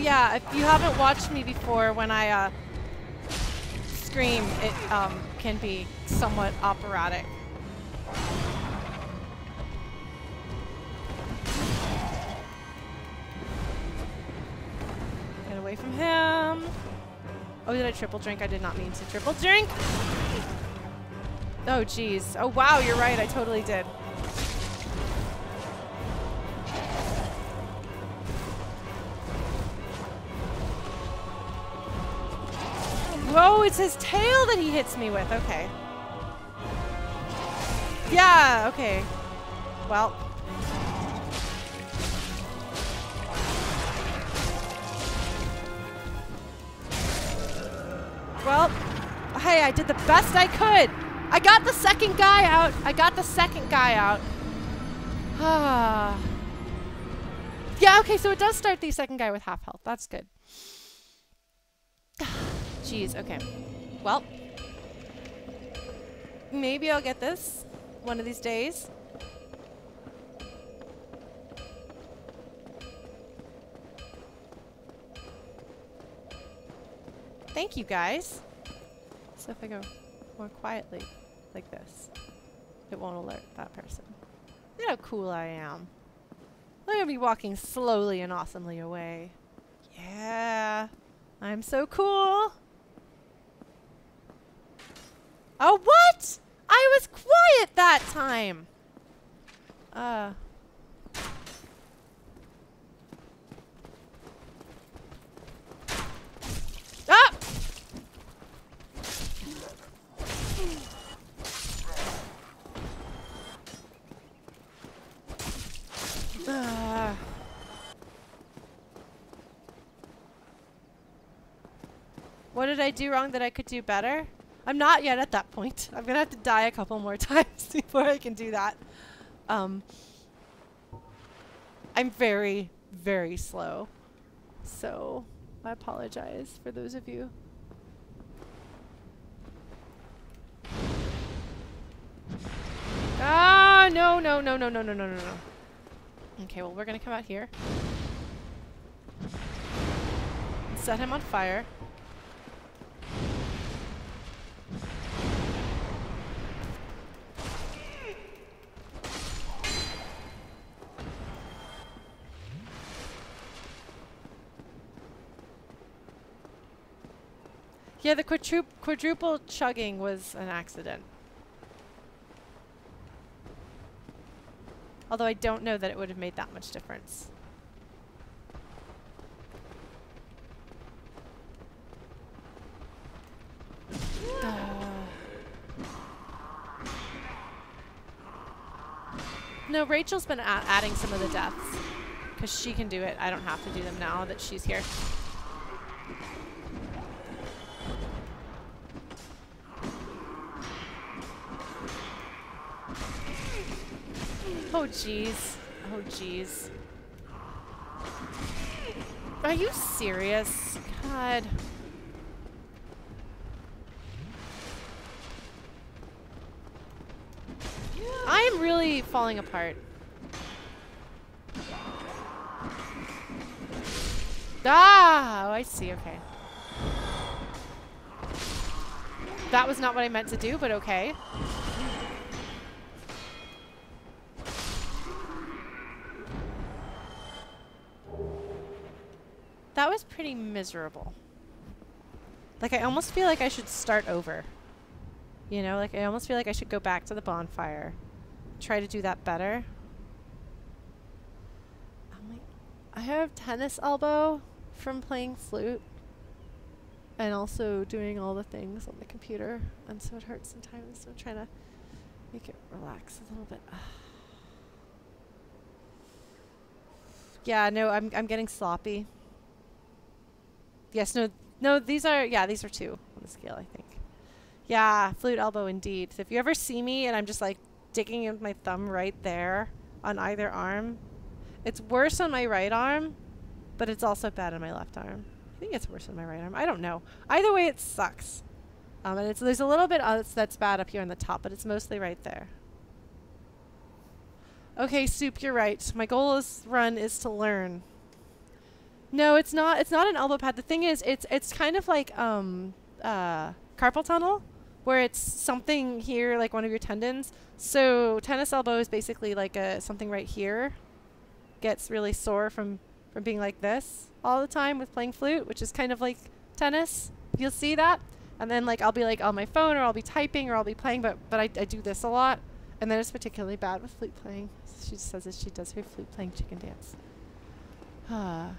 Yeah, if you haven't watched me before when I uh scream, it um, can be somewhat operatic. Get away from him. Oh, did I triple drink? I did not mean to triple drink. Oh, jeez. Oh, wow, you're right. I totally did. Whoa, it's his tail that he hits me with. Okay. Yeah, okay. Well. Well, hey, I did the best I could. I got the second guy out. I got the second guy out. Ah. yeah, okay, so it does start the second guy with half health. That's good. Jeez, okay. Well, maybe I'll get this one of these days. Thank you, guys. So if I go more quietly, like this, it won't alert that person. Look how cool I am. I'm gonna be walking slowly and awesomely away. Yeah, I'm so cool. Oh, what? I was quiet that time. Uh. Ah! What did I do wrong that I could do better? I'm not yet at that point. I'm gonna have to die a couple more times before I can do that. Um, I'm very, very slow. So, I apologize for those of you. Ah, no, no, no, no, no, no, no, no, no. Okay, well, we're gonna come out here. Set him on fire. Yeah, the quadru quadruple chugging was an accident. Although I don't know that it would have made that much difference. no, Rachel's been adding some of the deaths. Because she can do it. I don't have to do them now that she's here. Oh, jeez. Oh, jeez. Are you serious? God. I am really falling apart. Ah, oh, I see. Okay. That was not what I meant to do, but okay. That was pretty miserable. Like, I almost feel like I should start over. You know, like, I almost feel like I should go back to the bonfire. Try to do that better. I have tennis elbow from playing flute. And also doing all the things on the computer. And so it hurts sometimes. So I'm trying to make it relax a little bit. yeah, no, I'm, I'm getting sloppy. Yes, no, no, these are, yeah, these are two on the scale, I think. Yeah, flute elbow indeed. So if you ever see me and I'm just like digging in my thumb right there on either arm, it's worse on my right arm, but it's also bad on my left arm. I think it's worse on my right arm. I don't know. Either way, it sucks. Um, and it's, there's a little bit that's bad up here on the top, but it's mostly right there. Okay, Soup, you're right. My goal is run is to learn. No, it's not. It's not an elbow pad. The thing is, it's it's kind of like um uh carpal tunnel, where it's something here, like one of your tendons. So tennis elbow is basically like a something right here. Gets really sore from from being like this all the time with playing flute, which is kind of like tennis. You'll see that, and then like I'll be like on my phone or I'll be typing or I'll be playing, but but I, I do this a lot, and then it's particularly bad with flute playing. She says that she does her flute playing chicken dance. Ah.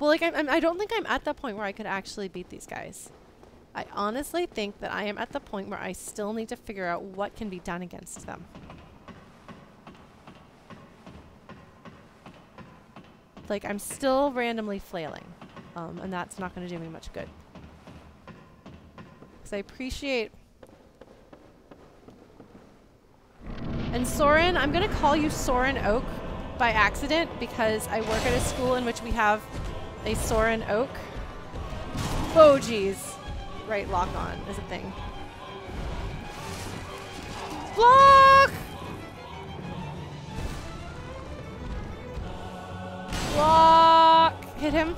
Well, like I'm, I'm, I don't think I'm at the point where I could actually beat these guys. I honestly think that I am at the point where I still need to figure out what can be done against them. Like I'm still randomly flailing, um, and that's not going to do me much good. Because I appreciate. And Soren, I'm going to call you Soren Oak by accident because I work at a school in which we have a Soren Oak. Oh, geez. Right lock on is a thing. Block! Block! Hit him.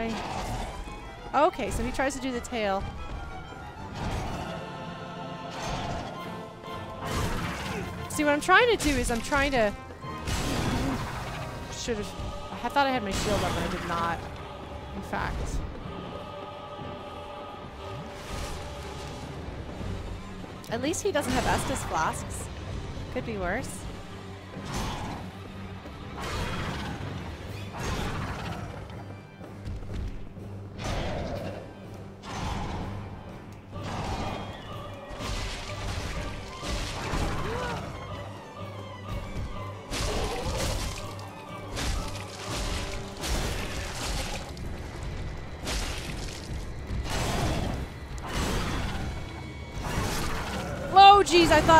I... Okay, so he tries to do the tail. See, what I'm trying to do is I'm trying to... Should have... I thought I had my shield up, but I did not. In fact. At least he doesn't have Estus flasks. Could be worse.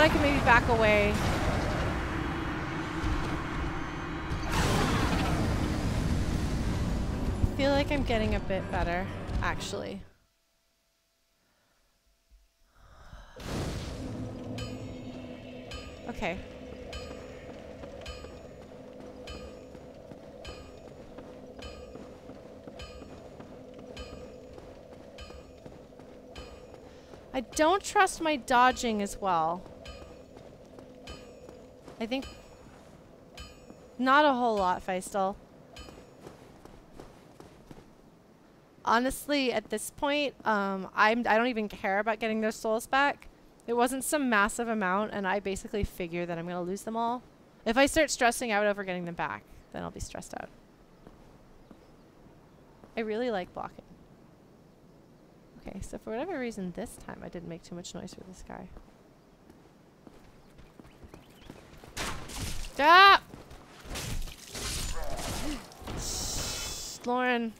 Thought I could maybe back away. I feel like I'm getting a bit better, actually. Okay. I don't trust my dodging as well. I think not a whole lot, Feistel. Honestly, at this point, um, I'm I don't even care about getting those souls back. It wasn't some massive amount, and I basically figure that I'm gonna lose them all. If I start stressing out over getting them back, then I'll be stressed out. I really like blocking. Okay, so for whatever reason this time I didn't make too much noise for this guy. Stop! Lauren.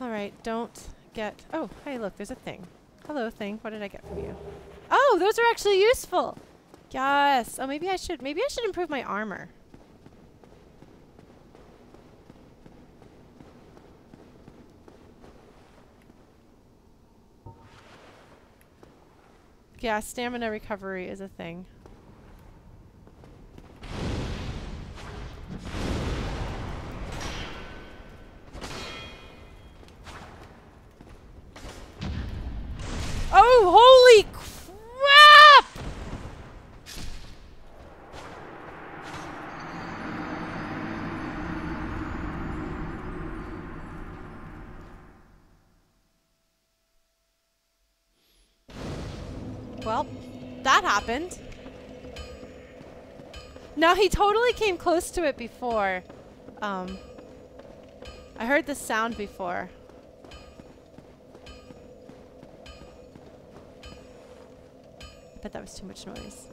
Alright, don't get... Oh, hey, look, there's a thing. Hello, thing. What did I get from you? Oh, those are actually useful! Yes! Oh, maybe I should... Maybe I should improve my armor. Yeah, stamina recovery is a thing. Oh, holy crap! Well, that happened. Now he totally came close to it before. Um, I heard the sound before. I bet that was too much noise.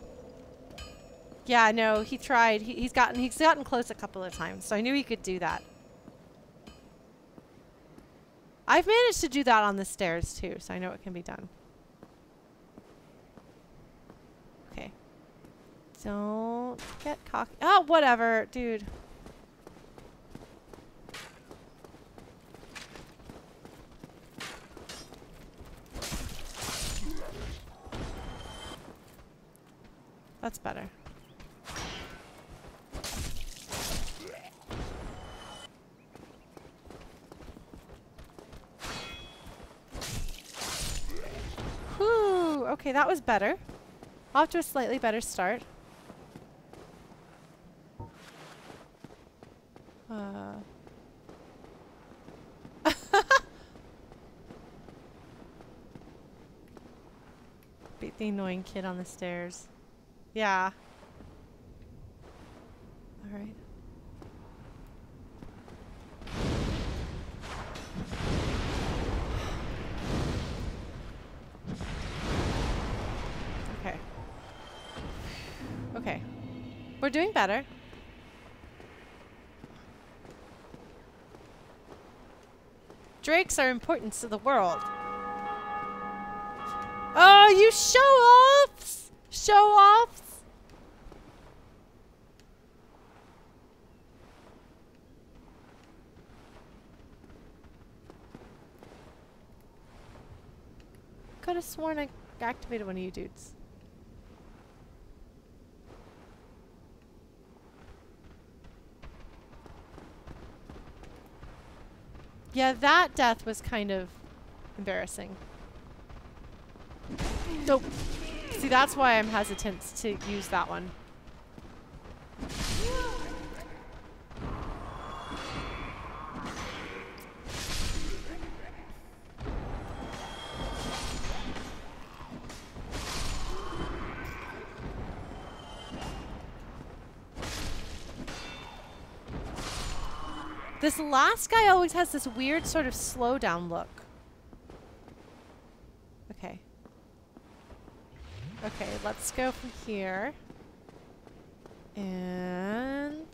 Yeah, no, he tried. He, he's gotten he's gotten close a couple of times, so I knew he could do that. I've managed to do that on the stairs too, so I know it can be done. Okay. Don't get cocky. Oh, whatever, dude. That's better. Whew, okay, that was better. Off to a slightly better start. Uh. Beat the annoying kid on the stairs. Yeah. Alright. Okay. Okay. We're doing better. Drakes are important to the world. Oh, you show offs! Show offs! Could have sworn I activated one of you dudes. Yeah, that death was kind of embarrassing. Nope. See, that's why I'm hesitant to use that one. This last guy always has this weird sort of slow down look. Okay. Okay, let's go from here. And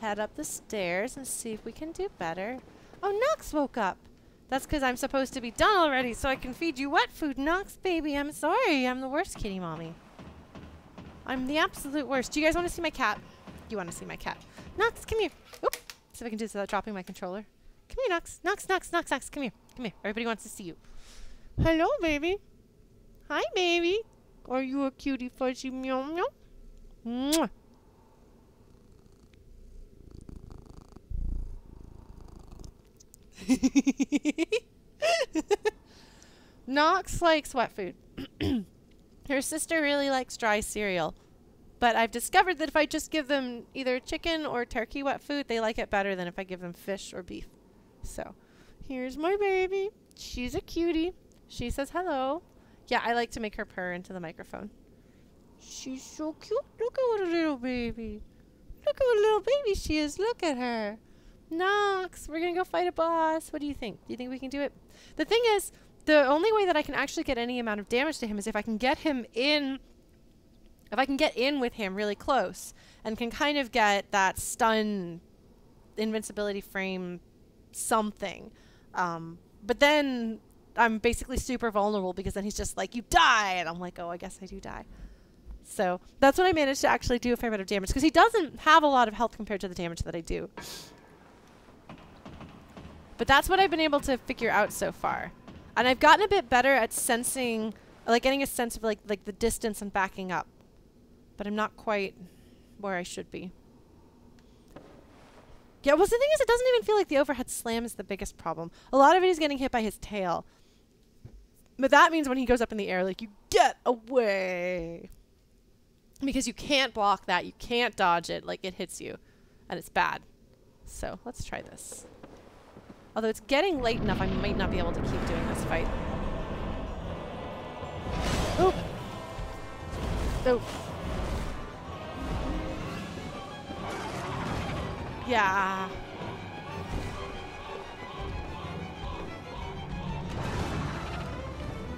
head up the stairs and see if we can do better. Oh, Nox woke up. That's because I'm supposed to be done already so I can feed you wet food. Nox, baby, I'm sorry. I'm the worst kitty mommy. I'm the absolute worst. Do you guys want to see my cat? You want to see my cat. Nox, come here. Oop. See if I can do this without dropping my controller. Come here, Nox. Nox, Nox, Nox, Nox. Come here. Come here. Everybody wants to see you. Hello, baby. Hi, baby. Are you a cutie fuzzy meow meow? Mwah. Nox likes wet food. Her sister really likes dry cereal. But I've discovered that if I just give them either chicken or turkey wet food, they like it better than if I give them fish or beef. So, here's my baby. She's a cutie. She says hello. Yeah, I like to make her purr into the microphone. She's so cute. Look at what a little baby. Look at what a little baby she is. Look at her. Nox, we're going to go fight a boss. What do you think? Do you think we can do it? The thing is, the only way that I can actually get any amount of damage to him is if I can get him in if I can get in with him really close and can kind of get that stun invincibility frame something. Um, but then I'm basically super vulnerable because then he's just like, you die. And I'm like, oh, I guess I do die. So that's what I managed to actually do a fair bit of damage because he doesn't have a lot of health compared to the damage that I do. But that's what I've been able to figure out so far. And I've gotten a bit better at sensing, like getting a sense of like like the distance and backing up but I'm not quite where I should be. Yeah, well, the thing is, it doesn't even feel like the overhead slam is the biggest problem. A lot of it is getting hit by his tail. But that means when he goes up in the air, like, you get away. Because you can't block that. You can't dodge it. Like, it hits you. And it's bad. So, let's try this. Although it's getting late enough, I might not be able to keep doing this fight. Oh! Oh! Yeah.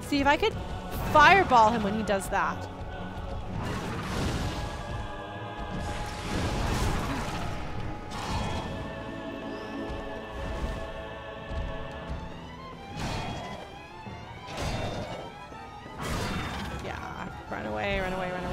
See, if I could fireball him when he does that. Yeah. Run away, run away, run Yeah.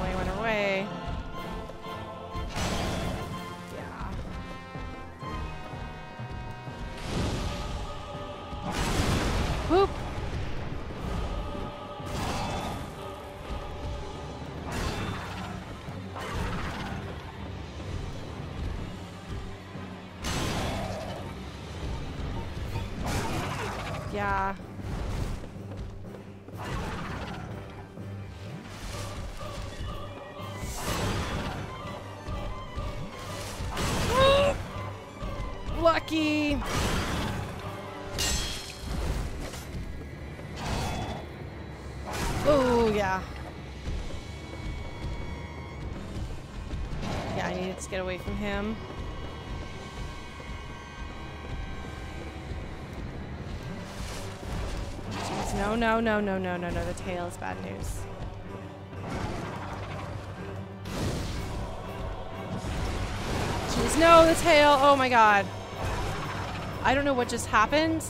Him. Jeez, no, no, no, no, no, no, no. The tail is bad news. Jeez, no, the tail. Oh my god. I don't know what just happened.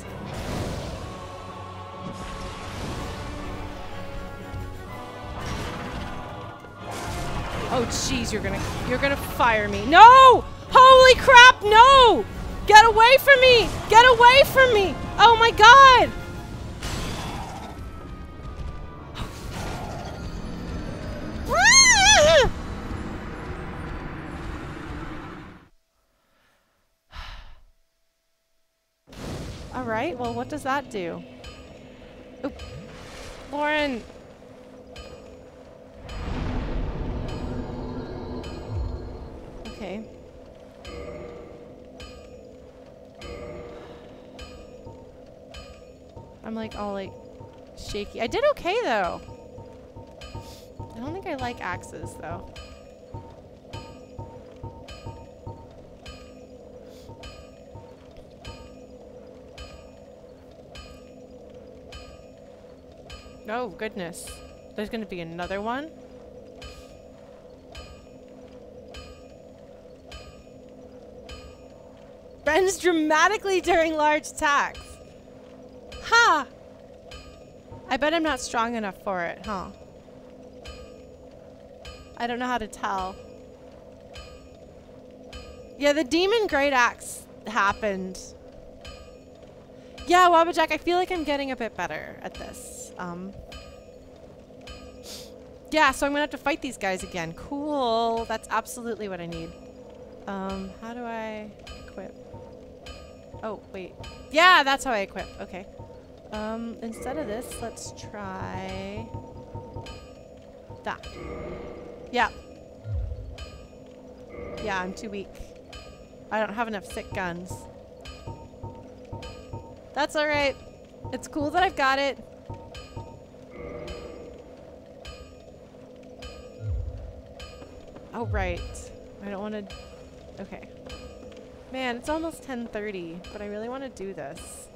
Oh jeez, you're gonna you're gonna fire me. No! Holy crap, no! Get away from me! Get away from me! Oh my god! Ah! All right, well, what does that do? Oop. Lauren! I'm like all like shaky. I did okay though. I don't think I like axes though. Oh goodness. There's gonna be another one? Bends dramatically during large attacks. Ha! I bet I'm not strong enough for it, huh? I don't know how to tell. Yeah, the demon great axe happened. Yeah, Wabajack, I feel like I'm getting a bit better at this. Um, yeah, so I'm gonna have to fight these guys again. Cool. That's absolutely what I need. Um, how do I equip? Oh, wait. Yeah, that's how I equip. Okay. Um, instead of this, let's try that. Yeah. Yeah, I'm too weak. I don't have enough sick guns. That's alright. It's cool that I've got it. Oh, right. I don't want to... Okay. Man, it's almost 10.30, but I really want to do this.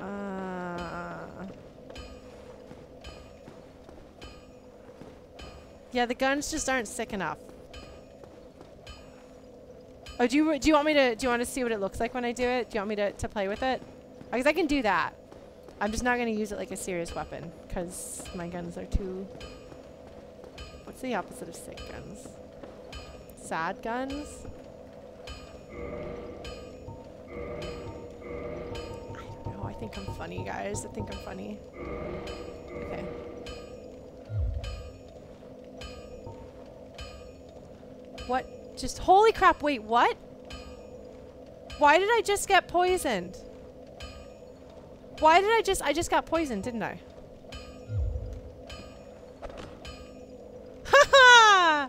Uh... Yeah, the guns just aren't sick enough. Oh, do you do you want me to do you want to see what it looks like when I do it? Do you want me to to play with it? Because I can do that. I'm just not going to use it like a serious weapon because my guns are too. What's the opposite of sick guns? Sad guns. Think I'm funny, guys. I think I'm funny. Okay. What? Just holy crap, wait, what? Why did I just get poisoned? Why did I just I just got poisoned, didn't I? Haha!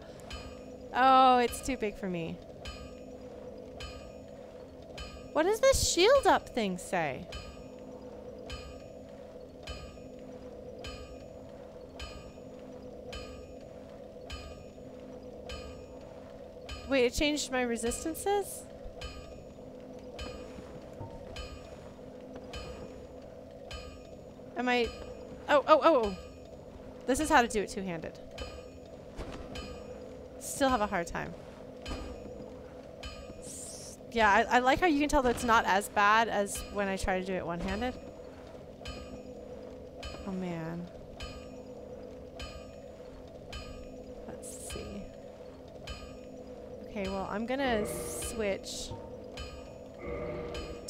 oh, it's too big for me. What does this shield up thing say? Wait, it changed my resistances? Am I... Oh, oh, oh, oh. This is how to do it two-handed. Still have a hard time. Yeah, I, I like how you can tell that it's not as bad as when I try to do it one-handed. Oh, man. Okay, well, I'm gonna switch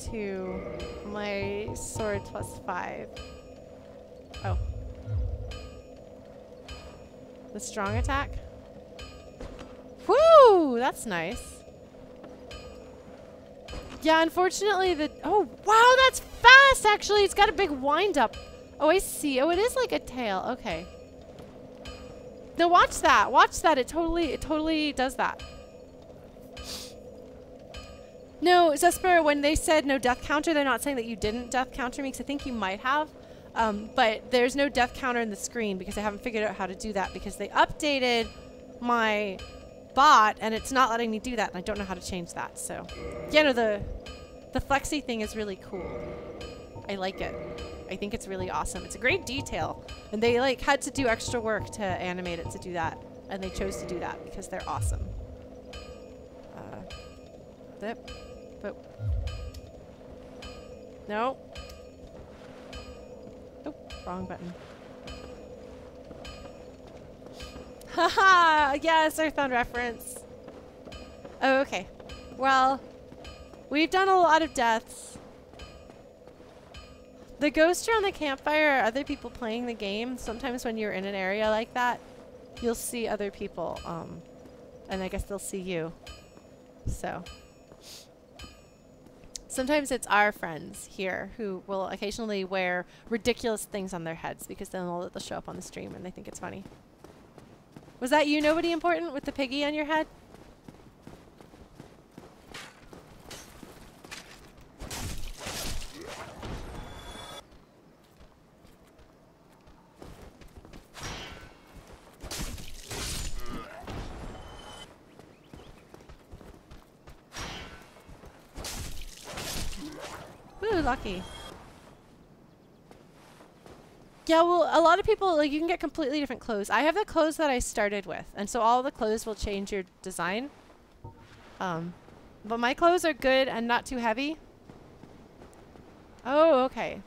to my sword plus five. Oh. The strong attack? Woo! That's nice. Yeah, unfortunately the- Oh, wow, that's fast, actually. It's got a big wind up. Oh, I see. Oh, it is like a tail. Okay. No, watch that. Watch that. It totally, it totally does that. No, Zesper, when they said no death counter, they're not saying that you didn't death counter me, because I think you might have. Um, but there's no death counter in the screen because I haven't figured out how to do that because they updated my bot and it's not letting me do that and I don't know how to change that. So, yeah, no, the the flexi thing is really cool. I like it. I think it's really awesome. It's a great detail, and they like had to do extra work to animate it to do that, and they chose to do that because they're awesome. Uh, but no. Oh, wrong button. Haha! yes, Earthbound reference. Oh, okay. Well, we've done a lot of deaths. The ghosts around the campfire are other people playing the game. Sometimes when you're in an area like that, you'll see other people, um, and I guess they'll see you. So. Sometimes it's our friends here who will occasionally wear ridiculous things on their heads because then they'll, they'll show up on the stream and they think it's funny. Was that you, nobody important, with the piggy on your head? Ooh, lucky. Yeah, well, a lot of people, like, you can get completely different clothes. I have the clothes that I started with, and so all the clothes will change your design. Um, but my clothes are good and not too heavy. Oh, okay.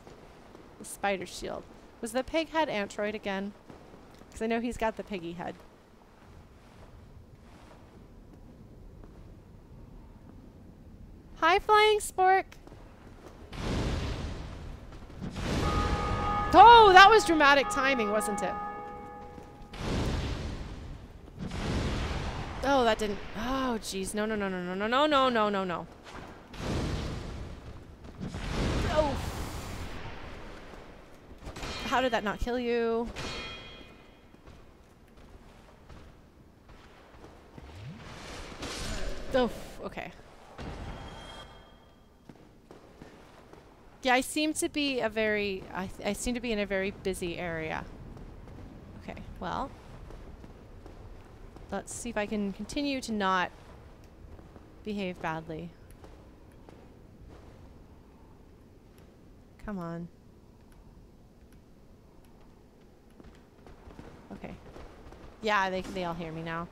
The spider shield. Was the pig head Antroid again? Because I know he's got the piggy head. Hi, Flying Spork. Oh, that was dramatic timing, wasn't it? Oh, that didn't. Oh, jeez. No, no, no, no, no, no, no, no, no, no, no. Oh. How did that not kill you? Oh, okay. Yeah, I seem to be a very, I, I seem to be in a very busy area. Okay, well. Let's see if I can continue to not behave badly. Come on. Okay. Yeah, they, they all hear me now.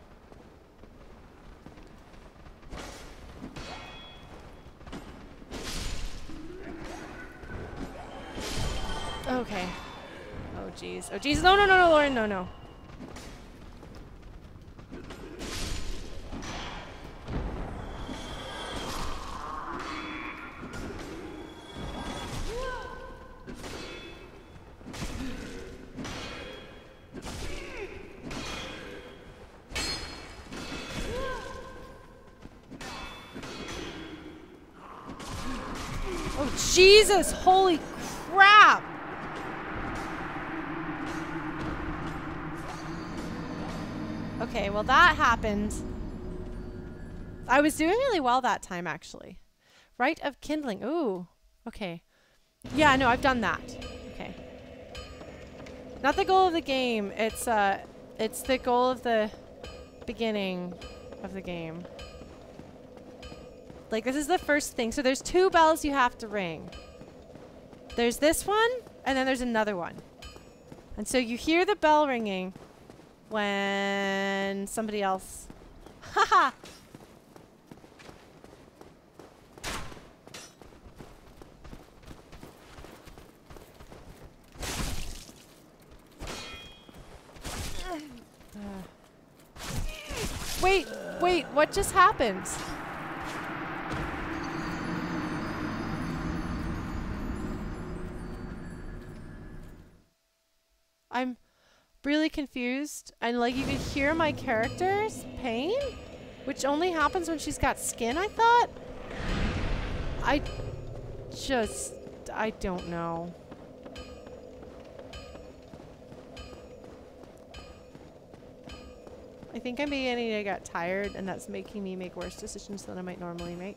Okay. Oh, jeez. Oh, jeez. No, no, no, no, Lauren. No, no. Oh, Jesus. Holy crap. Okay, well that happened. I was doing really well that time, actually. Rite of kindling. Ooh. Okay. Yeah, no, I've done that. Okay. Not the goal of the game. It's uh, it's the goal of the beginning of the game. Like this is the first thing. So there's two bells you have to ring. There's this one, and then there's another one. And so you hear the bell ringing when somebody else. Haha! wait, wait, what just happened? I'm really confused and like you could hear my character's pain which only happens when she's got skin I thought I just I don't know. I think I'm beginning to get tired and that's making me make worse decisions than I might normally make.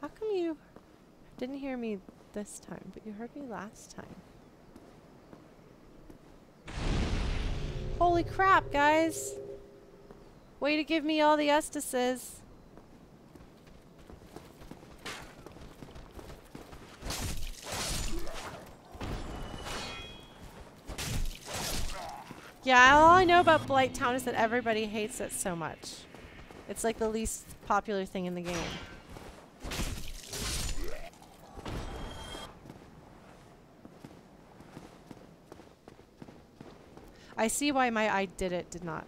How come you didn't hear me this time, but you heard me last time? Holy crap, guys! Way to give me all the Estuses. Yeah, all I know about Blighttown is that everybody hates it so much. It's like the least popular thing in the game. I see why my I did it did not.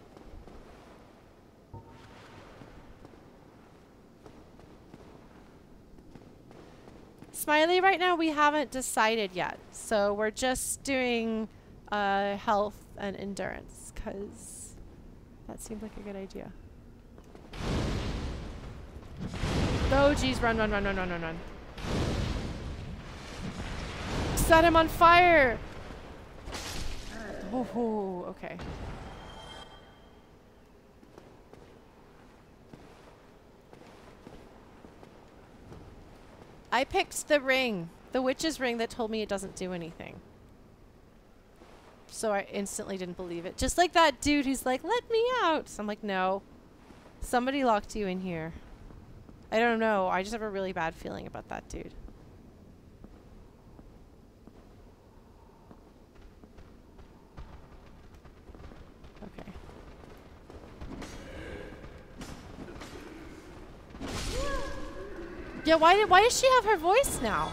Smiley, right now we haven't decided yet. So we're just doing uh, health and endurance because that seemed like a good idea. Oh, geez, run, run, run, run, run, run, run. Set him on fire! Okay. I picked the ring, the witch's ring that told me it doesn't do anything. So I instantly didn't believe it. Just like that dude who's like, let me out. So I'm like, no. Somebody locked you in here. I don't know. I just have a really bad feeling about that dude. Okay. Yeah, why did why does she have her voice now?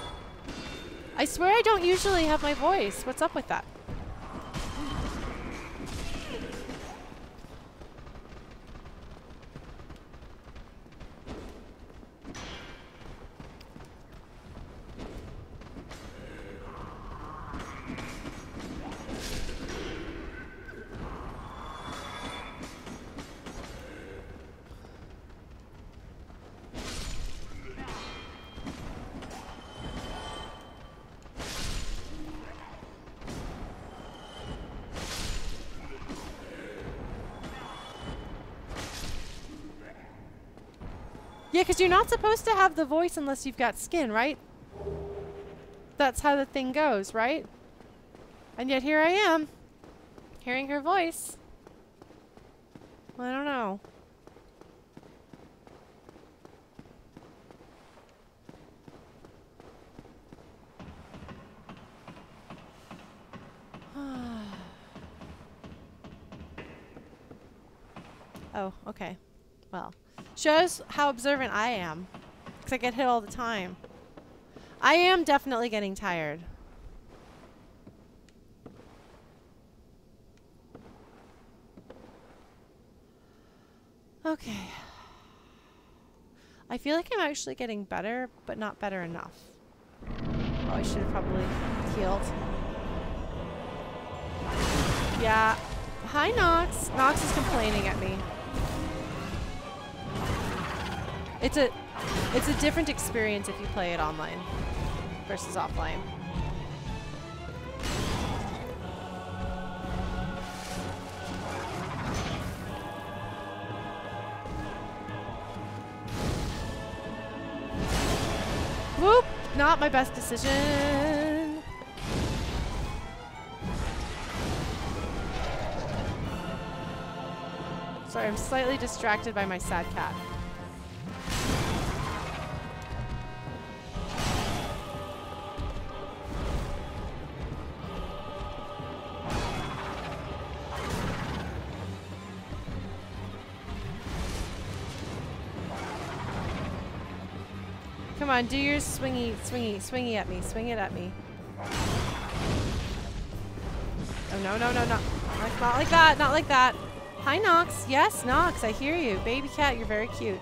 I swear I don't usually have my voice. What's up with that? You're not supposed to have the voice unless you've got skin, right? That's how the thing goes, right? And yet here I am, hearing her voice. I don't know. oh, okay. Well. Shows how observant I am. Because I get hit all the time. I am definitely getting tired. Okay. I feel like I'm actually getting better, but not better enough. Oh, I should have probably healed. Yeah. Hi, Nox. Nox is complaining at me. It's a it's a different experience if you play it online versus offline. Whoop! Not my best decision. Sorry, I'm slightly distracted by my sad cat. On, do your swingy, swingy, swingy at me. Swing it at me. Oh, no, no, no, no. Not, not like that. Not like that. Hi, Nox. Yes, Nox. I hear you. Baby cat, you're very cute.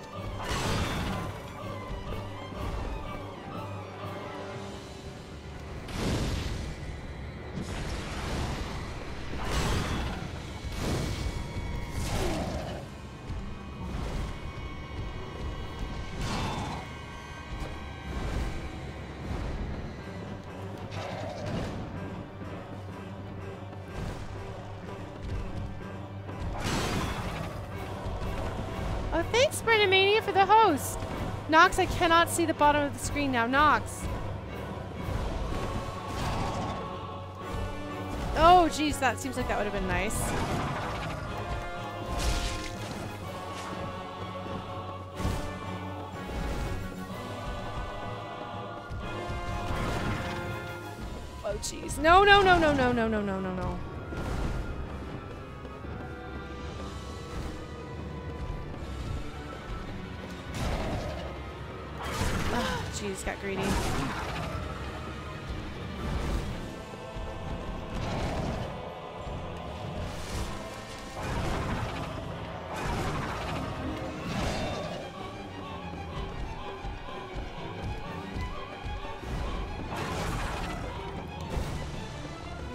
Nox, I cannot see the bottom of the screen now. Nox. Oh, geez, that seems like that would have been nice. Oh, jeez. No, no, no, no, no, no, no, no, no, no. Jeez, got greedy.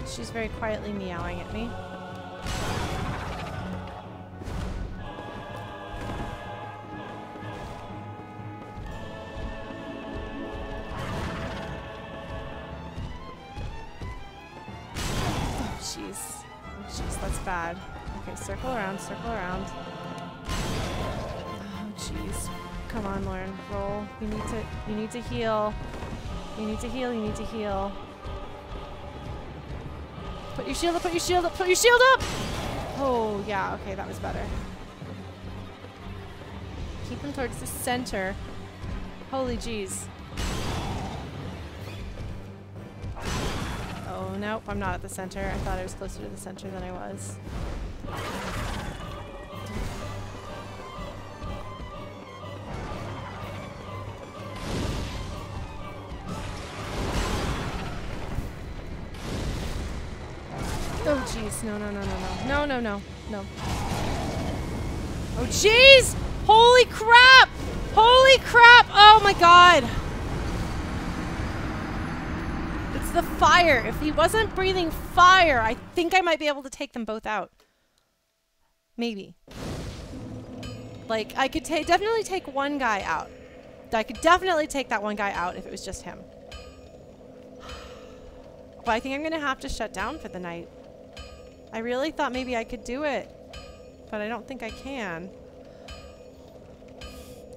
She's very quietly meowing at me. Circle around, circle around. Oh, jeez. Come on, Lauren. Roll. You need to you need to heal. You need to heal, you need to heal. Put your shield up, put your shield up, put your shield up! Oh, yeah, okay, that was better. Keep them towards the center. Holy jeez. Oh, nope, I'm not at the center. I thought I was closer to the center than I was. No, no, no, no, no. No, no, no. No. Oh, jeez! Holy crap! Holy crap! Oh, my God! It's the fire. If he wasn't breathing fire, I think I might be able to take them both out. Maybe. Like, I could ta definitely take one guy out. I could definitely take that one guy out if it was just him. But I think I'm going to have to shut down for the night. I really thought maybe I could do it, but I don't think I can.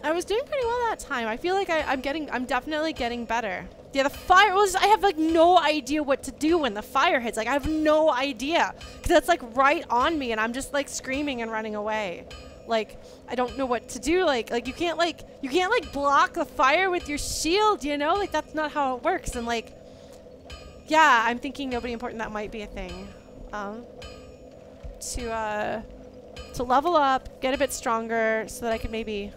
I was doing pretty well that time. I feel like I, am getting, I'm definitely getting better. Yeah, the fire was, I have like no idea what to do when the fire hits. Like I have no idea because that's like right on me and I'm just like screaming and running away. Like I don't know what to do. Like, like you can't like, you can't like block the fire with your shield, you know? Like that's not how it works. And like, yeah, I'm thinking nobody important that might be a thing um, to uh, to level up, get a bit stronger, so that I could maybe.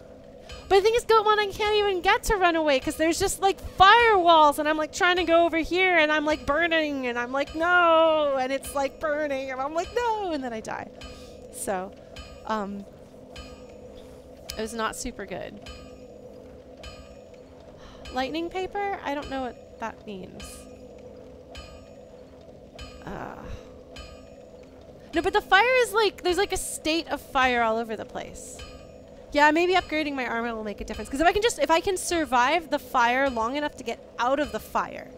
But the thing is, Goatmon, I can't even get to run away because there's just like firewalls, and I'm like trying to go over here, and I'm like burning, and I'm like no, and it's like burning, and I'm like no, and then I die. So, um, it was not super good. Lightning paper? I don't know what that means. Uh. No, but the fire is like, there's like a state of fire all over the place. Yeah, maybe upgrading my armor will make a difference. Because if I can just, if I can survive the fire long enough to get out of the fire,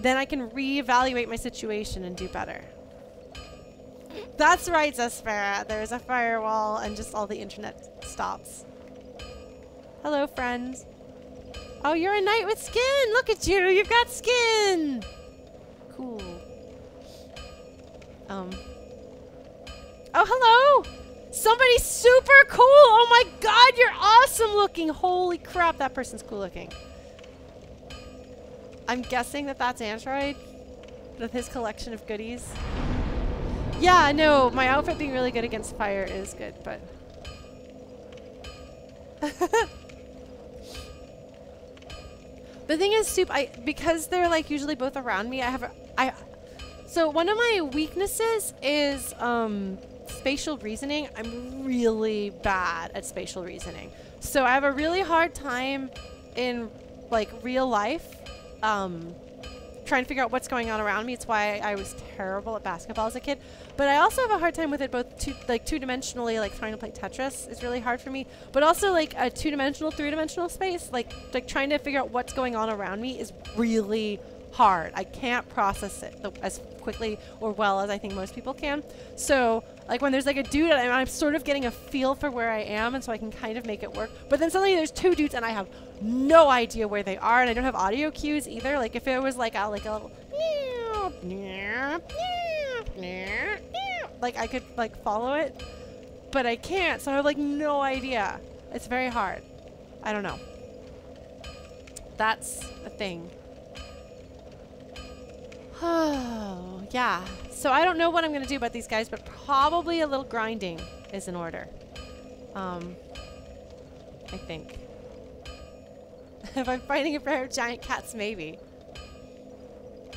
then I can reevaluate my situation and do better. That's right, Zespera. There's a firewall and just all the internet stops. Hello, friends. Oh, you're a knight with skin. Look at you. You've got skin. Cool. Um. Oh, hello. Somebody super cool. Oh my god, you're awesome looking. Holy crap, that person's cool looking. I'm guessing that that's Android with his collection of goodies. Yeah, no, my outfit being really good against fire is good, but... the thing is, Soup, I because they're like usually both around me, I have... A, I, so one of my weaknesses is um, spatial reasoning. I'm really bad at spatial reasoning. So I have a really hard time in like real life um, trying to figure out what's going on around me. It's why I was terrible at basketball as a kid. But I also have a hard time with it both two, like two-dimensionally, like trying to play Tetris is really hard for me. But also like a two-dimensional, three-dimensional space, like like trying to figure out what's going on around me is really hard. I can't process it the, as quickly or well as I think most people can. So, like when there's like a dude, and I'm sort of getting a feel for where I am, and so I can kind of make it work. But then suddenly there's two dudes, and I have no idea where they are, and I don't have audio cues either. Like if it was like a like a little like I could like follow it, but I can't. So I have like no idea. It's very hard. I don't know. That's a thing. Oh, yeah. So I don't know what I'm going to do about these guys, but probably a little grinding is in order. Um, I think. if I'm fighting a pair of giant cats, maybe.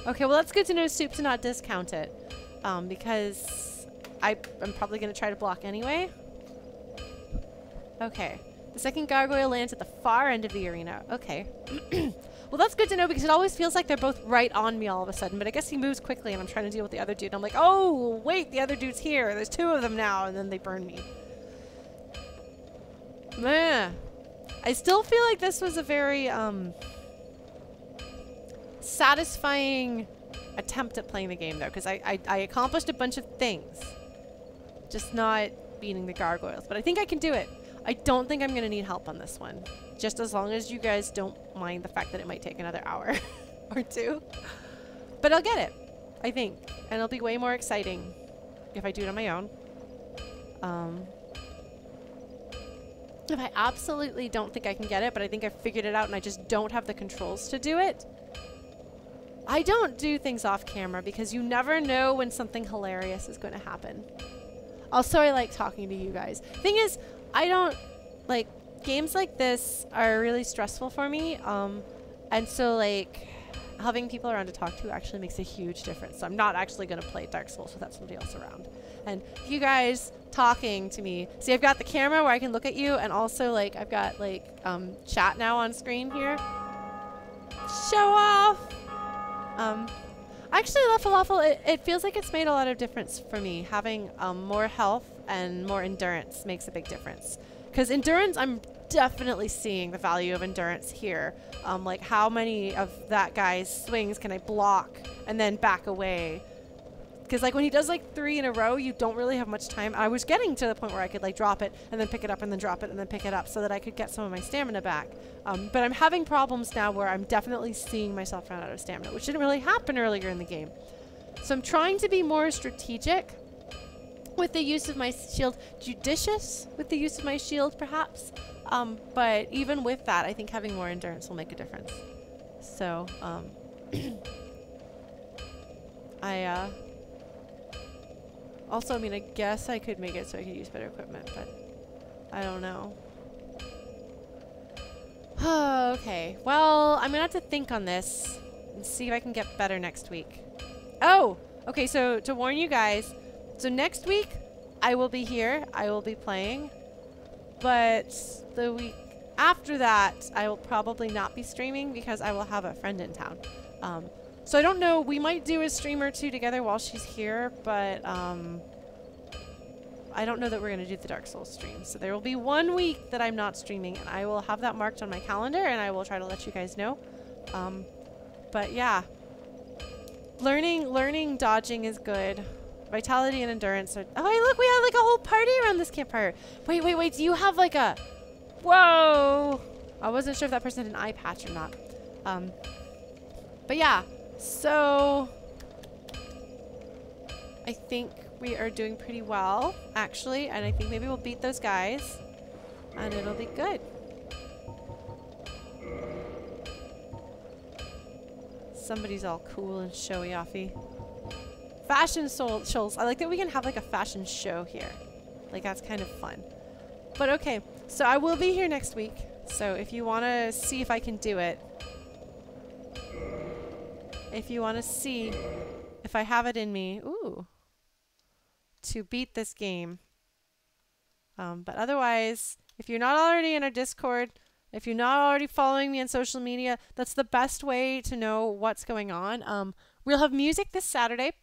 Okay, well that's good to know soup to not discount it. Um, because I, I'm probably going to try to block anyway. Okay. The second gargoyle lands at the far end of the arena. Okay. well, that's good to know because it always feels like they're both right on me all of a sudden. But I guess he moves quickly and I'm trying to deal with the other dude. I'm like, oh, wait, the other dude's here. There's two of them now. And then they burn me. Meh. I still feel like this was a very um, satisfying attempt at playing the game, though, because I, I, I accomplished a bunch of things. Just not beating the gargoyles. But I think I can do it. I don't think I'm going to need help on this one. Just as long as you guys don't mind the fact that it might take another hour or two. But I'll get it, I think. And it'll be way more exciting if I do it on my own. Um, if I absolutely don't think I can get it, but I think I figured it out and I just don't have the controls to do it, I don't do things off camera because you never know when something hilarious is going to happen. Also, I like talking to you guys. Thing is, I don't like games like this are really stressful for me. Um, and so like having people around to talk to actually makes a huge difference. So I'm not actually going to play Dark Souls without somebody else around. And you guys talking to me. See, I've got the camera where I can look at you, and also like I've got like um, chat now on screen here. Show off. Um, actually, La Falafel, it, it feels like it's made a lot of difference for me. Having um, more health and more endurance makes a big difference. Because endurance, I'm definitely seeing the value of endurance here. Um, like how many of that guy's swings can I block and then back away? Because like when he does like three in a row, you don't really have much time. I was getting to the point where I could like drop it and then pick it up and then drop it and then pick it up so that I could get some of my stamina back. Um, but I'm having problems now where I'm definitely seeing myself run out of stamina, which didn't really happen earlier in the game. So I'm trying to be more strategic with the use of my shield, judicious with the use of my shield, perhaps. Um, but even with that, I think having more endurance will make a difference. So, um, I, uh, also, I mean, I guess I could make it so I could use better equipment, but I don't know. okay, well, I'm gonna have to think on this and see if I can get better next week. Oh, okay, so to warn you guys, so next week, I will be here. I will be playing. But the week after that, I will probably not be streaming because I will have a friend in town. Um, so I don't know. We might do a stream or two together while she's here, but um, I don't know that we're going to do the Dark Souls stream. So there will be one week that I'm not streaming, and I will have that marked on my calendar, and I will try to let you guys know. Um, but yeah, learning learning dodging is good. Vitality and endurance are... Oh, hey, look, we have like a whole party around this campfire. Wait, wait, wait. Do you have like a... Whoa! I wasn't sure if that person had an eye patch or not. Um, but yeah, so... I think we are doing pretty well, actually. And I think maybe we'll beat those guys. And it'll be good. Somebody's all cool and showy offy. Fashion shows. I like that we can have like a fashion show here. Like that's kind of fun. But okay, so I will be here next week. So if you want to see if I can do it, if you want to see if I have it in me, ooh, to beat this game. Um, but otherwise, if you're not already in our Discord, if you're not already following me on social media, that's the best way to know what's going on. Um, we'll have music this Saturday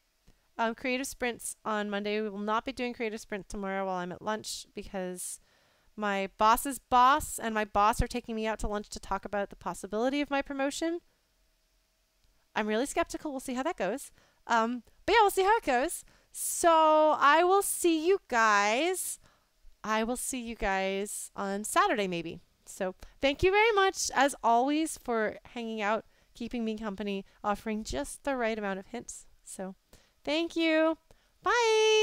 um, creative sprints on Monday. We will not be doing creative sprint tomorrow while I'm at lunch because my boss's boss and my boss are taking me out to lunch to talk about the possibility of my promotion. I'm really skeptical. We'll see how that goes. Um, but yeah, we'll see how it goes. So I will see you guys. I will see you guys on Saturday, maybe. So thank you very much, as always, for hanging out, keeping me company, offering just the right amount of hints. So thank you. Bye.